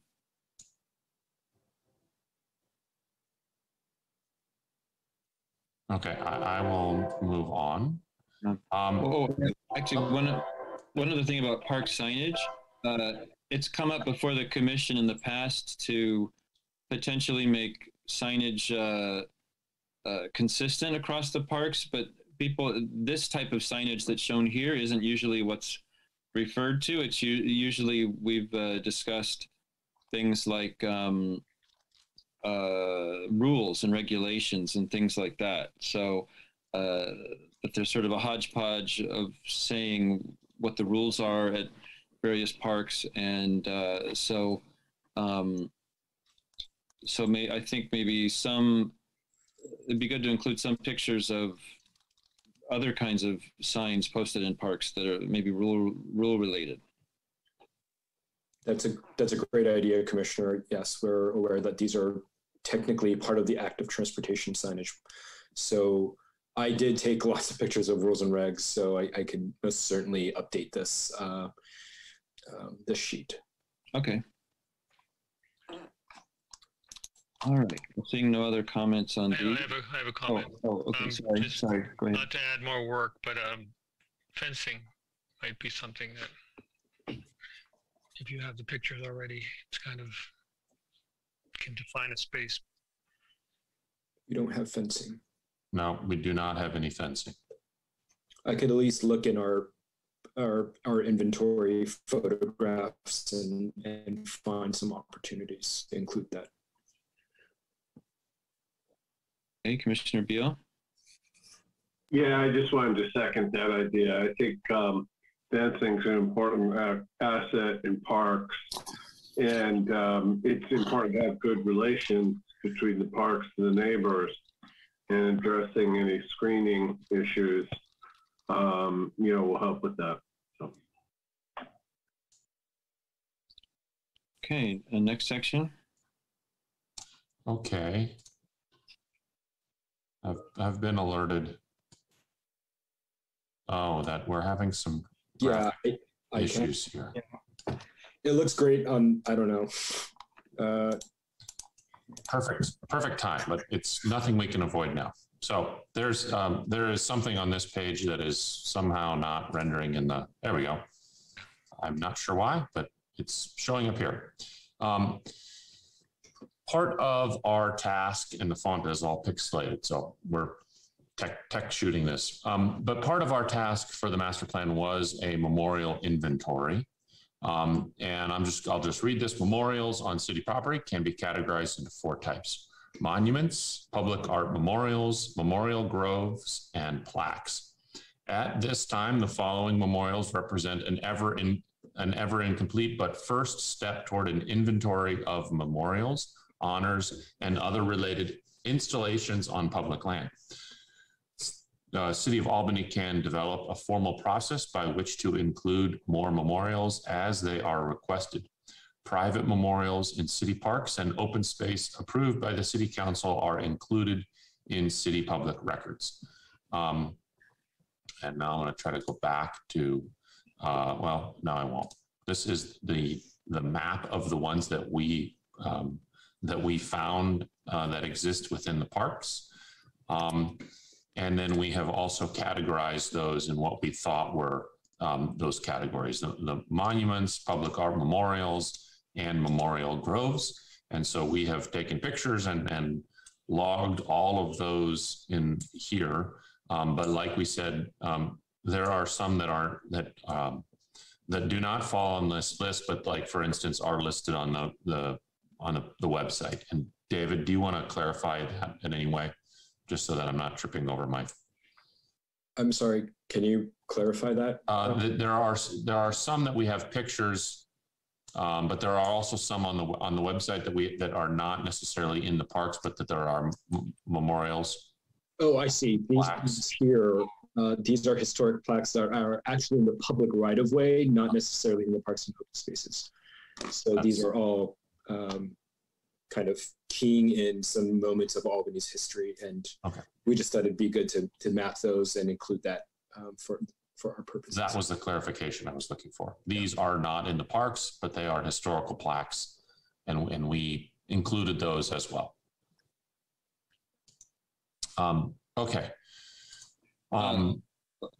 Speaker 10: Okay, I, I will move on. Um,
Speaker 1: oh, actually, one one other thing about park signage, uh, it's come up before the commission in the past to potentially make signage uh, uh, consistent across the parks, but people, this type of signage that's shown here isn't usually what's referred to. It's usually we've uh, discussed things like um, uh, rules and regulations and things like that. So, uh, but there's sort of a hodgepodge of saying what the rules are at various parks, and uh, so, um, so may I think maybe some it'd be good to include some pictures of other kinds of signs posted in parks that are maybe rule rule related.
Speaker 9: That's a that's a great idea, Commissioner. Yes, we're aware that these are technically part of the active transportation signage. So I did take [LAUGHS] lots of pictures of rules and regs, so I, I can most certainly update this uh, um, this sheet.
Speaker 1: Okay. All right. Seeing no other comments on
Speaker 5: I, I
Speaker 1: D.
Speaker 5: have a, I have a
Speaker 1: Oh,
Speaker 5: comment.
Speaker 1: oh, okay.
Speaker 5: Um,
Speaker 1: Sorry,
Speaker 5: just
Speaker 1: sorry. Go ahead.
Speaker 5: Not to add more work, but um, fencing might be something that if you have the pictures already, it's kind of can define a space.
Speaker 9: We don't have fencing.
Speaker 10: No, we do not have any fencing.
Speaker 9: I could at least look in our our our inventory photographs and and find some opportunities to include that.
Speaker 1: Okay, Commissioner Beal.
Speaker 7: Yeah, I just wanted to second that idea. I think um, is an important uh, asset in parks, and um, it's important to have good relations between the parks and the neighbors, and addressing any screening issues. Um, you know, will help with that. So.
Speaker 1: Okay, uh, next section.
Speaker 10: Okay. I've, I've been alerted. Oh, that we're having some
Speaker 9: Yeah, I, I
Speaker 10: issues
Speaker 9: can,
Speaker 10: here.
Speaker 9: It looks great on I don't know. Uh,
Speaker 10: Perfect, perfect time, but it's nothing we can avoid now. So there's, um, there is something on this page that is somehow not rendering in the, there we go. I'm not sure why, but it's showing up here. Um, part of our task, and the font is all pixelated, so we're tech, tech shooting this. Um, but part of our task for the master plan was a memorial inventory. Um, and I'm just, I'll just read this. Memorials on city property can be categorized into four types. Monuments, public art memorials, memorial groves, and plaques. At this time, the following memorials represent an ever in, an ever incomplete but first step toward an inventory of memorials, honors, and other related installations on public land. The City of Albany can develop a formal process by which to include more memorials as they are requested. Private memorials in city parks and open space approved by the City Council are included in city public records. Um, and now I'm going to try to go back to, uh, well, no, I won't. This is the the map of the ones that we um, that we found uh, that exist within the parks. Um, and then we have also categorized those in what we thought were um, those categories the, the, monuments, public art memorials, and memorial groves. And so we have taken pictures and, and logged all of those in here. Um, but like we said, um, there are some that aren't that um, that do not fall on this list, but like for instance, are listed on the the on the, the website. And David, do you want to clarify that in any way? Just so that I'm not tripping over my.
Speaker 9: I'm sorry. Can you clarify that?
Speaker 10: Uh, th- there are there are some that we have pictures, um, but there are also some on the on the website that we that are not necessarily in the parks, but that there are m- memorials.
Speaker 9: Oh, I see. These, these here, uh, these are historic plaques that are actually in the public right of way, not necessarily in the parks and open spaces. So That's, these are all um, kind of keying in some moments of Albany's history, and
Speaker 10: okay.
Speaker 9: we just thought it'd be good to to map those and include that um, for for our purposes.
Speaker 10: That was the clarification I was looking for. These are not in the parks, but they are historical plaques, and and we included those as well. Um, okay. Um,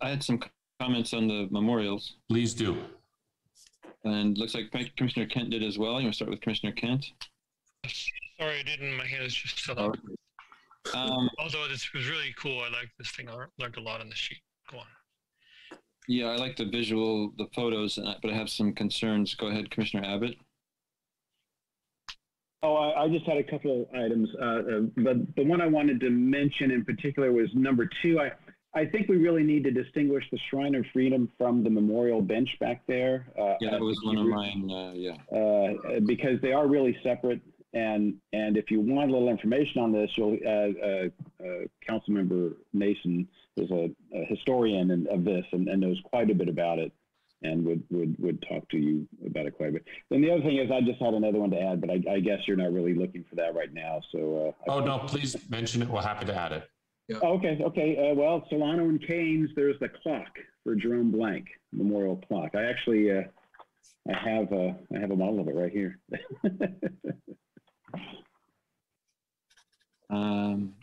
Speaker 1: I had some comments on the memorials.
Speaker 10: Please do.
Speaker 1: And looks like Commissioner Kent did as well. You want to start with Commissioner Kent?
Speaker 5: Sorry, I didn't. My hand is just still up. Um, Although this was really cool. I like this thing. I learned a lot on the sheet. Go on.
Speaker 1: Yeah, I like the visual, the photos, but I have some concerns. Go ahead, Commissioner Abbott.
Speaker 3: Oh, I, I just had a couple of items, uh, uh, but the one I wanted to mention in particular was number two. I, I think we really need to distinguish the Shrine of Freedom from the memorial bench back there.
Speaker 1: Uh, yeah, that was one of mine. Uh, yeah,
Speaker 3: uh, because they are really separate. And and if you want a little information on this, you'll uh, Councilmember Mason is a, a historian in, of this and, and, knows quite a bit about it. and would would would talk to you about it quite a bit. Then the other thing is, I just had another one to add, but I, I guess you're not really looking for that right now. So. Uh,
Speaker 10: oh no, please mention it. We're happy to add it.
Speaker 3: Yeah. Okay. Okay. Uh, well, Solano and Kains, there's the clock for Jerome Blank Memorial Clock. I actually, uh, I have a, I have a model of it right here. [LAUGHS]
Speaker 1: um,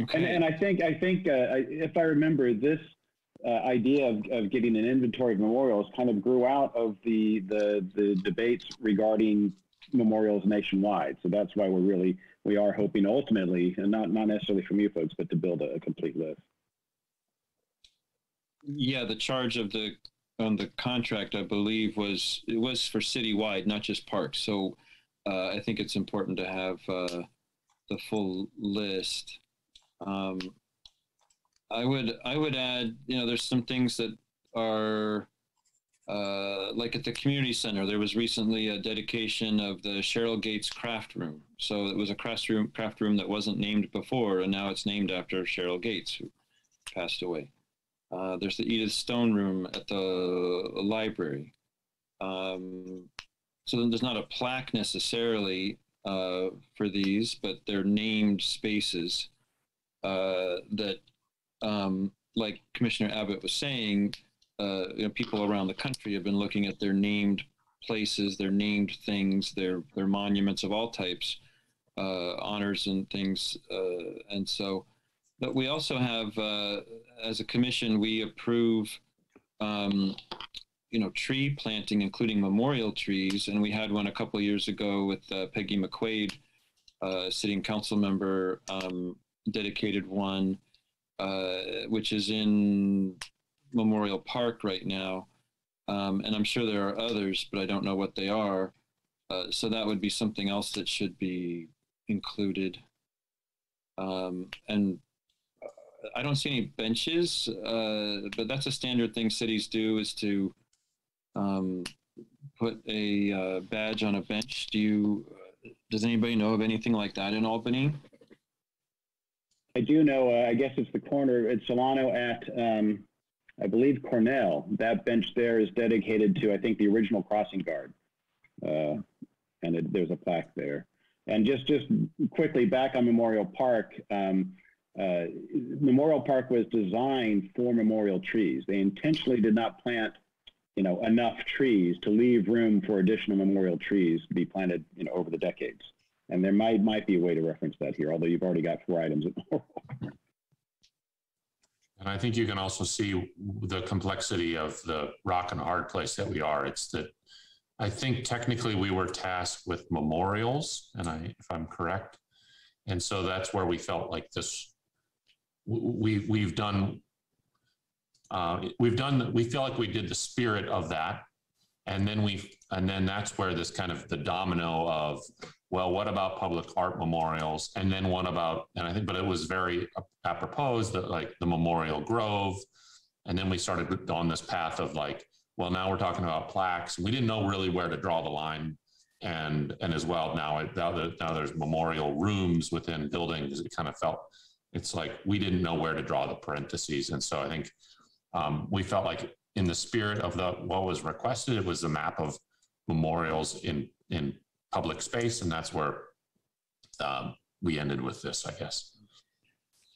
Speaker 1: okay.
Speaker 3: And, and I think, I think, uh, if I remember, this uh, idea of, of getting an inventory of memorials kind of grew out of the, the, the debates regarding memorials nationwide. So that's why we're really, we are hoping ultimately, and not, not necessarily from you folks, but to build a, a complete list.
Speaker 1: Yeah, the charge of the on the contract, I believe, was it was for citywide, not just parks. So uh, I think it's important to have uh, the full list. Um, I would I would add, you know, there's some things that are uh, like at the community center. There was recently a dedication of the Cheryl Gates Craft Room. So it was a craft room craft room that wasn't named before, and now it's named after Cheryl Gates, who passed away. Uh, there's the Edith Stone Room at the library. Um, so then there's not a plaque necessarily uh, for these, but they're named spaces uh, that um, like Commissioner Abbott was saying, uh, you know, people around the country have been looking at their named places, their named things, their their monuments of all types, uh, honors and things, uh, and so. But we also have, uh, as a commission, we approve, um, you know, tree planting, including memorial trees, and we had one a couple years ago with uh, Peggy McQuaid, uh, sitting council member, um, dedicated one uh, which is in Memorial Park right now. Um, and I'm sure there are others, but I don't know what they are. Uh, so that would be something else that should be included. Um, and uh, I don't see any benches, uh, but that's a standard thing cities do is to um, put a uh, badge on a bench. Do you? Does anybody know of anything like that in Albany?
Speaker 3: I do know, uh, I guess it's the corner, it's Solano at, um, I believe Cornell. That bench there is dedicated to, I think, the original crossing guard. Uh, and it, there's a plaque there. And just, just quickly back on Memorial Park, um, uh, Memorial Park was designed for memorial trees. They intentionally did not plant, you know, enough trees to leave room for additional memorial trees to be planted, you know, over the decades. And there might might be a way to reference that here, although you've already got four items
Speaker 10: And I think you can also see the complexity of the rock and hard place that we are. It's that I think technically we were tasked with memorials, and I, if I'm correct, and so that's where we felt like this. We we've done. Uh, we've done. We feel like we did the spirit of that, and then we and then that's where this kind of the domino of well, what about public art memorials? And then one about, and I think, but it was very apropos that like the Memorial Grove. And then we started on this path of like, well, now we're talking about plaques. We didn't know really where to draw the line. And, and as well, now, it, now, that, now there's memorial rooms within buildings. It kind of felt, it's like we didn't know where to draw the parentheses. And so I think um, we felt like in the spirit of the, what was requested, it was a map of memorials in, in public space, and that's where um, we ended with this, I guess.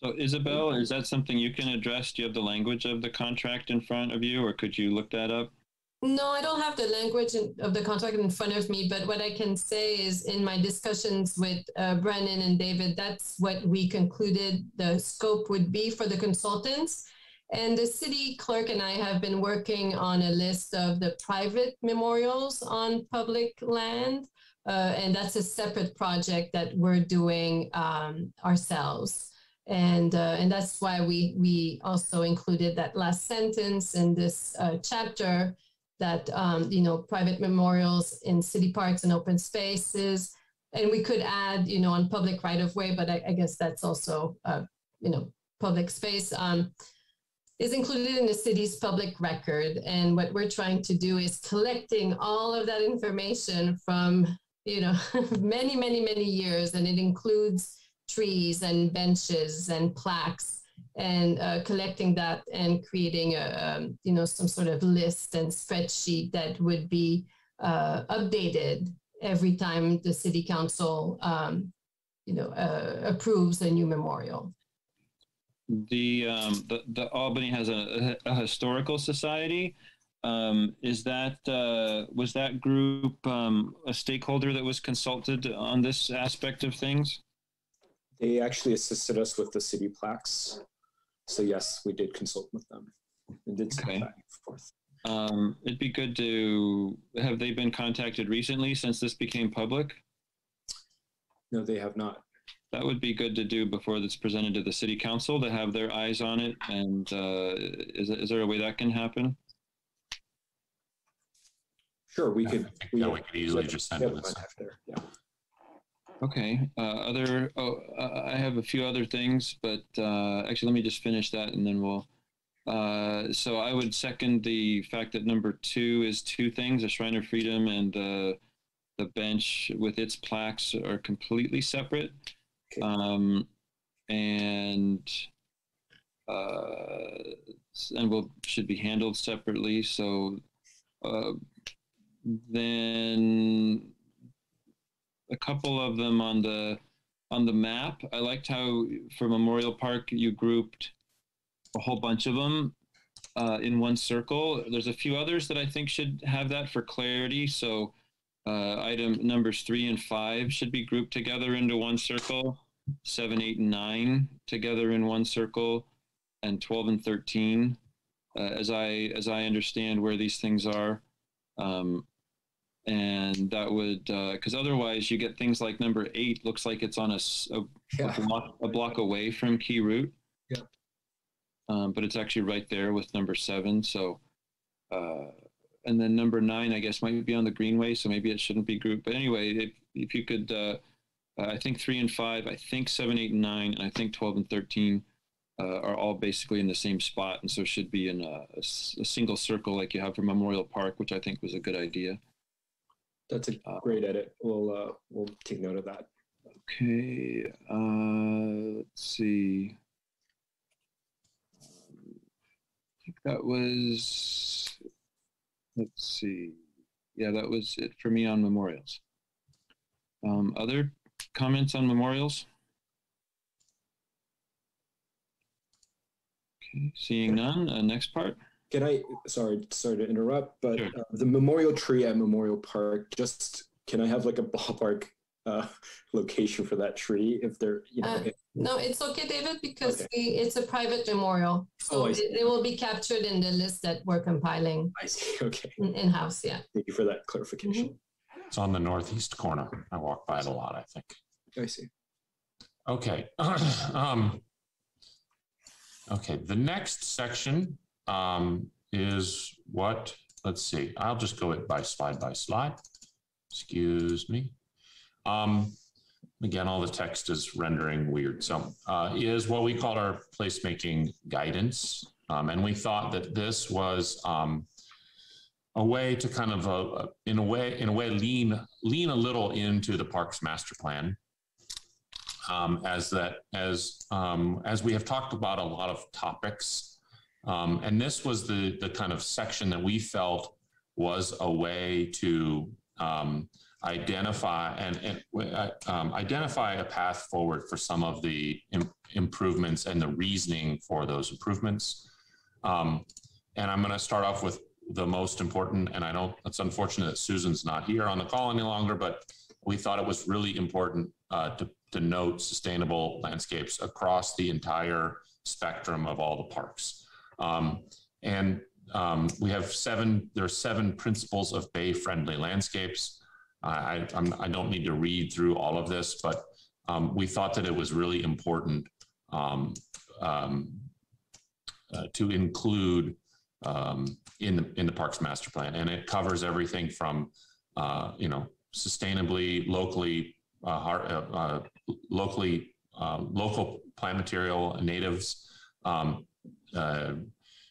Speaker 1: So, Isabel, is that something you can address? Do you have the language of the contract in front of you, or could you look that up?
Speaker 6: No, I don't have the language of the contract in front of me, but what I can say is in my discussions with uh, Brennan and David, that's what we concluded the scope would be for the consultants. And the city clerk and I have been working on a list of the private memorials on public land. Uh, and that's a separate project that we're doing um, ourselves. And, uh, and that's why we, we also included that last sentence in this uh, chapter that, um, you know, private memorials in city parks and open spaces. And we could add, you know, on public right of way, but I, I guess that's also, uh, you know, public space. Um, is included in the city's public record. And what we're trying to do is collecting all of that information from you know, [LAUGHS] many, many, many years, and it includes trees and benches and plaques and uh, collecting that and creating a um, you know some sort of list and spreadsheet that would be uh, updated every time the city council um, you know uh, approves a new memorial.
Speaker 1: The um, the, the Albany has a, a historical society. Um, is that uh, was that group um, a stakeholder that was consulted on this aspect of things?
Speaker 9: They actually assisted us with the city plaques. So yes, we did consult with them. and did
Speaker 1: Okay.
Speaker 9: back and forth.
Speaker 1: Um, it'd be good to have they been contacted recently since this became public.
Speaker 9: No, they have not.
Speaker 1: That would be good to do before it's presented to the city council to have their eyes on it. And uh, is, is there a way that can happen?
Speaker 9: Sure, we could.
Speaker 10: Yeah, we could easily just send
Speaker 9: yeah,
Speaker 10: it
Speaker 9: we
Speaker 10: this.
Speaker 9: might have there, Yeah.
Speaker 1: Okay. Uh, other. Oh, uh, I have a few other things, but uh, actually, let me just finish that, and then we'll. Uh, so I would second the fact that number two is two things: a Shrine of Freedom and the the bench with its plaques are completely separate, um, and uh, and will should be handled separately. So uh, then a couple of them on the on the map. I liked how for Memorial Park you grouped a whole bunch of them uh, in one circle. There's a few others that I think should have that for clarity. So uh, item numbers three and five should be grouped together into one circle. Seven, eight, and nine together in one circle, and twelve and thirteen, uh, as I as I understand where these things are. Um, and that would because otherwise you get things like number eight looks like it's on a, a- a block, a block away from key route
Speaker 9: Yeah.
Speaker 1: um, but it's actually right there with number seven so uh, and then number nine i guess might be on the greenway so maybe it shouldn't be grouped but anyway if, if you could uh, uh, i think three and five i think seven eight and nine and i think 12 and 13 uh, are all basically in the same spot and so should be in a single circle like you have for memorial park which i think was a good idea
Speaker 9: That's a great edit. We'll uh, we'll take note of that.
Speaker 1: Okay, uh, let's see. I think that was, let's see. Yeah, that was it for me on memorials. Um, other comments on memorials? Okay, seeing none. Uh, next part.
Speaker 9: Can I? Sorry, sorry to interrupt, but uh, the memorial tree at Memorial Park. Just can I have like a ballpark uh, [LAUGHS] location for that tree? If they're, you know,
Speaker 6: Uh,
Speaker 9: if-
Speaker 6: No, it's okay, David, because
Speaker 9: Okay.
Speaker 6: we, it's a private memorial. So
Speaker 9: Oh,
Speaker 6: it, it will be captured in the list that we're compiling
Speaker 9: I see. [LAUGHS] Okay.
Speaker 6: in- in-house, yeah.
Speaker 9: Thank you for that clarification.
Speaker 10: It's on the northeast corner. I walk by it a lot, I think. Okay. [CLEARS THROAT] um, okay. The next section um, is what? Let's see. I'll just go it by slide by slide. Excuse me. Um, again, all the text is rendering weird. So, uh, is what we call our placemaking guidance, um, and we thought that this was um, a way to kind of, uh, in a way, in a way, lean lean a little into the parks master plan um, as that as um, as we have talked about a lot of topics, um, and this was the the kind of section that we felt was a way to um, identify and, and uh, um, identify a path forward for some of the Im- improvements and the reasoning for those improvements. Um, and I'm going to start off with the most important. And I don't. It's unfortunate that Susan's not here on the call any longer, but we thought it was really important uh, to, to note sustainable landscapes across the entire spectrum of all the parks. Um, and um, we have seven, there are seven principles of bay friendly landscapes. I, I'm, I don't need to read through all of this, but um, we thought that it was really important um, um, uh, to include um, in the in the parks master plan, and it covers everything from uh, you know sustainably, locally, uh, uh, uh, locally, uh, local plant material, natives, um, uh,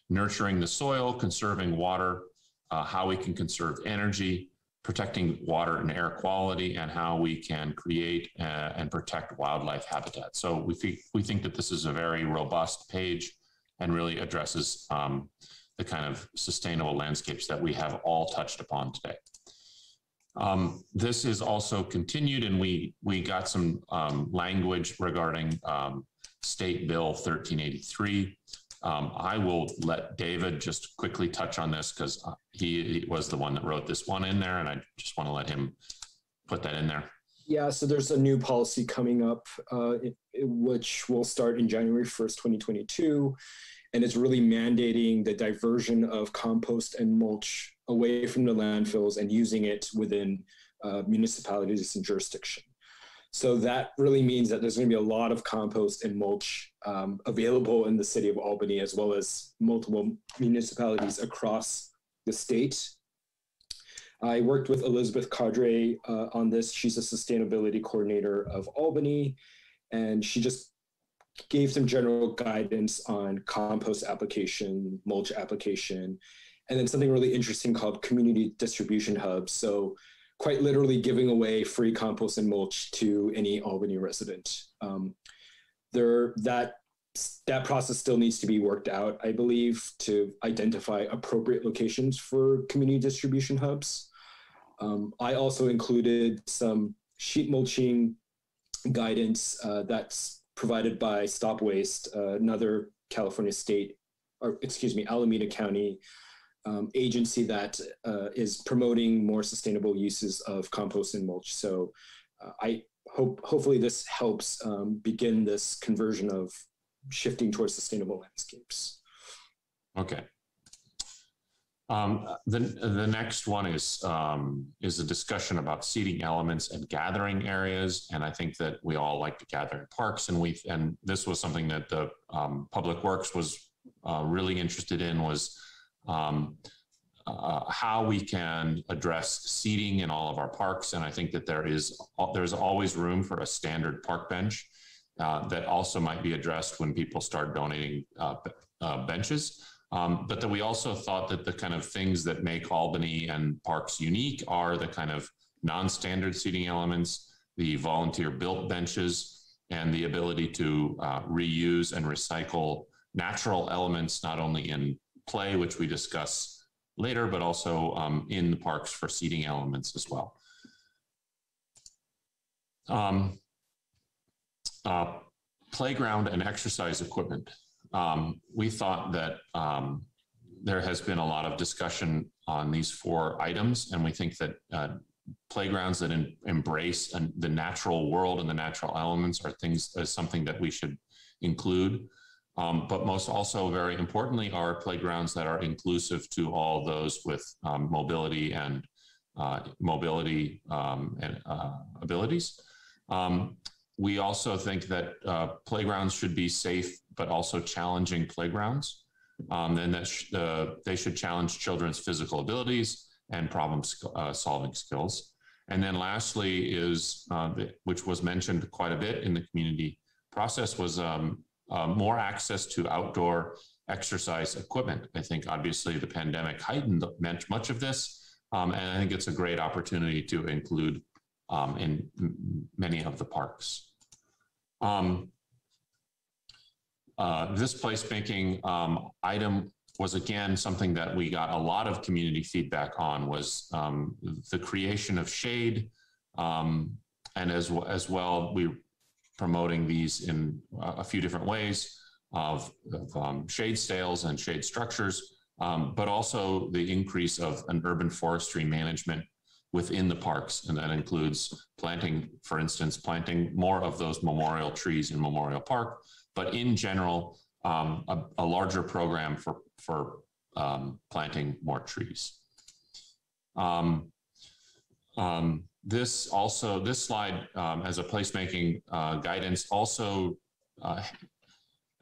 Speaker 10: nurturing the soil, conserving water, uh, how we can conserve energy, protecting water and air quality and how we can create uh, and protect wildlife habitat. So we think, we think that this is a very robust page and really addresses um, the kind of sustainable landscapes that we have all touched upon today. Um, this is also continued, and we we got some um, language regarding um, State Bill 1383. Um, I will let David just quickly touch on this because uh, he, he, was the one that wrote this one in there, and I just want to let him put that in there.
Speaker 9: Yeah, so there's a new policy coming up, uh, it, it, which will start in January 1st, 2022. And it's really mandating the diversion of compost and mulch away from the landfills and using it within uh, municipalities and jurisdiction. So that really means that there's going to be a lot of compost and mulch um, available in the city of Albany, as well as multiple municipalities across the state. I worked with Elizabeth Cadre uh, on this. She's a sustainability coordinator of Albany, and she just gave some general guidance on compost application, mulch application, and then something really interesting called community distribution hubs. So quite literally giving away free compost and mulch to any Albany resident. Um, there that that process still needs to be worked out, I believe, to identify appropriate locations for community distribution hubs. Um, I also included some sheet mulching guidance uh, that's provided by Stop Waste, uh, another California state, or excuse me, Alameda County um, agency that uh, is promoting more sustainable uses of compost and mulch. So uh, I hope hopefully this helps um, begin this conversion of shifting towards sustainable landscapes.
Speaker 10: Okay. Um, the the next one is um, is a discussion about seating elements and gathering areas, and I think that we all like to gather in parks, and we and this was something that the um, Public Works was uh, really interested in was um, uh, how we can address seating in all of our parks. And I think that there is there's always room for a standard park bench uh, that also might be addressed when people start donating uh, uh benches. Um, but that we also thought that the kind of things that make Albany and parks unique are the kind of non-standard seating elements, the volunteer built benches, and the ability to uh, reuse and recycle natural elements, not only in play, which we discuss later, but also um, in the parks for seating elements as well. Um, uh, playground and exercise equipment. Um, we thought that um, there has been a lot of discussion on these four items, and we think that uh, playgrounds that in, embrace an, the natural world and the natural elements are things as something that we should include. Um, but most also very importantly are playgrounds that are inclusive to all those with um, mobility and uh, mobility um, and uh, abilities. We also think that uh, playgrounds should be safe, but also challenging playgrounds. Um, and that sh they should challenge children's physical abilities and problem uh, solving skills. And then lastly is, uh, the, which was mentioned quite a bit in the community process was um, uh, more access to outdoor exercise equipment. I think obviously the pandemic heightened much of this, um, and I think it's a great opportunity to include um, in many of the parks. Um, uh, this placemaking um, item was again something that we got a lot of community feedback on was um, the creation of shade um, and as, as well we promoting these in a few different ways of, of um, shade sails and shade structures, um, but also the increase of an urban forestry management within the parks. And that includes planting, for instance, planting more of those memorial trees in Memorial Park, but in general, um, a, a, larger program for, for um, planting more trees. Um, um, this also, this slide um, as a placemaking uh, guidance also uh,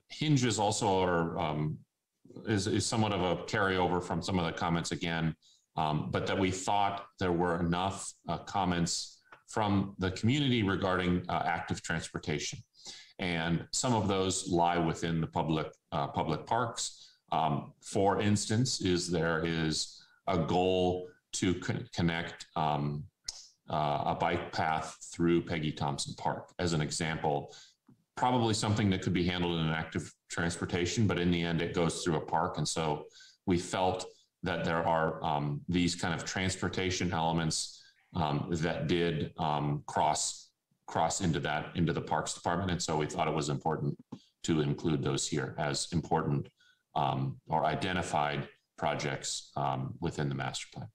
Speaker 10: hinges also or is, is somewhat of a carryover from some of the comments again, um, but that we thought there were enough uh, comments from the community regarding uh, active transportation. And some of those lie within the public, uh, public parks. Um, for instance, is there is a goal to con- connect um, uh, a bike path through Peggy Thomsen Park. As an example, probably something that could be handled in an active transportation, but in the end, it goes through a park. And so we felt that there are um, these kind of transportation elements um, that did um, cross cross into that into the parks department. And so we thought it was important to include those here as important um, or identified projects um, within the master plan.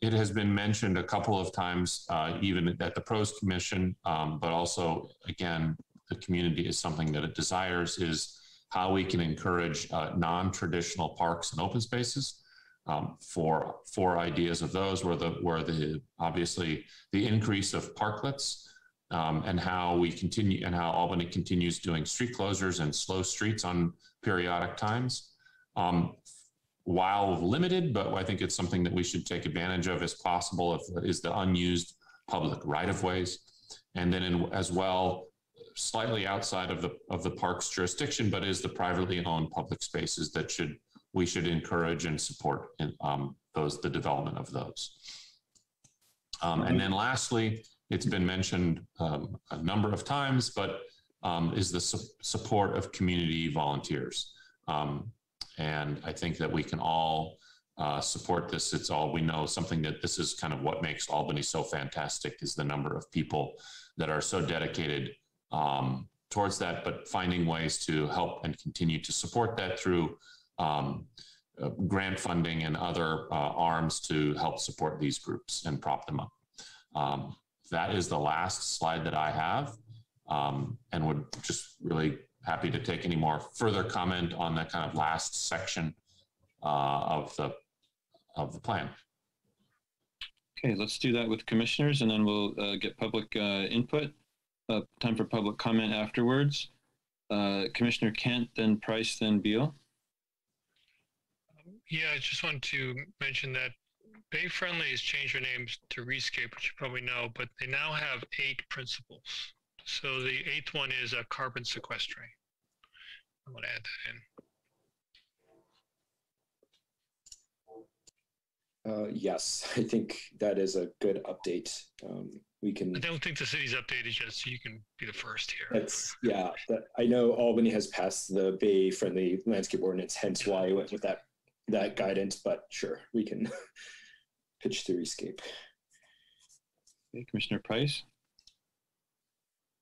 Speaker 10: It has been mentioned a couple of times uh, even at the pros commission um, but also again the community is something that it desires is how we can encourage uh, non-traditional parks and open spaces um, for four ideas of those were the were the obviously the increase of parklets um, and how we continue and how Albany continues doing street closures and slow streets on periodic times. Um, while limited, but I think it's something that we should take advantage of as possible. If, is the unused public right of ways, and then in, as well, slightly outside of the of the park's jurisdiction, but is the privately owned public spaces that should we should encourage and support in, um, those the development of those. Um, and then lastly, it's been mentioned um, a number of times, but um, is the su support of community volunteers. Um, and I think that we can all uh, support this. It's all we know something that this is kind of what makes Albany so fantastic is the number of people that are so dedicated um, towards that, but finding ways to help and continue to support that through um, uh, grant funding and other uh, arms to help support these groups and prop them up. Um, that is the last slide that I have um, and would just really happy to take any more further comment on that kind of last section uh, of the of the plan.
Speaker 1: Okay, let's do that with commissioners and then we'll uh, get public uh, input. Uh, time for public comment afterwards. Commissioner Kent, then Price, then Beal.
Speaker 5: Yeah, I just wanted to mention that Bay Friendly has changed their names to Rescape, which you probably know, but they now have eight principles. So the eighth one is a carbon sequestering. I'm going to add
Speaker 9: that in. Uh, yes, I think that is a good update. Um, we can.
Speaker 5: I don't think the city's updated yet, so you can be the first here.
Speaker 9: That's yeah. That, I know Albany has passed the Bay Friendly Landscape Ordinance, hence why I went with that that guidance, but sure, we can [LAUGHS] pitch the escape.
Speaker 1: Okay, Commissioner Price.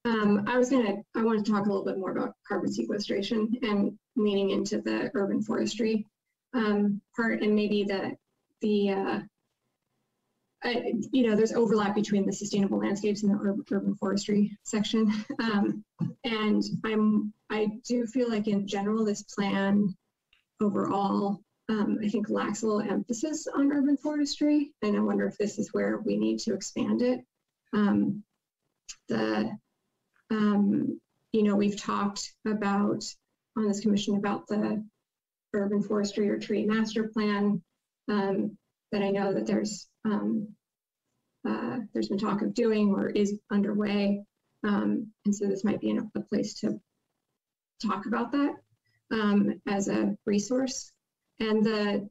Speaker 12: Um, I was gonna, I want to talk a little bit more about carbon sequestration and leaning into the urban forestry um, part and maybe the, the, uh, You know, there's overlap between the sustainable landscapes and the urban, urban forestry section. [LAUGHS] Um, and I'm, I do feel like in general, this plan overall um, I think lacks a little emphasis on urban forestry, and I wonder if this is where we need to expand it. Um, the, um, you know, we've talked about on this commission about the urban forestry or tree master plan um, that I know that there's um, uh, there's been talk of doing or is underway, um, and so this might be a, a place to talk about that as a resource. And the,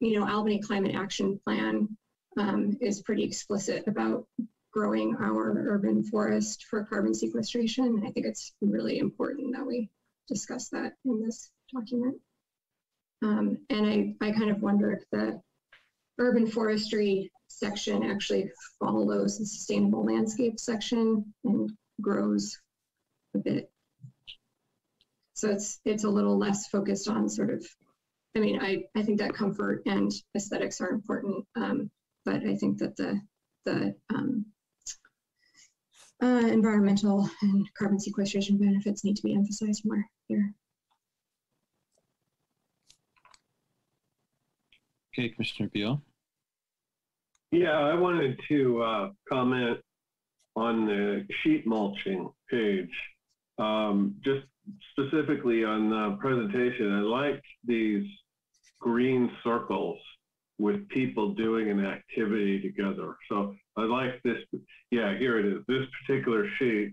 Speaker 12: you know, Albany Climate Action Plan um, is pretty explicit about growing our urban forest for carbon sequestration. And I think it's really important that we discuss that in this document. Um, and I, I kind of wonder if the urban forestry section actually follows the sustainable landscape section and grows a bit. So it's it's a little less focused on sort of I mean, I, I think that comfort and aesthetics are important, um, but I think that the, the um, uh, environmental and carbon sequestration benefits need to be emphasized more here.
Speaker 1: Okay, Commissioner Beal.
Speaker 7: Yeah, I wanted to uh, comment on the sheet mulching page. Um, just specifically on the presentation, I like these green circles with people doing an activity together. So I like this. Yeah, here it is. This particular sheet,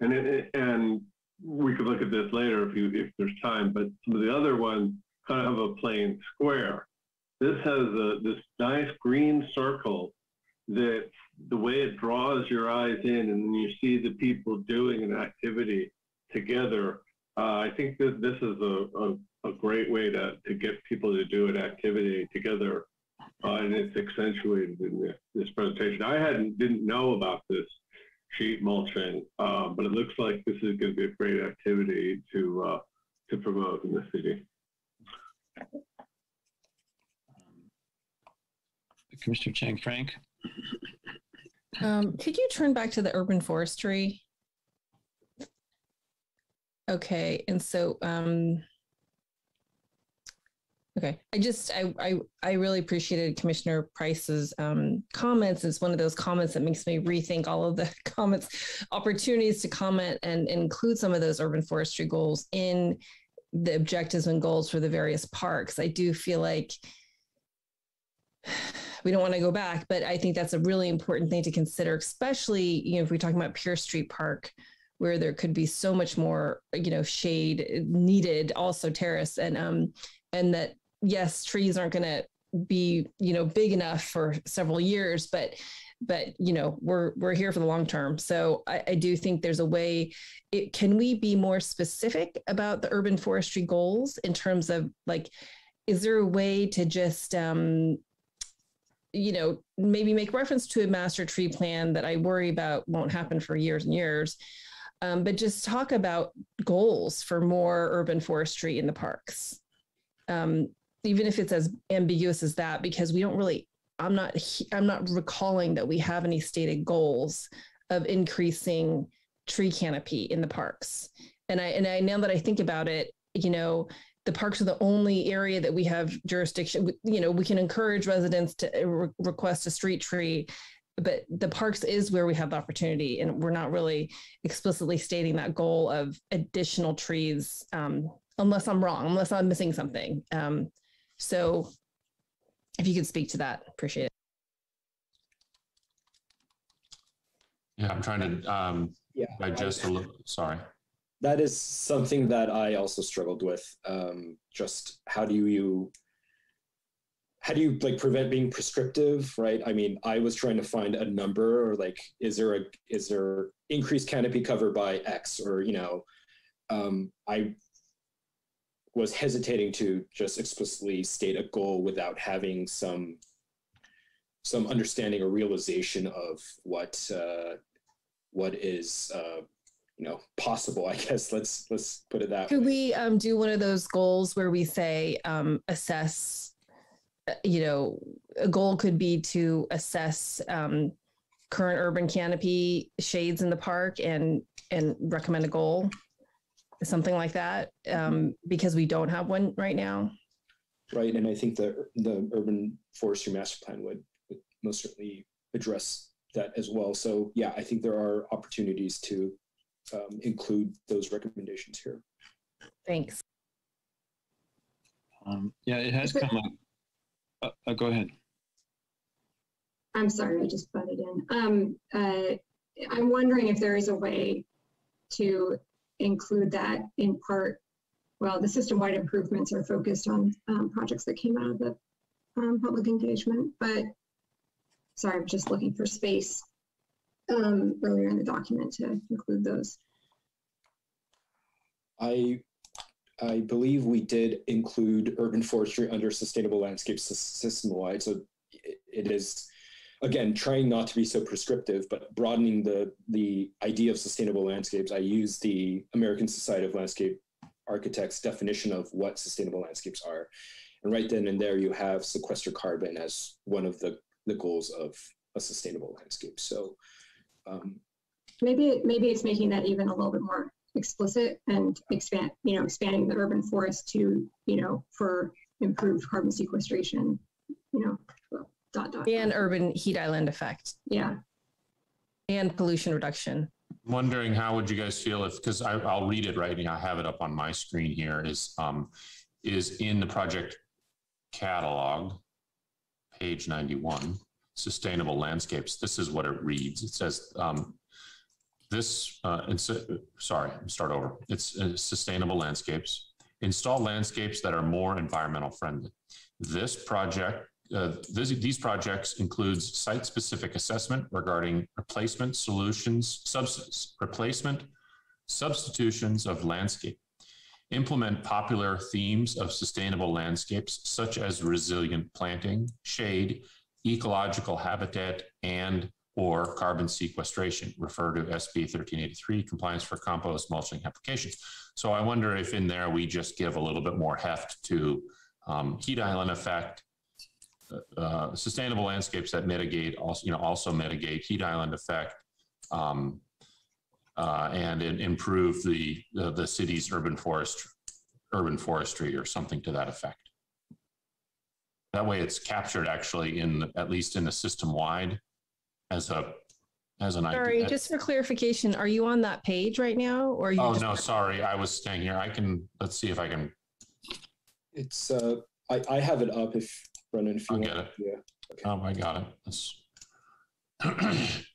Speaker 7: and it, and we could look at this later if you if there's time. But some of the other ones kind of have a plain square. This has a, this nice green circle that the way it draws your eyes in and you see the people doing an activity together. Uh, I think that this is a, a, a, great way to, to get people to do an activity together. Uh, and it's accentuated in this, this, presentation. I hadn't didn't know about this sheet mulching, uh, but it looks like this is going to be a great activity to uh, to promote in the city.
Speaker 1: Commissioner Chang Frank.
Speaker 11: Um, could you turn back to the urban forestry? Okay, and so um, okay, I just I I I really appreciated Commissioner Price's um, comments. It's one of those comments that makes me rethink all of the [LAUGHS] comments, opportunities to comment and include some of those urban forestry goals in the objectives and goals for the various parks. I do feel like we don't want to go back, but I think that's a really important thing to consider, especially, you know, if we're talking about Pierce Street Park, where there could be so much more, you know, shade needed, also terrace, and um, and that yes, trees aren't going to be, you know, big enough for several years, but but you know we're we're here for the long term. So I, I, do think there's a way it can we be more specific about the urban forestry goals in terms of like is there a way to just um, you know, maybe make reference to a master tree plan that I worry about won't happen for years and years. Um, but just talk about goals for more urban forestry in the parks. Um, even if it's as ambiguous as that, because we don't really, I'm not, I'm not recalling that we have any stated goals of increasing tree canopy in the parks. And I, and I, now that I think about it, you know, the parks are the only area that we have jurisdiction. You know, we can encourage residents to uh, re- request a street tree, but the parks is where we have the opportunity, and we're not really explicitly stating that goal of additional trees, um, unless I'm wrong, unless I'm missing something. Um, so, if you could speak to that, appreciate it.
Speaker 10: Yeah, I'm trying to um, yeah, digest a little. Sorry
Speaker 9: that is something that I also struggled with. Um, just how do you how do you like prevent being prescriptive, right? I mean, I was trying to find a number or like, is there a is there increased canopy cover by X or you know, um, I was hesitating to just explicitly state a goal without having some some understanding or realization of what uh, what is uh, you know possible i guess. Let's let's put it that
Speaker 11: could way. we um, do one of those goals where we say um, assess uh, you know a goal could be to assess um, current urban canopy shades in the park and and recommend a goal something like that um, because we don't have one right now?
Speaker 9: Right and i think the the urban forestry master plan would, would most certainly address that as well. So yeah i think there are opportunities to um, include those recommendations here.
Speaker 11: Thanks.
Speaker 1: Um, yeah, it has come up. Uh, uh, go ahead.
Speaker 12: I'm sorry, I just butted in. Um, uh, I'm wondering if there is a way to include that in part. Well, the system-wide improvements are focused on um, projects that came out of the um, public engagement, but sorry, I'm just looking for space um, earlier in the document to include those.
Speaker 9: I I believe we did include urban forestry under sustainable landscapes system wide. So it is again trying not to be so prescriptive, but broadening the the idea of sustainable landscapes. I use the American Society of Landscape Architects definition of what sustainable landscapes are. And right then and there you have sequester carbon as one of the, the goals of a sustainable landscape. So um,
Speaker 12: maybe maybe it's making that even a little bit more explicit and expand you know expanding the urban forest to you know for improved carbon sequestration you know dot dot.
Speaker 11: And dot. urban heat island effect.
Speaker 12: Yeah.
Speaker 11: And pollution reduction.
Speaker 10: Wondering how would you guys feel if because i'll read it right? Now i have it up on my screen here is um is in the project catalog page 91 sustainable landscapes. This is what it reads. It says, um, this, uh, sorry, start over. It's uh, sustainable landscapes. install landscapes that are more environmental friendly. This project, uh, this, these projects includes site-specific assessment regarding replacement solutions, subs, replacement, substitutions of landscape, implement popular themes of sustainable landscapes such as resilient planting, shade, ecological habitat, and or carbon sequestration, refer to SB 1383, compliance for compost mulching applications. So I wonder if in there we just give a little bit more heft to um, heat island effect, uh, uh, sustainable landscapes that mitigate also, you know, also mitigate heat island effect, um, uh, and improve the, the, the city's urban forest, urban forestry, or something to that effect. That way, it's captured actually in the, at least in the system wide as a as an
Speaker 11: sorry,
Speaker 10: idea.
Speaker 11: just for clarification, are you on that page right now, or you?
Speaker 10: Oh
Speaker 11: just-
Speaker 10: no, sorry, I was staying here. I can let's see if I can.
Speaker 9: It's uh, I I have it up if Brendan if you
Speaker 10: I'll
Speaker 9: want.
Speaker 10: get it.
Speaker 9: Yeah.
Speaker 10: Oh, I got it. That's. [CLEARS THROAT]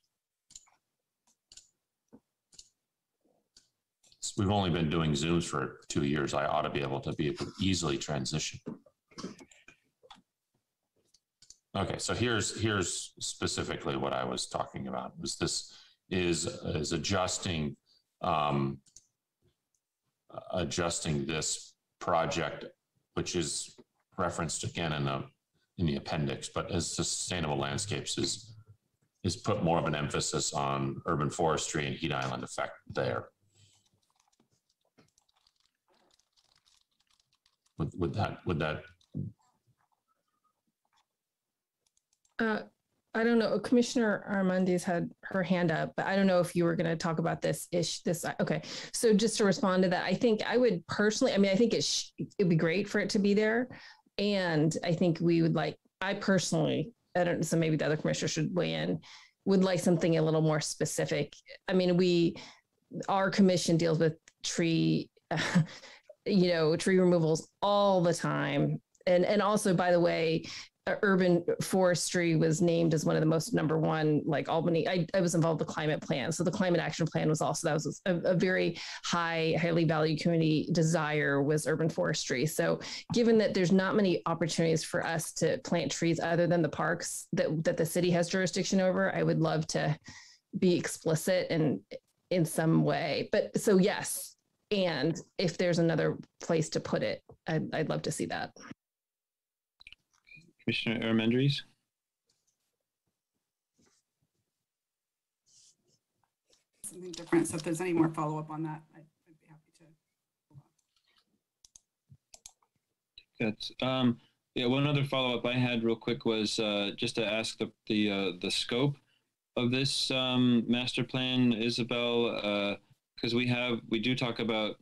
Speaker 10: We've only been doing Zooms for two years. I ought to be able to be able to easily transition. Okay, so here's here's specifically what I was talking about. Was this is is adjusting um, adjusting this project, which is referenced again in the in the appendix, but as sustainable landscapes is is put more of an emphasis on urban forestry and heat island effect there. Would, would that would that
Speaker 11: Uh, I don't know. Commissioner Armendariz had her hand up, but I don't know if you were going to talk about this ish. This okay. So just to respond to that, I think I would personally. I mean, I think it sh- it'd be great for it to be there, and I think we would like. I personally, I don't. So maybe the other commissioner should weigh in. Would like something a little more specific. I mean, we, our commission deals with tree, [LAUGHS] you know, tree removals all the time, and and also by the way uh, Uh, urban forestry was named as one of the most number one like albany I, I was involved with the climate plan. So the climate action plan was also that was a, a very high highly valued community desire was urban forestry. So given that there's not many opportunities for us to plant trees other than the parks that that the city has jurisdiction over i would love to be explicit and in some way. But so yes and if there's another place to put it i'd, I'd love to see that
Speaker 1: Commissioner Armendariz?
Speaker 4: Something different. So if there's any more follow up on that, I'd, I'd be happy to.
Speaker 1: That's um, yeah. One other follow up I had real quick was uh, just to ask the the uh, the scope of this um, master plan, Isabel, because we have we do talk about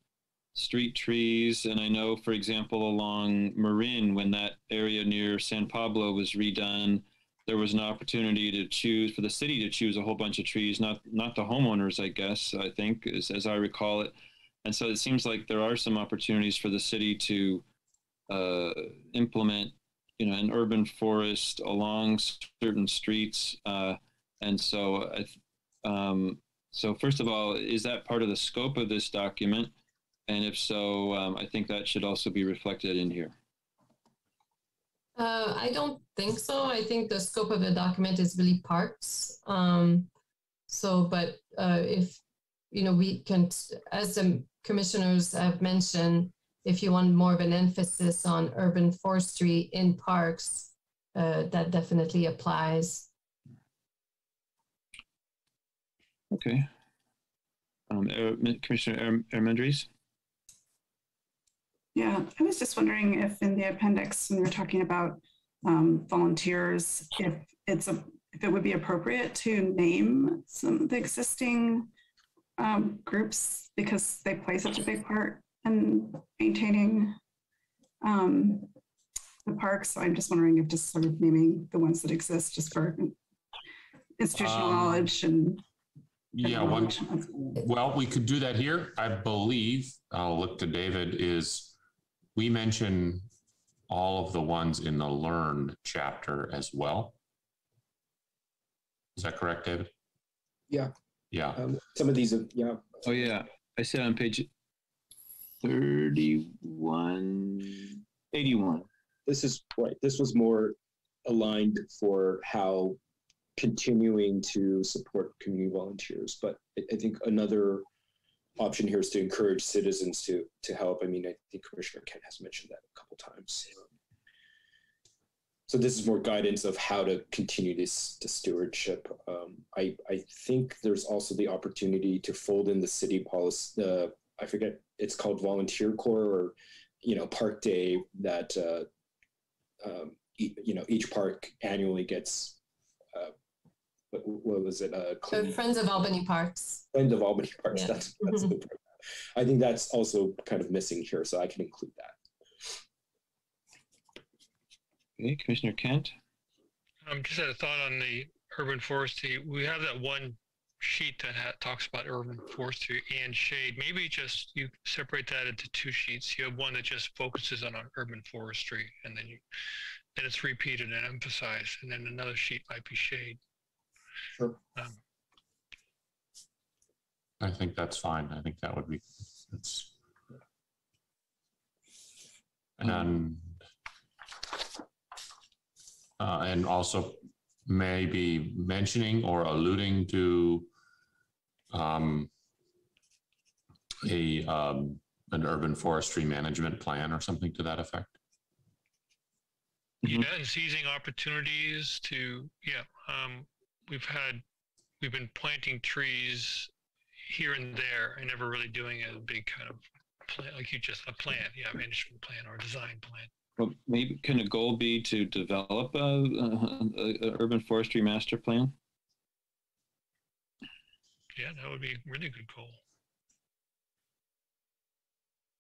Speaker 1: street trees, and I know, for example, along Marin, when that area near San Pablo was redone, there was an opportunity to choose for the city to choose a whole bunch of trees, not not the homeowners, I guess. I think, as, as I recall it, and so it seems like there are some opportunities for the city to uh, implement, you know, an urban forest along certain streets, uh, and so, um, so first of all, is that part of the scope of this document? And if so, um, I think that should also be reflected in here.
Speaker 6: Uh, I don't think so. I think the scope of the document is really parks. Um, so, but uh, if, you know, we can, as the commissioners have mentioned, if you want more of an emphasis on urban forestry in parks, uh, that definitely applies.
Speaker 1: Okay. Um, Er- Commissioner Er- Armendariz?
Speaker 4: Yeah, I was just wondering if in the appendix, when we're talking about um, volunteers, if it's a, if it would be appropriate to name some of the existing um, groups because they play such a big part in maintaining um, the parks. So I'm just wondering if just sort of naming the ones that exist just for institutional
Speaker 10: Um,
Speaker 4: knowledge and
Speaker 10: Yeah, one, well, we could do that here. I believe, I'll look to David, is we mention all of the ones in the learn chapter as well. Is that correct, David?
Speaker 9: Yeah.
Speaker 10: Yeah.
Speaker 9: Um, some of these, are, yeah.
Speaker 1: Oh, yeah. I see it on page 31, 81.
Speaker 9: This is right. This was more aligned for how continuing to support community volunteers. But I, I think another option here is to encourage citizens to to help. I mean, I think Commissioner Kent has mentioned that a couple times. So this is more guidance of how to continue this, this stewardship. Um, I I think there's also the opportunity to fold in the city policy. Uh, I forget it's called volunteer corps or you know park day that uh, um, e- you know each park annually gets. Uh, what, what was it? Uh,
Speaker 6: The
Speaker 9: clean-
Speaker 6: Friends of Albany Parks.
Speaker 9: Friends of Albany [LAUGHS] Parks.
Speaker 6: Yeah.
Speaker 9: That's, [LAUGHS] that's the program. I think that's also kind of missing here, so I can include that.
Speaker 1: Okay, Commissioner Kent.
Speaker 5: Um, just had a thought on the urban forestry. We have that one sheet that ha- talks about urban forestry and shade. Maybe just you separate that into two sheets. You have one that just focuses on urban forestry, and then you then it's repeated and emphasized, and then another sheet might be shade.
Speaker 9: Sure.
Speaker 5: Um,
Speaker 10: I think that's fine. I think that would be, that's. And. Uh, and also maybe mentioning or alluding to. Um. A, um, an urban forestry management plan or something to that effect.
Speaker 5: Yeah, and seizing opportunities to, yeah, um, we've had, we've been planting trees here and there and never really doing a big kind of plan, like you just, a plan, yeah, management plan or design plan.
Speaker 1: Well, maybe can a goal be to develop a, a, a urban forestry master plan?
Speaker 5: Yeah, that would be a really good goal.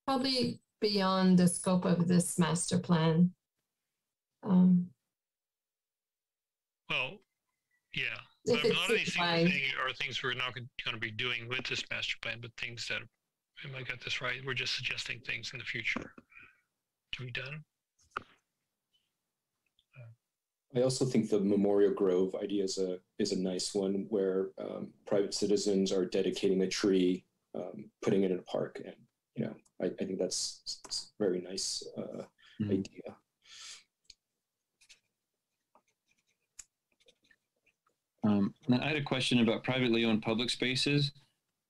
Speaker 6: Probably beyond the scope of this master plan. Um,
Speaker 5: Well, yeah,
Speaker 6: If
Speaker 5: but a lot of these
Speaker 6: fine.
Speaker 5: things are things we're not going to be doing with this master plan, but things that, am I got this right? We're just suggesting things in the future to be done.
Speaker 9: I also think the Memorial Grove idea is a is a nice one where um, private citizens are dedicating a tree, um, putting it in a park, and you know I, I think that's s- very nice uh, idea.
Speaker 1: Um, I had a question about privately owned public spaces.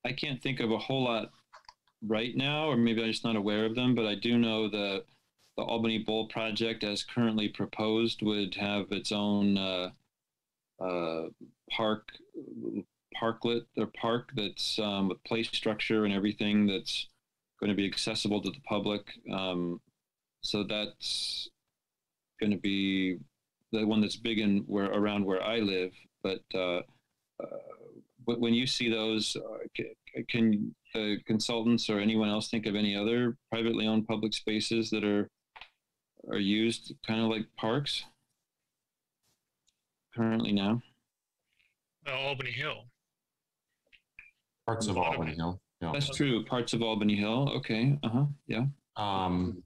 Speaker 1: I can't think of a whole lot right now, or maybe I'm just not aware of them, but I do know the the Albany Bowl project, as currently proposed, would have its own uh, uh, park parklet or park that's um, with play structure and everything that's going to be accessible to the public. Um, so that's going to be the one that's big in where around where I live. But uh, uh, when you see those, uh, can the consultants or anyone else think of any other privately owned public spaces that are are used kind of like parks currently now?
Speaker 5: Uh, Albany Hill.
Speaker 10: Parts of Albany Hill. yeah.
Speaker 1: That's true. Parts of Albany Hill. Okay. Uh huh. Yeah.
Speaker 10: Um,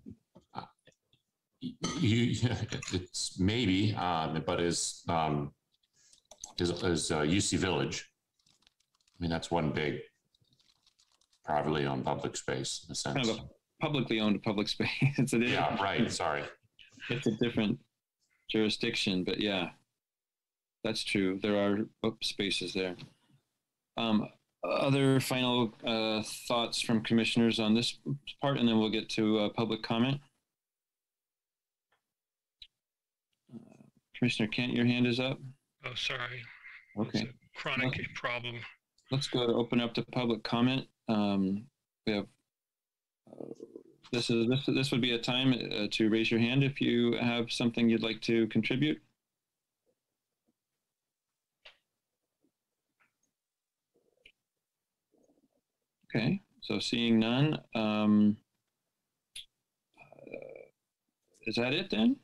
Speaker 10: you, [LAUGHS] it's maybe, um, but is, um, is, is uh, UC Village. I mean, that's one big privately owned public space in a sense.
Speaker 1: Kind of a publicly owned public [LAUGHS] space. it's a
Speaker 10: Yeah, right, sorry.
Speaker 1: It's a different jurisdiction, but yeah, that's true. There are spaces there. Um, other final uh, thoughts from commissioners on this part, and then we'll get to uh, public comment. Uh, Commissioner Kent, your hand is up.
Speaker 5: Oh, sorry.
Speaker 1: Okay.
Speaker 5: Chronic problem.
Speaker 1: Let's go to open up to public comment. Um, we have uh, this is this this would be a time uh, to raise your hand if you have something you'd like to contribute. Okay, so seeing none, um, uh, is that it then?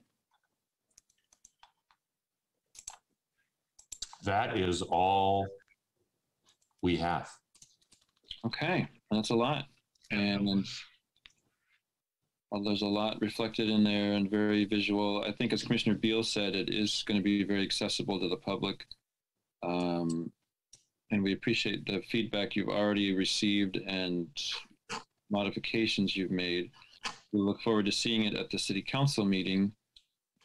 Speaker 10: That is all we have.
Speaker 1: Okay, that's a lot. And well, there's a lot reflected in there and very visual. I think, as Commissioner Beal said, it is going to be very accessible to the public. Um, and we appreciate the feedback you've already received and modifications you've made. We look forward to seeing it at the city council meeting,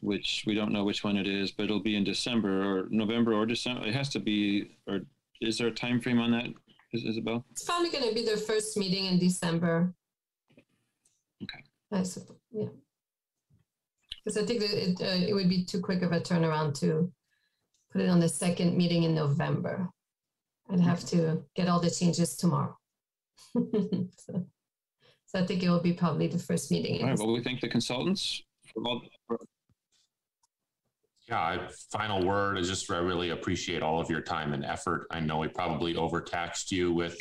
Speaker 1: which we don't know which one it is, but it'll be in December or November or December. It has to be, or is there a time frame on that, Isabel?
Speaker 6: It's probably going to be their first meeting in December.
Speaker 1: Okay.
Speaker 6: I suppose, yeah. Because I think that it, uh, it would be too quick of a turnaround to put it on the second meeting in November. I'd have to get all the changes tomorrow. [LAUGHS] So so I think it will be probably the first meeting. in
Speaker 1: All right, well, we thank the consultants for all, for
Speaker 10: Yeah, I- final word is just I really appreciate all of your time and effort. I know we probably overtaxed you with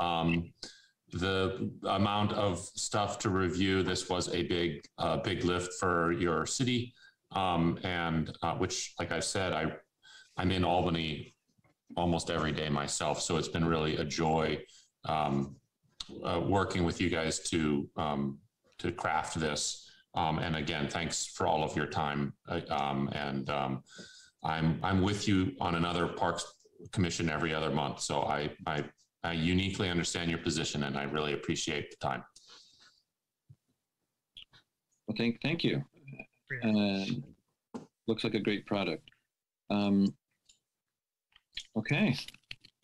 Speaker 10: um, the amount of stuff to review. This was a big, uh, big lift for your city. Um, and uh, which, like I said, I, I'm in Albany almost every day myself. So it's been really a joy um, uh, working with you guys to um, to craft this. Um, and again, thanks for all of your time. Uh, um, and um, I'm I'm with you on another Parks Commission every other month. So I I, I uniquely understand your position, and I really appreciate the time.
Speaker 1: Well, thank, thank you. And looks like a great product. Um, okay.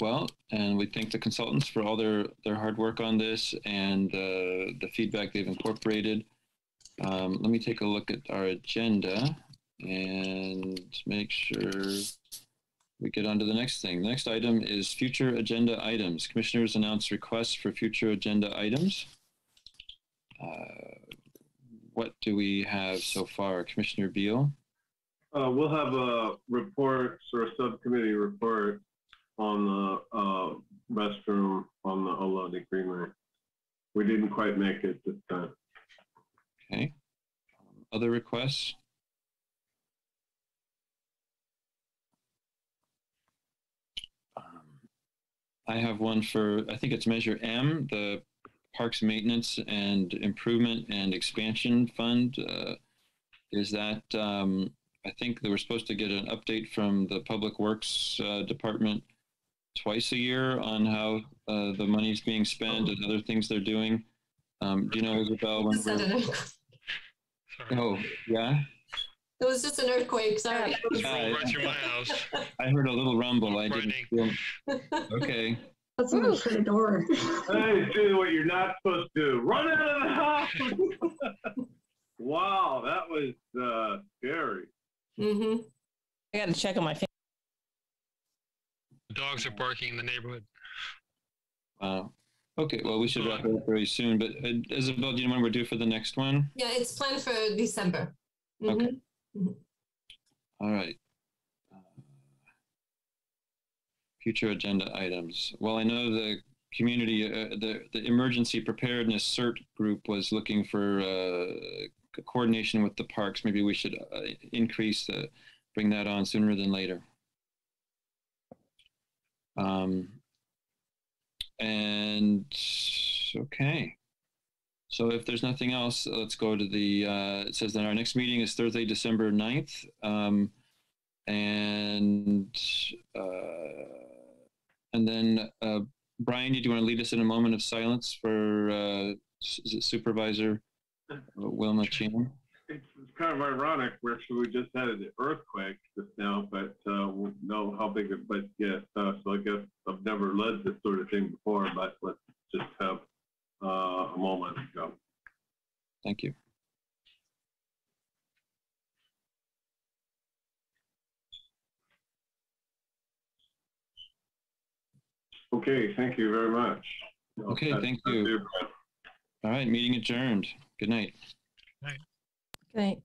Speaker 1: Well, and we thank the consultants for all their, their hard work on this and uh, the feedback they've incorporated. Um, let me take a look at our agenda and make sure we get on to the next thing. The next item is future agenda items. Commissioners announce requests for future agenda items. Uh, what do we have so far? Commissioner Beal?
Speaker 7: Uh, we'll have a reports or a subcommittee report on the, uh, restroom on the Ohlone Greenway. We didn't quite make it this time.
Speaker 1: Okay. Other requests? Um, I have one for, I think it's Measure M, the Parks Maintenance and Improvement and Expansion Fund. Uh, Is that, um, I think they were supposed to get an update from the Public Works uh, Department twice a year on how uh, the money's being spent and other things they're doing. Um, Do you know, Isabel? when
Speaker 6: Just had
Speaker 1: we're-
Speaker 6: an earthquake.
Speaker 1: Oh, yeah?
Speaker 6: It was just an earthquake, sorry.
Speaker 1: Yeah,
Speaker 5: Right through my house.
Speaker 1: I heard a little rumble. I didn't feel. Okay.
Speaker 12: That's someone shut a door.
Speaker 7: Hey, do what you're not supposed to do. Run out of the house. wow, that was uh, scary.
Speaker 6: Mm-hmm.
Speaker 11: I got to check on my. family.
Speaker 5: The dogs are barking in the neighborhood.
Speaker 1: Wow. Okay, well, we should wrap it up very soon, but uh, Isabel, do you know when we're due for the next one?
Speaker 6: Yeah, it's planned for December.
Speaker 1: Okay.
Speaker 6: Mhm.
Speaker 1: All right. Uh, Future agenda items. Well, I know the community, uh, the, the emergency preparedness CERT group was looking for uh, coordination with the parks. Maybe we should uh, increase, the bring that on sooner than later. Um, and okay. So if there's nothing else, let's go to the, uh, it says that our next meeting is Thursday, December 9th. Um, and, uh, and then, uh, Brian, do you want to lead us in a moment of silence for, uh, S- Supervisor Wilma Chan?
Speaker 7: It's, it's kind of ironic. We're actually we just had an earthquake just now, but uh, we know how big it. But yes, uh, so I guess I've never led this sort of thing before. But let's just have uh, a moment. Go.
Speaker 1: Thank you.
Speaker 7: Okay, thank you very much.
Speaker 1: Okay,
Speaker 7: That's-
Speaker 1: thank
Speaker 7: that's
Speaker 1: you.
Speaker 7: it,
Speaker 1: All right, meeting adjourned. Good night.
Speaker 11: Right.